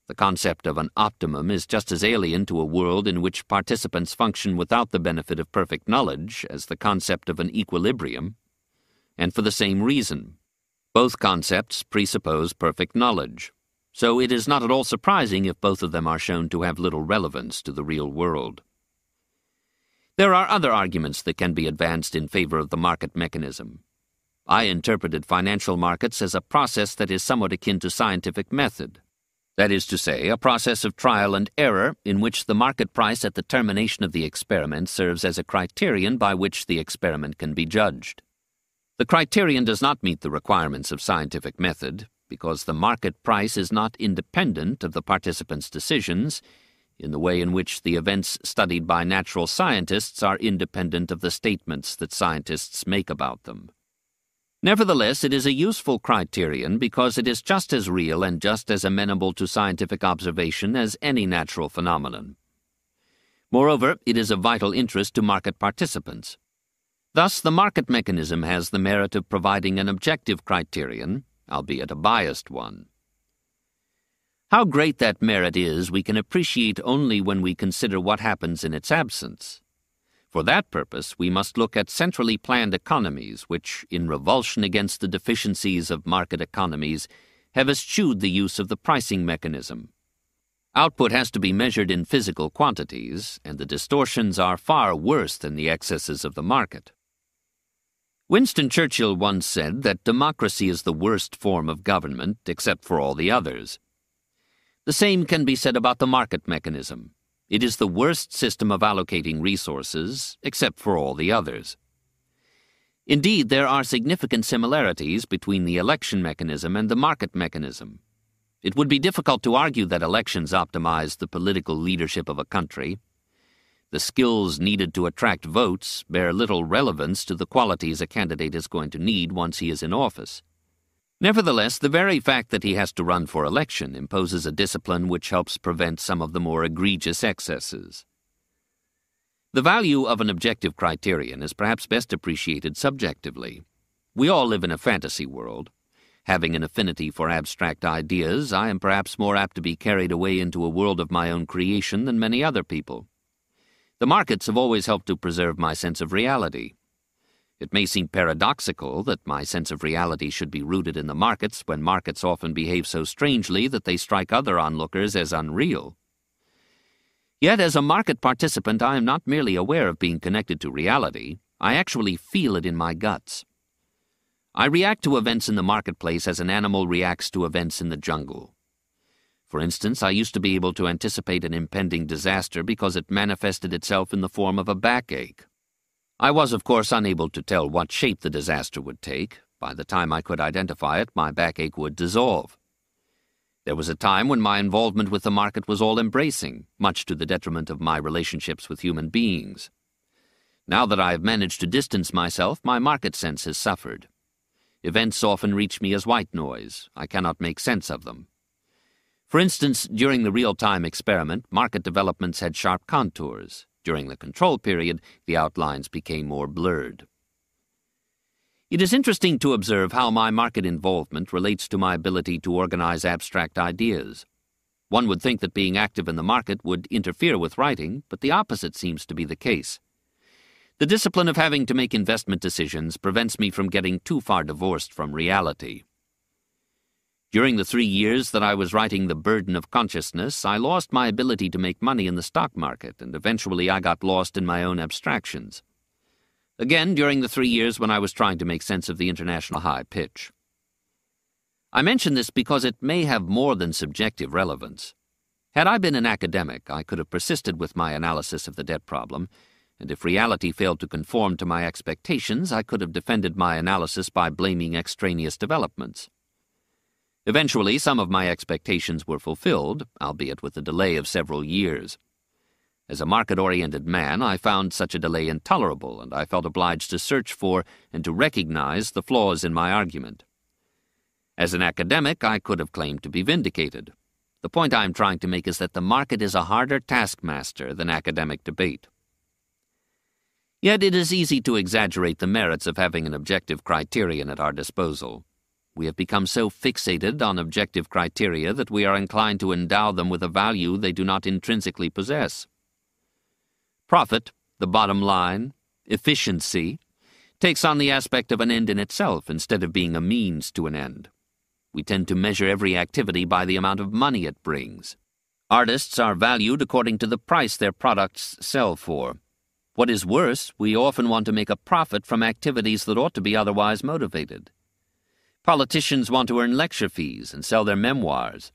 The concept of an optimum is just as alien to a world in which participants function without the benefit of perfect knowledge as the concept of an equilibrium, and for the same reason. Both concepts presuppose perfect knowledge, so it is not at all surprising if both of them are shown to have little relevance to the real world. There are other arguments that can be advanced in favor of the market mechanism. I interpreted financial markets as a process that is somewhat akin to scientific method. That is to say, a process of trial and error in which the market price at the termination of the experiment serves as a criterion by which the experiment can be judged. The criterion does not meet the requirements of scientific method because the market price is not independent of the participants' decisions in the way in which the events studied by natural scientists are independent of the statements that scientists make about them. Nevertheless, it is a useful criterion because it is just as real and just as amenable to scientific observation as any natural phenomenon. Moreover, it is of vital interest to market participants. Thus, the market mechanism has the merit of providing an objective criterion, albeit a biased one. How great that merit is we can appreciate only when we consider what happens in its absence. For that purpose, we must look at centrally planned economies which, in revulsion against the deficiencies of market economies, have eschewed the use of the pricing mechanism. Output has to be measured in physical quantities, and the distortions are far worse than the excesses of the market. Winston Churchill once said that democracy is the worst form of government except for all the others. The same can be said about the market mechanism. It is the worst system of allocating resources, except for all the others. Indeed, there are significant similarities between the election mechanism and the market mechanism. It would be difficult to argue that elections optimize the political leadership of a country. The skills needed to attract votes bear little relevance to the qualities a candidate is going to need once he is in office. Nevertheless, the very fact that he has to run for election imposes a discipline which helps prevent some of the more egregious excesses. The value of an objective criterion is perhaps best appreciated subjectively. We all live in a fantasy world. Having an affinity for abstract ideas, I am perhaps more apt to be carried away into a world of my own creation than many other people. The markets have always helped to preserve my sense of reality. It may seem paradoxical that my sense of reality should be rooted in the markets when markets often behave so strangely that they strike other onlookers as unreal. Yet, as a market participant, I am not merely aware of being connected to reality, I actually feel it in my guts. I react to events in the marketplace as an animal reacts to events in the jungle. For instance, I used to be able to anticipate an impending disaster because it manifested itself in the form of a backache I was, of course, unable to tell what shape the disaster would take. By the time I could identify it, my backache would dissolve. There was a time when my involvement with the market was all embracing, much to the detriment of my relationships with human beings. Now that I have managed to distance myself, my market sense has suffered. Events often reach me as white noise. I cannot make sense of them. For instance, during the real time experiment, market developments had sharp contours. During the control period, the outlines became more blurred. It is interesting to observe how my market involvement relates to my ability to organize abstract ideas. One would think that being active in the market would interfere with writing, but the opposite seems to be the case. The discipline of having to make investment decisions prevents me from getting too far divorced from reality. During the three years that I was writing The Burden of Consciousness, I lost my ability to make money in the stock market, and eventually I got lost in my own abstractions. Again, during the three years when I was trying to make sense of the international high pitch. I mention this because it may have more than subjective relevance. Had I been an academic, I could have persisted with my analysis of the debt problem, and if reality failed to conform to my expectations, I could have defended my analysis by blaming extraneous developments. Eventually, some of my expectations were fulfilled, albeit with a delay of several years. As a market-oriented man, I found such a delay intolerable, and I felt obliged to search for and to recognize the flaws in my argument. As an academic, I could have claimed to be vindicated. The point I am trying to make is that the market is a harder taskmaster than academic debate. Yet it is easy to exaggerate the merits of having an objective criterion at our disposal. We have become so fixated on objective criteria that we are inclined to endow them with a value they do not intrinsically possess. Profit, the bottom line, efficiency, takes on the aspect of an end in itself instead of being a means to an end. We tend to measure every activity by the amount of money it brings. Artists are valued according to the price their products sell for. What is worse, we often want to make a profit from activities that ought to be otherwise motivated. Politicians want to earn lecture fees and sell their memoirs.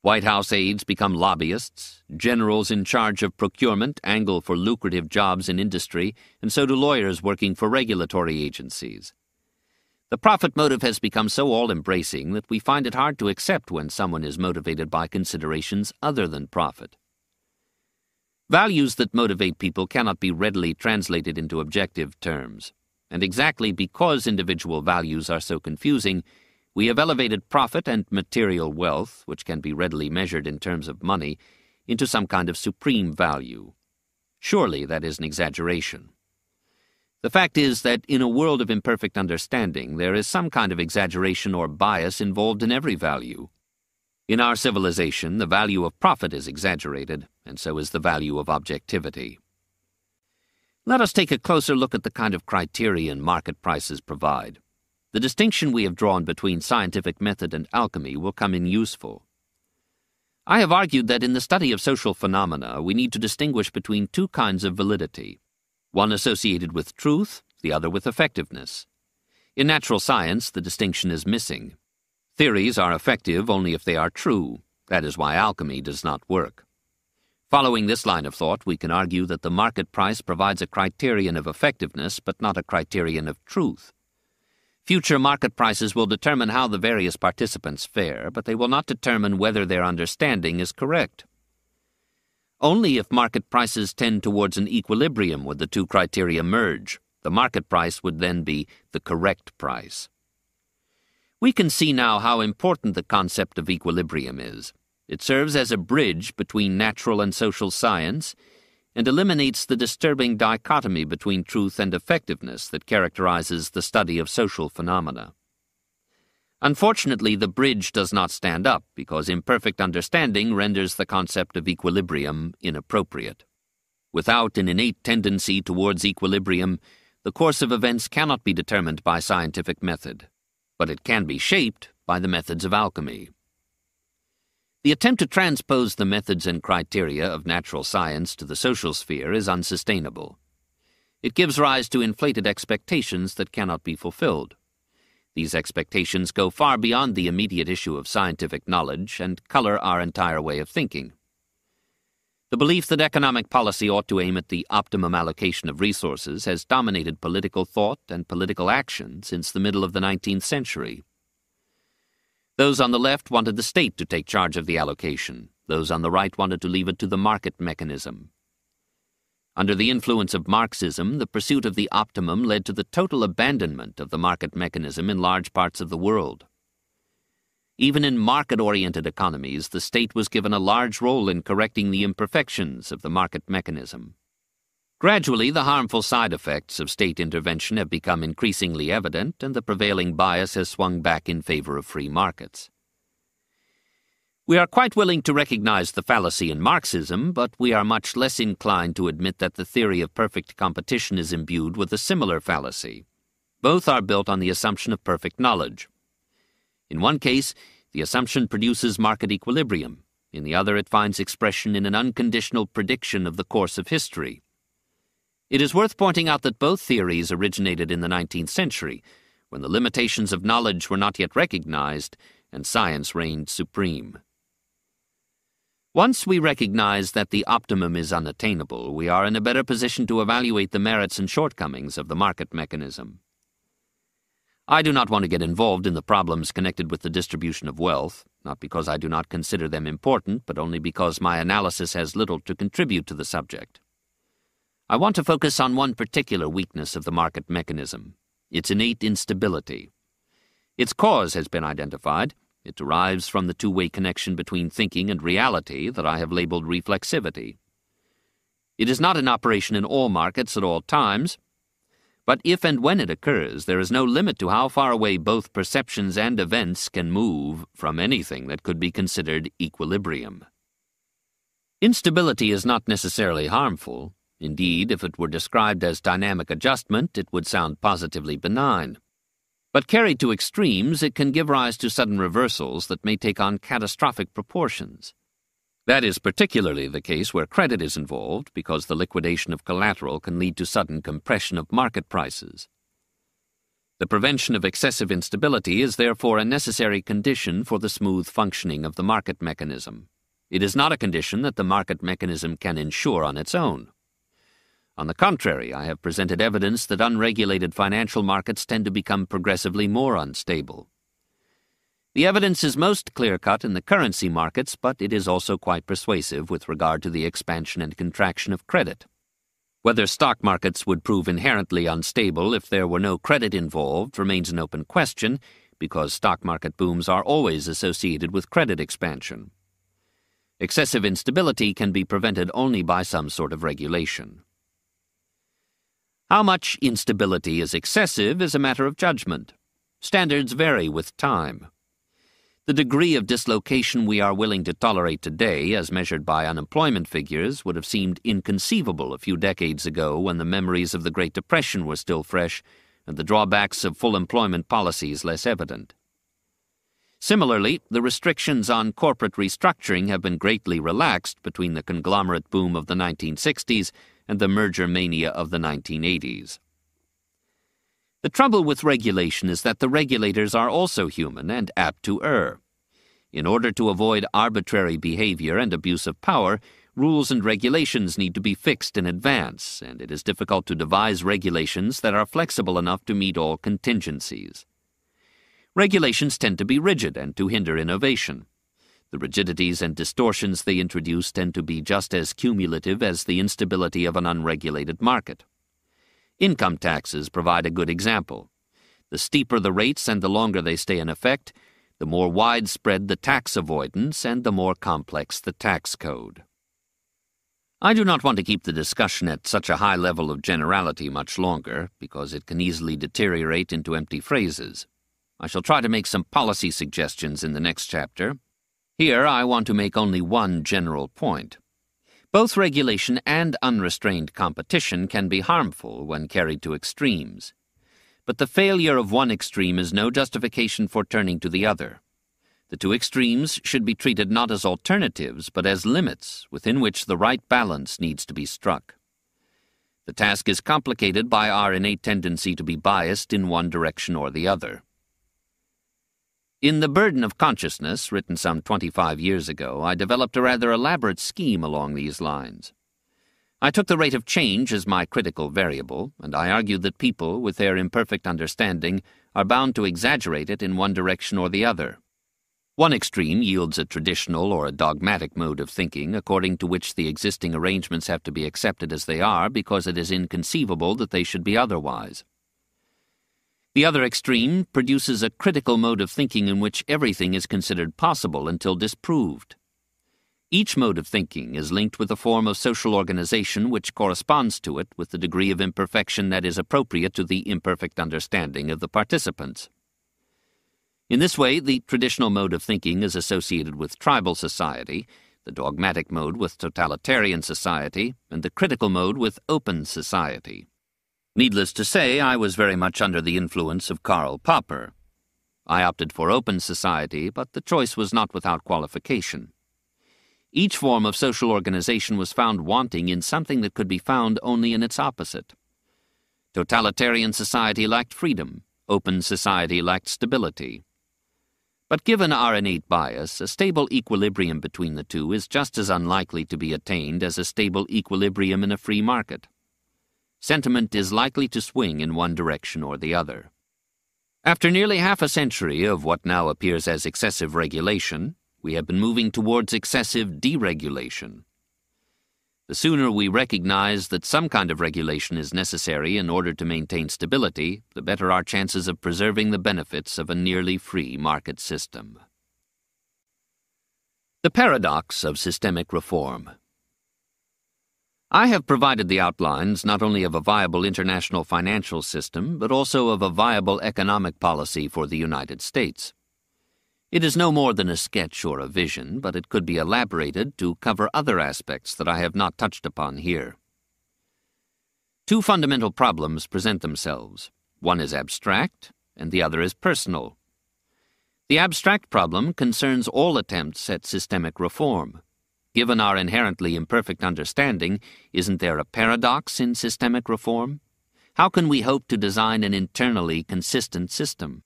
White House aides become lobbyists, generals in charge of procurement angle for lucrative jobs in industry, and so do lawyers working for regulatory agencies. The profit motive has become so all embracing that we find it hard to accept when someone is motivated by considerations other than profit. Values that motivate people cannot be readily translated into objective terms, and exactly because individual values are so confusing, we have elevated profit and material wealth, which can be readily measured in terms of money, into some kind of supreme value. Surely that is an exaggeration. The fact is that in a world of imperfect understanding, there is some kind of exaggeration or bias involved in every value. In our civilization, the value of profit is exaggerated, and so is the value of objectivity. Let us take a closer look at the kind of criterion market prices provide. The distinction we have drawn between scientific method and alchemy will come in useful. I have argued that in the study of social phenomena, we need to distinguish between two kinds of validity one associated with truth, the other with effectiveness. In natural science, the distinction is missing. Theories are effective only if they are true. That is why alchemy does not work. Following this line of thought, we can argue that the market price provides a criterion of effectiveness, but not a criterion of truth. Future market prices will determine how the various participants fare, but they will not determine whether their understanding is correct. Only if market prices tend towards an equilibrium would the two criteria merge. The market price would then be the correct price. We can see now how important the concept of equilibrium is. It serves as a bridge between natural and social science and eliminates the disturbing dichotomy between truth and effectiveness that characterizes the study of social phenomena. Unfortunately, the bridge does not stand up because imperfect understanding renders the concept of equilibrium inappropriate. Without an innate tendency towards equilibrium, the course of events cannot be determined by scientific method, but it can be shaped by the methods of alchemy. The attempt to transpose the methods and criteria of natural science to the social sphere is unsustainable. It gives rise to inflated expectations that cannot be fulfilled. These expectations go far beyond the immediate issue of scientific knowledge and color our entire way of thinking. The belief that economic policy ought to aim at the optimum allocation of resources has dominated political thought and political action since the middle of the 19th century. Those on the left wanted the state to take charge of the allocation. Those on the right wanted to leave it to the market mechanism. Under the influence of Marxism, the pursuit of the optimum led to the total abandonment of the market mechanism in large parts of the world. Even in market-oriented economies, the state was given a large role in correcting the imperfections of the market mechanism. Gradually, the harmful side effects of state intervention have become increasingly evident, and the prevailing bias has swung back in favor of free markets. We are quite willing to recognize the fallacy in Marxism, but we are much less inclined to admit that the theory of perfect competition is imbued with a similar fallacy. Both are built on the assumption of perfect knowledge. In one case, the assumption produces market equilibrium. In the other, it finds expression in an unconditional prediction of the course of history. It is worth pointing out that both theories originated in the 19th century, when the limitations of knowledge were not yet recognized and science reigned supreme. Once we recognize that the optimum is unattainable, we are in a better position to evaluate the merits and shortcomings of the market mechanism. I do not want to get involved in the problems connected with the distribution of wealth, not because I do not consider them important, but only because my analysis has little to contribute to the subject. I want to focus on one particular weakness of the market mechanism its innate instability. Its cause has been identified. It derives from the two way connection between thinking and reality that I have labeled reflexivity. It is not in operation in all markets at all times, but if and when it occurs, there is no limit to how far away both perceptions and events can move from anything that could be considered equilibrium. Instability is not necessarily harmful. Indeed, if it were described as dynamic adjustment, it would sound positively benign. But carried to extremes, it can give rise to sudden reversals that may take on catastrophic proportions. That is particularly the case where credit is involved, because the liquidation of collateral can lead to sudden compression of market prices. The prevention of excessive instability is therefore a necessary condition for the smooth functioning of the market mechanism. It is not a condition that the market mechanism can ensure on its own. On the contrary, I have presented evidence that unregulated financial markets tend to become progressively more unstable. The evidence is most clear cut in the currency markets, but it is also quite persuasive with regard to the expansion and contraction of credit. Whether stock markets would prove inherently unstable if there were no credit involved remains an open question, because stock market booms are always associated with credit expansion. Excessive instability can be prevented only by some sort of regulation. How much instability is excessive is a matter of judgment. Standards vary with time. The degree of dislocation we are willing to tolerate today, as measured by unemployment figures, would have seemed inconceivable a few decades ago when the memories of the Great Depression were still fresh and the drawbacks of full employment policies less evident. Similarly, the restrictions on corporate restructuring have been greatly relaxed between the conglomerate boom of the 1960s and the merger mania of the 1980s. The trouble with regulation is that the regulators are also human and apt to err. In order to avoid arbitrary behavior and abuse of power, rules and regulations need to be fixed in advance, and it is difficult to devise regulations that are flexible enough to meet all contingencies. Regulations tend to be rigid and to hinder innovation. The rigidities and distortions they introduce tend to be just as cumulative as the instability of an unregulated market. Income taxes provide a good example. The steeper the rates and the longer they stay in effect, the more widespread the tax avoidance and the more complex the tax code. I do not want to keep the discussion at such a high level of generality much longer, because it can easily deteriorate into empty phrases. I shall try to make some policy suggestions in the next chapter, here I want to make only one general point. Both regulation and unrestrained competition can be harmful when carried to extremes. But the failure of one extreme is no justification for turning to the other. The two extremes should be treated not as alternatives, but as limits within which the right balance needs to be struck. The task is complicated by our innate tendency to be biased in one direction or the other. In The Burden of Consciousness, written some 25 years ago, I developed a rather elaborate scheme along these lines. I took the rate of change as my critical variable, and I argued that people, with their imperfect understanding, are bound to exaggerate it in one direction or the other. One extreme yields a traditional or a dogmatic mode of thinking, according to which the existing arrangements have to be accepted as they are because it is inconceivable that they should be otherwise. The other extreme produces a critical mode of thinking in which everything is considered possible until disproved. Each mode of thinking is linked with a form of social organization which corresponds to it with the degree of imperfection that is appropriate to the imperfect understanding of the participants. In this way, the traditional mode of thinking is associated with tribal society, the dogmatic mode with totalitarian society, and the critical mode with open society. Needless to say, I was very much under the influence of Karl Popper. I opted for open society, but the choice was not without qualification. Each form of social organization was found wanting in something that could be found only in its opposite. Totalitarian society lacked freedom, open society lacked stability. But given our innate bias, a stable equilibrium between the two is just as unlikely to be attained as a stable equilibrium in a free market. Sentiment is likely to swing in one direction or the other. After nearly half a century of what now appears as excessive regulation, we have been moving towards excessive deregulation. The sooner we recognize that some kind of regulation is necessary in order to maintain stability, the better our chances of preserving the benefits of a nearly free market system. The Paradox of Systemic Reform I have provided the outlines not only of a viable international financial system, but also of a viable economic policy for the United States. It is no more than a sketch or a vision, but it could be elaborated to cover other aspects that I have not touched upon here. Two fundamental problems present themselves. One is abstract, and the other is personal. The abstract problem concerns all attempts at systemic reform. Given our inherently imperfect understanding, isn't there a paradox in systemic reform? How can we hope to design an internally consistent system?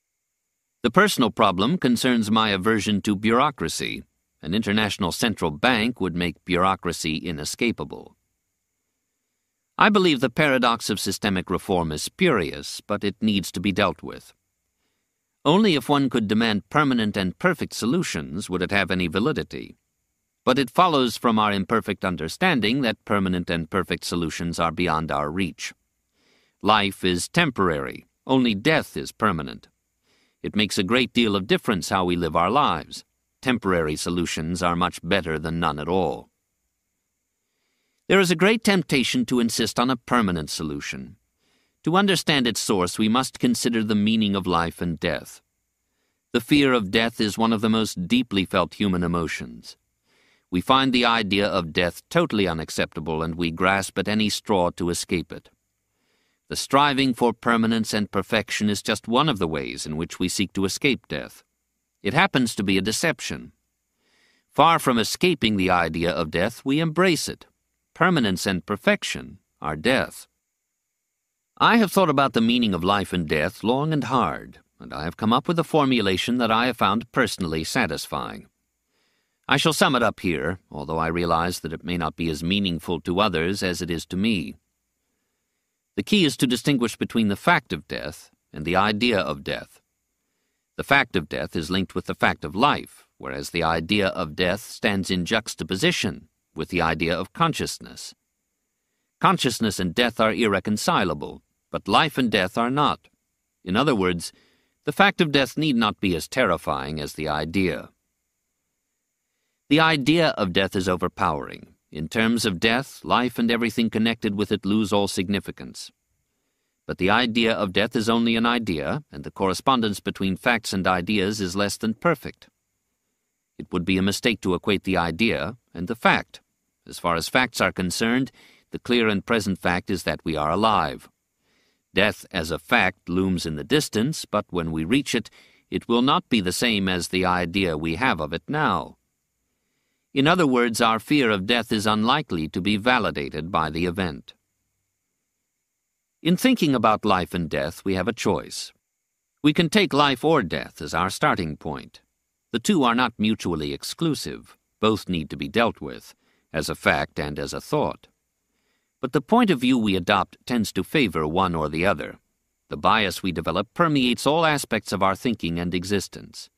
The personal problem concerns my aversion to bureaucracy. An international central bank would make bureaucracy inescapable. I believe the paradox of systemic reform is spurious, but it needs to be dealt with. Only if one could demand permanent and perfect solutions would it have any validity. But it follows from our imperfect understanding that permanent and perfect solutions are beyond our reach. Life is temporary, only death is permanent. It makes a great deal of difference how we live our lives. Temporary solutions are much better than none at all. There is a great temptation to insist on a permanent solution. To understand its source, we must consider the meaning of life and death. The fear of death is one of the most deeply felt human emotions. We find the idea of death totally unacceptable and we grasp at any straw to escape it. The striving for permanence and perfection is just one of the ways in which we seek to escape death. It happens to be a deception. Far from escaping the idea of death, we embrace it. Permanence and perfection are death. I have thought about the meaning of life and death long and hard, and I have come up with a formulation that I have found personally satisfying. I shall sum it up here, although I realize that it may not be as meaningful to others as it is to me. The key is to distinguish between the fact of death and the idea of death. The fact of death is linked with the fact of life, whereas the idea of death stands in juxtaposition with the idea of consciousness. Consciousness and death are irreconcilable, but life and death are not. In other words, the fact of death need not be as terrifying as the idea. The idea of death is overpowering, in terms of death, life and everything connected with it lose all significance. But the idea of death is only an idea, and the correspondence between facts and ideas is less than perfect. It would be a mistake to equate the idea and the fact. As far as facts are concerned, the clear and present fact is that we are alive. Death as a fact looms in the distance, but when we reach it, it will not be the same as the idea we have of it now. In other words, our fear of death is unlikely to be validated by the event. In thinking about life and death, we have a choice. We can take life or death as our starting point. The two are not mutually exclusive. Both need to be dealt with, as a fact and as a thought. But the point of view we adopt tends to favor one or the other. The bias we develop permeates all aspects of our thinking and existence.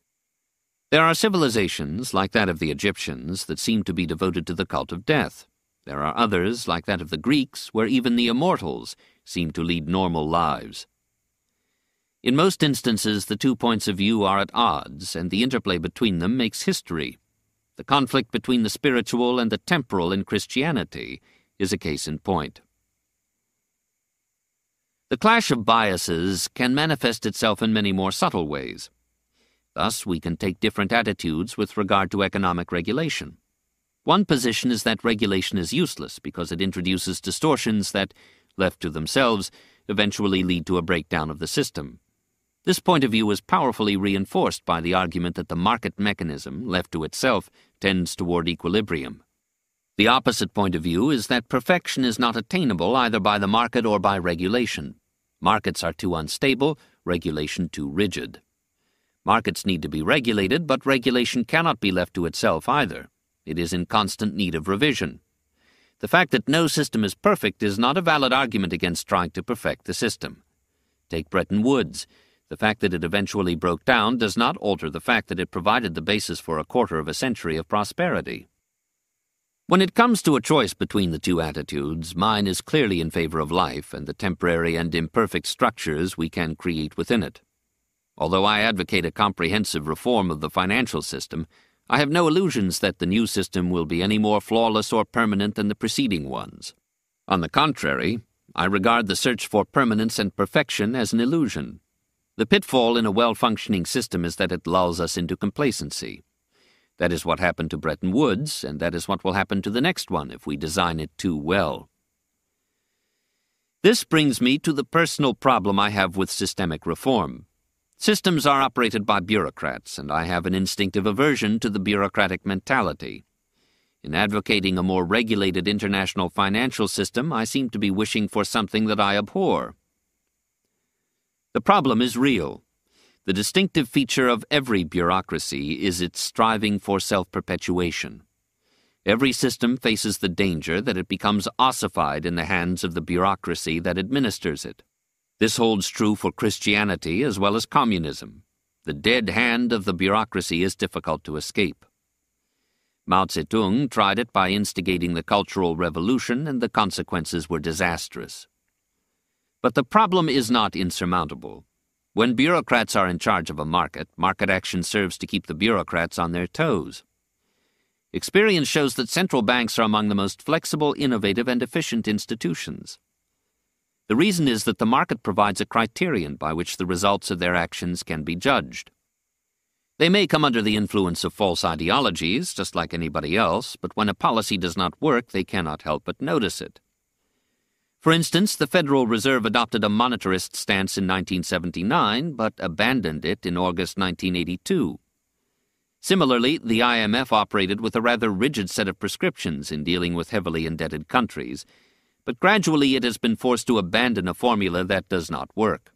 There are civilizations, like that of the Egyptians, that seem to be devoted to the cult of death. There are others, like that of the Greeks, where even the immortals seem to lead normal lives. In most instances, the two points of view are at odds, and the interplay between them makes history. The conflict between the spiritual and the temporal in Christianity is a case in point. The clash of biases can manifest itself in many more subtle ways. Thus, we can take different attitudes with regard to economic regulation. One position is that regulation is useless because it introduces distortions that, left to themselves, eventually lead to a breakdown of the system. This point of view is powerfully reinforced by the argument that the market mechanism, left to itself, tends toward equilibrium. The opposite point of view is that perfection is not attainable either by the market or by regulation. Markets are too unstable, regulation too rigid. Markets need to be regulated, but regulation cannot be left to itself either. It is in constant need of revision. The fact that no system is perfect is not a valid argument against trying to perfect the system. Take Bretton Woods. The fact that it eventually broke down does not alter the fact that it provided the basis for a quarter of a century of prosperity. When it comes to a choice between the two attitudes, mine is clearly in favor of life and the temporary and imperfect structures we can create within it. Although I advocate a comprehensive reform of the financial system, I have no illusions that the new system will be any more flawless or permanent than the preceding ones. On the contrary, I regard the search for permanence and perfection as an illusion. The pitfall in a well functioning system is that it lulls us into complacency. That is what happened to Bretton Woods, and that is what will happen to the next one if we design it too well. This brings me to the personal problem I have with systemic reform. Systems are operated by bureaucrats, and I have an instinctive aversion to the bureaucratic mentality. In advocating a more regulated international financial system, I seem to be wishing for something that I abhor. The problem is real. The distinctive feature of every bureaucracy is its striving for self perpetuation. Every system faces the danger that it becomes ossified in the hands of the bureaucracy that administers it. This holds true for Christianity as well as communism. The dead hand of the bureaucracy is difficult to escape. Mao Zedong tried it by instigating the Cultural Revolution, and the consequences were disastrous. But the problem is not insurmountable. When bureaucrats are in charge of a market, market action serves to keep the bureaucrats on their toes. Experience shows that central banks are among the most flexible, innovative, and efficient institutions. The reason is that the market provides a criterion by which the results of their actions can be judged. They may come under the influence of false ideologies, just like anybody else, but when a policy does not work, they cannot help but notice it. For instance, the Federal Reserve adopted a monetarist stance in 1979 but abandoned it in August 1982. Similarly, the IMF operated with a rather rigid set of prescriptions in dealing with heavily indebted countries, but gradually it has been forced to abandon a formula that does not work.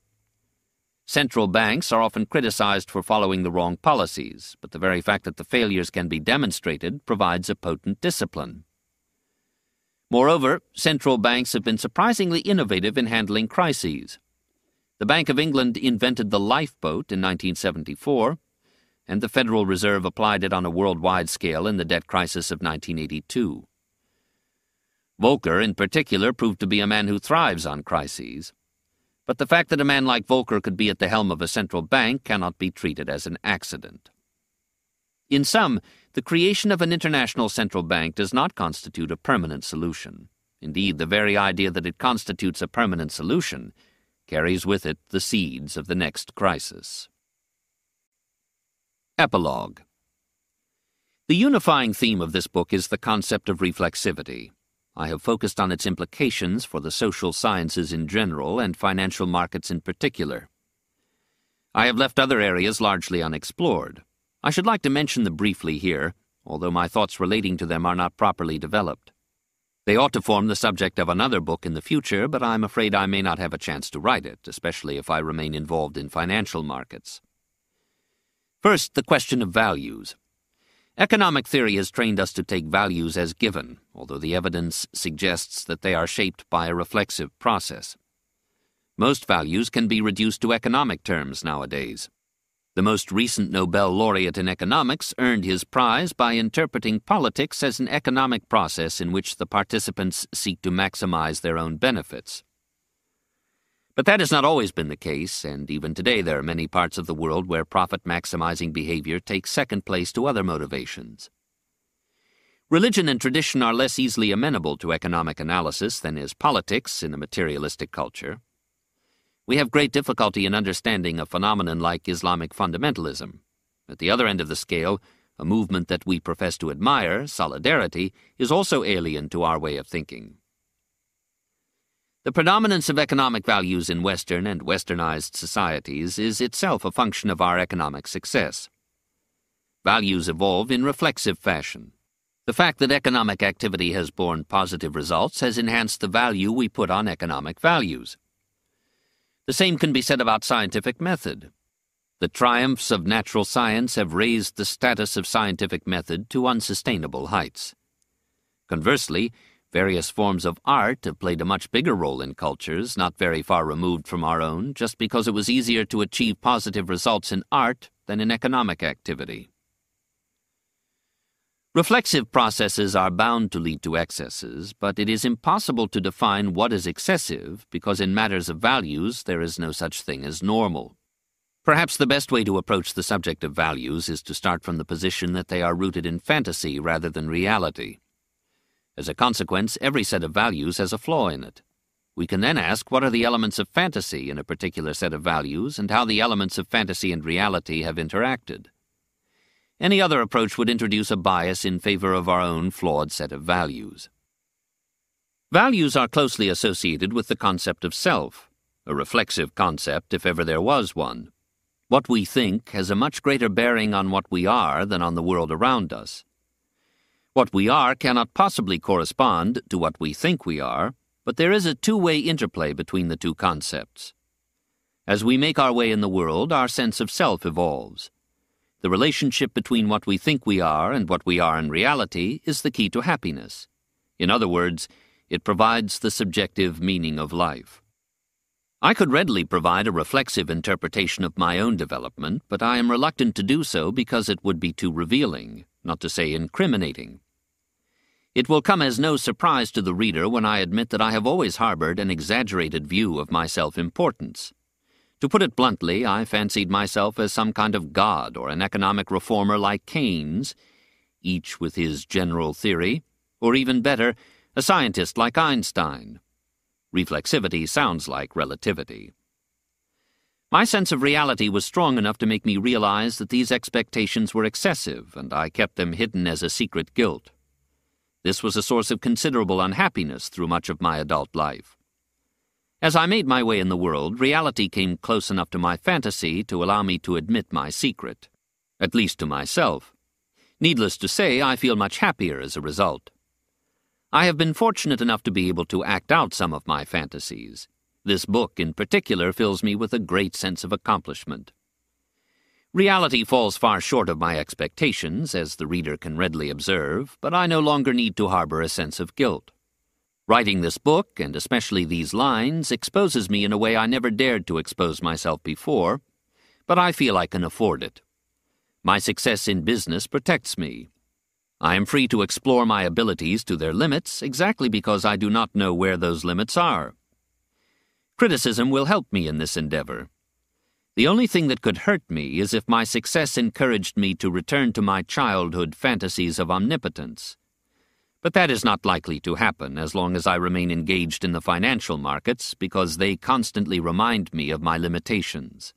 Central banks are often criticized for following the wrong policies, but the very fact that the failures can be demonstrated provides a potent discipline. Moreover, central banks have been surprisingly innovative in handling crises. The Bank of England invented the lifeboat in 1974, and the Federal Reserve applied it on a worldwide scale in the debt crisis of 1982. Volcker, in particular, proved to be a man who thrives on crises. But the fact that a man like Volcker could be at the helm of a central bank cannot be treated as an accident. In sum, the creation of an international central bank does not constitute a permanent solution. Indeed, the very idea that it constitutes a permanent solution carries with it the seeds of the next crisis. Epilogue The unifying theme of this book is the concept of reflexivity. I have focused on its implications for the social sciences in general and financial markets in particular. I have left other areas largely unexplored. I should like to mention them briefly here, although my thoughts relating to them are not properly developed. They ought to form the subject of another book in the future, but I'm afraid I may not have a chance to write it, especially if I remain involved in financial markets. First, the question of values. Economic theory has trained us to take values as given, although the evidence suggests that they are shaped by a reflexive process. Most values can be reduced to economic terms nowadays. The most recent Nobel laureate in economics earned his prize by interpreting politics as an economic process in which the participants seek to maximize their own benefits. But that has not always been the case, and even today there are many parts of the world where profit maximizing behavior takes second place to other motivations. Religion and tradition are less easily amenable to economic analysis than is politics in a materialistic culture. We have great difficulty in understanding a phenomenon like Islamic fundamentalism. At the other end of the scale, a movement that we profess to admire, solidarity, is also alien to our way of thinking. The predominance of economic values in Western and Westernized societies is itself a function of our economic success. Values evolve in reflexive fashion. The fact that economic activity has borne positive results has enhanced the value we put on economic values. The same can be said about scientific method. The triumphs of natural science have raised the status of scientific method to unsustainable heights. Conversely, various forms of art have played a much bigger role in cultures not very far removed from our own just because it was easier to achieve positive results in art than in economic activity. Reflexive processes are bound to lead to excesses, but it is impossible to define what is excessive because in matters of values there is no such thing as normal. Perhaps the best way to approach the subject of values is to start from the position that they are rooted in fantasy rather than reality. As a consequence, every set of values has a flaw in it. We can then ask what are the elements of fantasy in a particular set of values and how the elements of fantasy and reality have interacted. Any other approach would introduce a bias in favor of our own flawed set of values. Values are closely associated with the concept of self, a reflexive concept if ever there was one. What we think has a much greater bearing on what we are than on the world around us. What we are cannot possibly correspond to what we think we are, but there is a two-way interplay between the two concepts. As we make our way in the world, our sense of self evolves. The relationship between what we think we are and what we are in reality is the key to happiness. In other words, it provides the subjective meaning of life. I could readily provide a reflexive interpretation of my own development, but I am reluctant to do so because it would be too revealing, not to say incriminating. It will come as no surprise to the reader when I admit that I have always harbored an exaggerated view of my self importance. To put it bluntly, I fancied myself as some kind of god or an economic reformer like Keynes, each with his general theory, or even better, a scientist like Einstein. Reflexivity sounds like relativity. My sense of reality was strong enough to make me realize that these expectations were excessive, and I kept them hidden as a secret guilt. This was a source of considerable unhappiness through much of my adult life. As I made my way in the world, reality came close enough to my fantasy to allow me to admit my secret, at least to myself. Needless to say, I feel much happier as a result. I have been fortunate enough to be able to act out some of my fantasies. This book, in particular, fills me with a great sense of accomplishment. Reality falls far short of my expectations, as the reader can readily observe, but I no longer need to harbor a sense of guilt. Writing this book, and especially these lines, exposes me in a way I never dared to expose myself before, but I feel I can afford it. My success in business protects me. I am free to explore my abilities to their limits exactly because I do not know where those limits are. Criticism will help me in this endeavor. The only thing that could hurt me is if my success encouraged me to return to my childhood fantasies of omnipotence. But that is not likely to happen as long as I remain engaged in the financial markets because they constantly remind me of my limitations.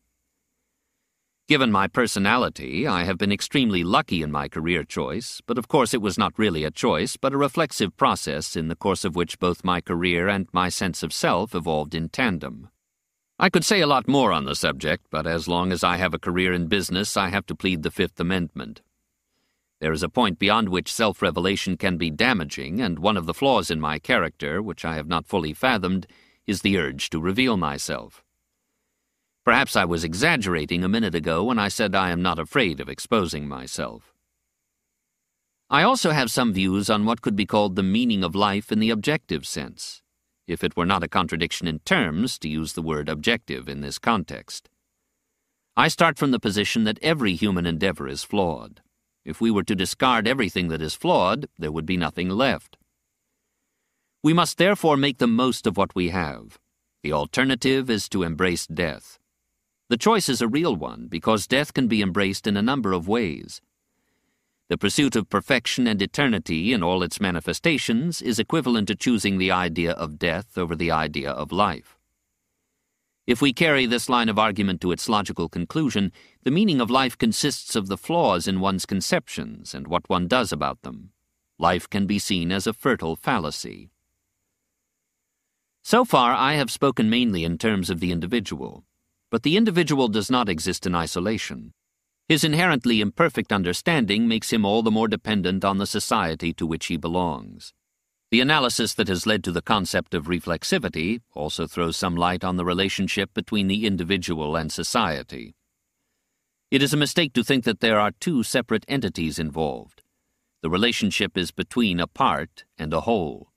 Given my personality, I have been extremely lucky in my career choice, but of course it was not really a choice, but a reflexive process in the course of which both my career and my sense of self evolved in tandem. I could say a lot more on the subject, but as long as I have a career in business, I have to plead the Fifth Amendment. There is a point beyond which self revelation can be damaging, and one of the flaws in my character, which I have not fully fathomed, is the urge to reveal myself. Perhaps I was exaggerating a minute ago when I said I am not afraid of exposing myself. I also have some views on what could be called the meaning of life in the objective sense, if it were not a contradiction in terms to use the word objective in this context. I start from the position that every human endeavor is flawed. If we were to discard everything that is flawed, there would be nothing left. We must therefore make the most of what we have. The alternative is to embrace death. The choice is a real one because death can be embraced in a number of ways. The pursuit of perfection and eternity in all its manifestations is equivalent to choosing the idea of death over the idea of life. If we carry this line of argument to its logical conclusion, the meaning of life consists of the flaws in one's conceptions and what one does about them. Life can be seen as a fertile fallacy. So far, I have spoken mainly in terms of the individual, but the individual does not exist in isolation. His inherently imperfect understanding makes him all the more dependent on the society to which he belongs. The analysis that has led to the concept of reflexivity also throws some light on the relationship between the individual and society. It is a mistake to think that there are two separate entities involved. The relationship is between a part and a whole.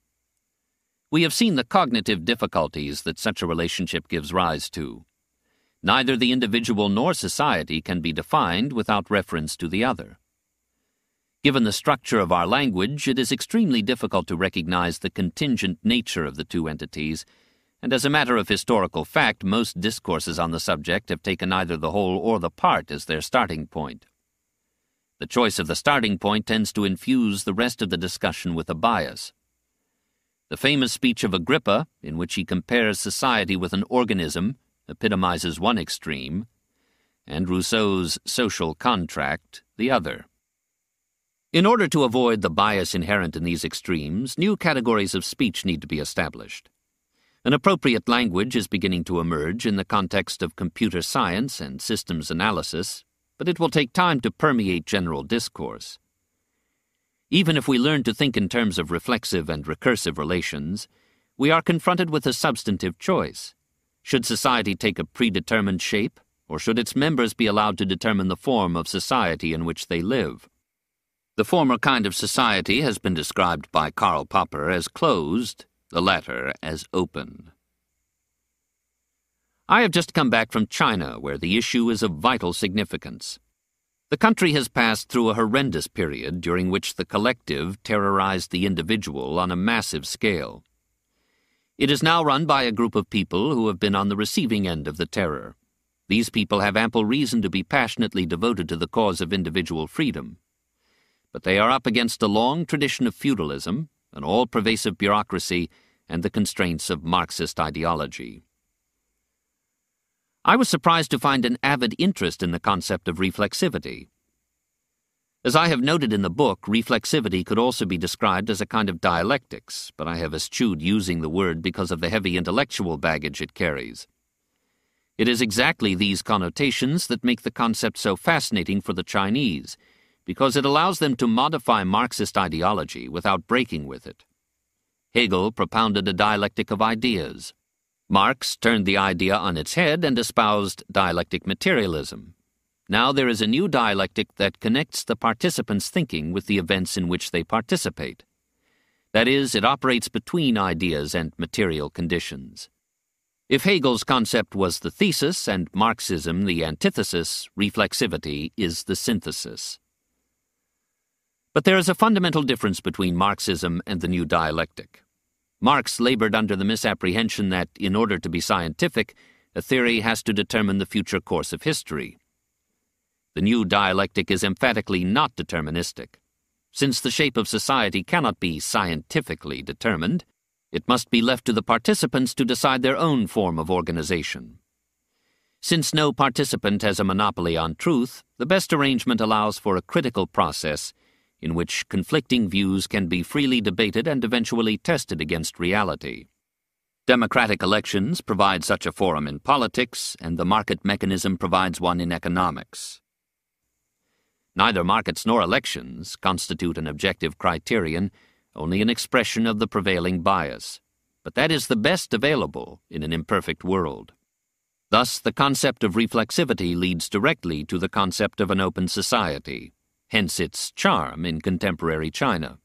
We have seen the cognitive difficulties that such a relationship gives rise to. Neither the individual nor society can be defined without reference to the other. Given the structure of our language, it is extremely difficult to recognize the contingent nature of the two entities, and as a matter of historical fact, most discourses on the subject have taken either the whole or the part as their starting point. The choice of the starting point tends to infuse the rest of the discussion with a bias. The famous speech of Agrippa, in which he compares society with an organism, epitomizes one extreme, and Rousseau's social contract the other. In order to avoid the bias inherent in these extremes, new categories of speech need to be established. An appropriate language is beginning to emerge in the context of computer science and systems analysis, but it will take time to permeate general discourse. Even if we learn to think in terms of reflexive and recursive relations, we are confronted with a substantive choice. Should society take a predetermined shape, or should its members be allowed to determine the form of society in which they live? The former kind of society has been described by Karl Popper as closed, the latter as open. I have just come back from China, where the issue is of vital significance. The country has passed through a horrendous period during which the collective terrorized the individual on a massive scale. It is now run by a group of people who have been on the receiving end of the terror. These people have ample reason to be passionately devoted to the cause of individual freedom but they are up against a long tradition of feudalism, an all pervasive bureaucracy, and the constraints of Marxist ideology. I was surprised to find an avid interest in the concept of reflexivity. As I have noted in the book, reflexivity could also be described as a kind of dialectics, but I have eschewed using the word because of the heavy intellectual baggage it carries. It is exactly these connotations that make the concept so fascinating for the Chinese because it allows them to modify Marxist ideology without breaking with it. Hegel propounded a dialectic of ideas. Marx turned the idea on its head and espoused dialectic materialism. Now there is a new dialectic that connects the participants' thinking with the events in which they participate. That is, it operates between ideas and material conditions. If Hegel's concept was the thesis and Marxism the antithesis, reflexivity is the synthesis. But there is a fundamental difference between Marxism and the new dialectic. Marx labored under the misapprehension that, in order to be scientific, a theory has to determine the future course of history. The new dialectic is emphatically not deterministic. Since the shape of society cannot be scientifically determined, it must be left to the participants to decide their own form of organization. Since no participant has a monopoly on truth, the best arrangement allows for a critical process in which conflicting views can be freely debated and eventually tested against reality. Democratic elections provide such a forum in politics, and the market mechanism provides one in economics. Neither markets nor elections constitute an objective criterion, only an expression of the prevailing bias. But that is the best available in an imperfect world. Thus, the concept of reflexivity leads directly to the concept of an open society hence its charm in contemporary China.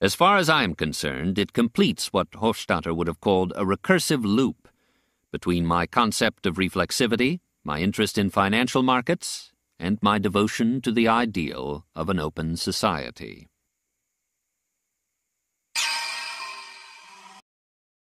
As far as I am concerned, it completes what Hofstadter would have called a recursive loop between my concept of reflexivity, my interest in financial markets, and my devotion to the ideal of an open society.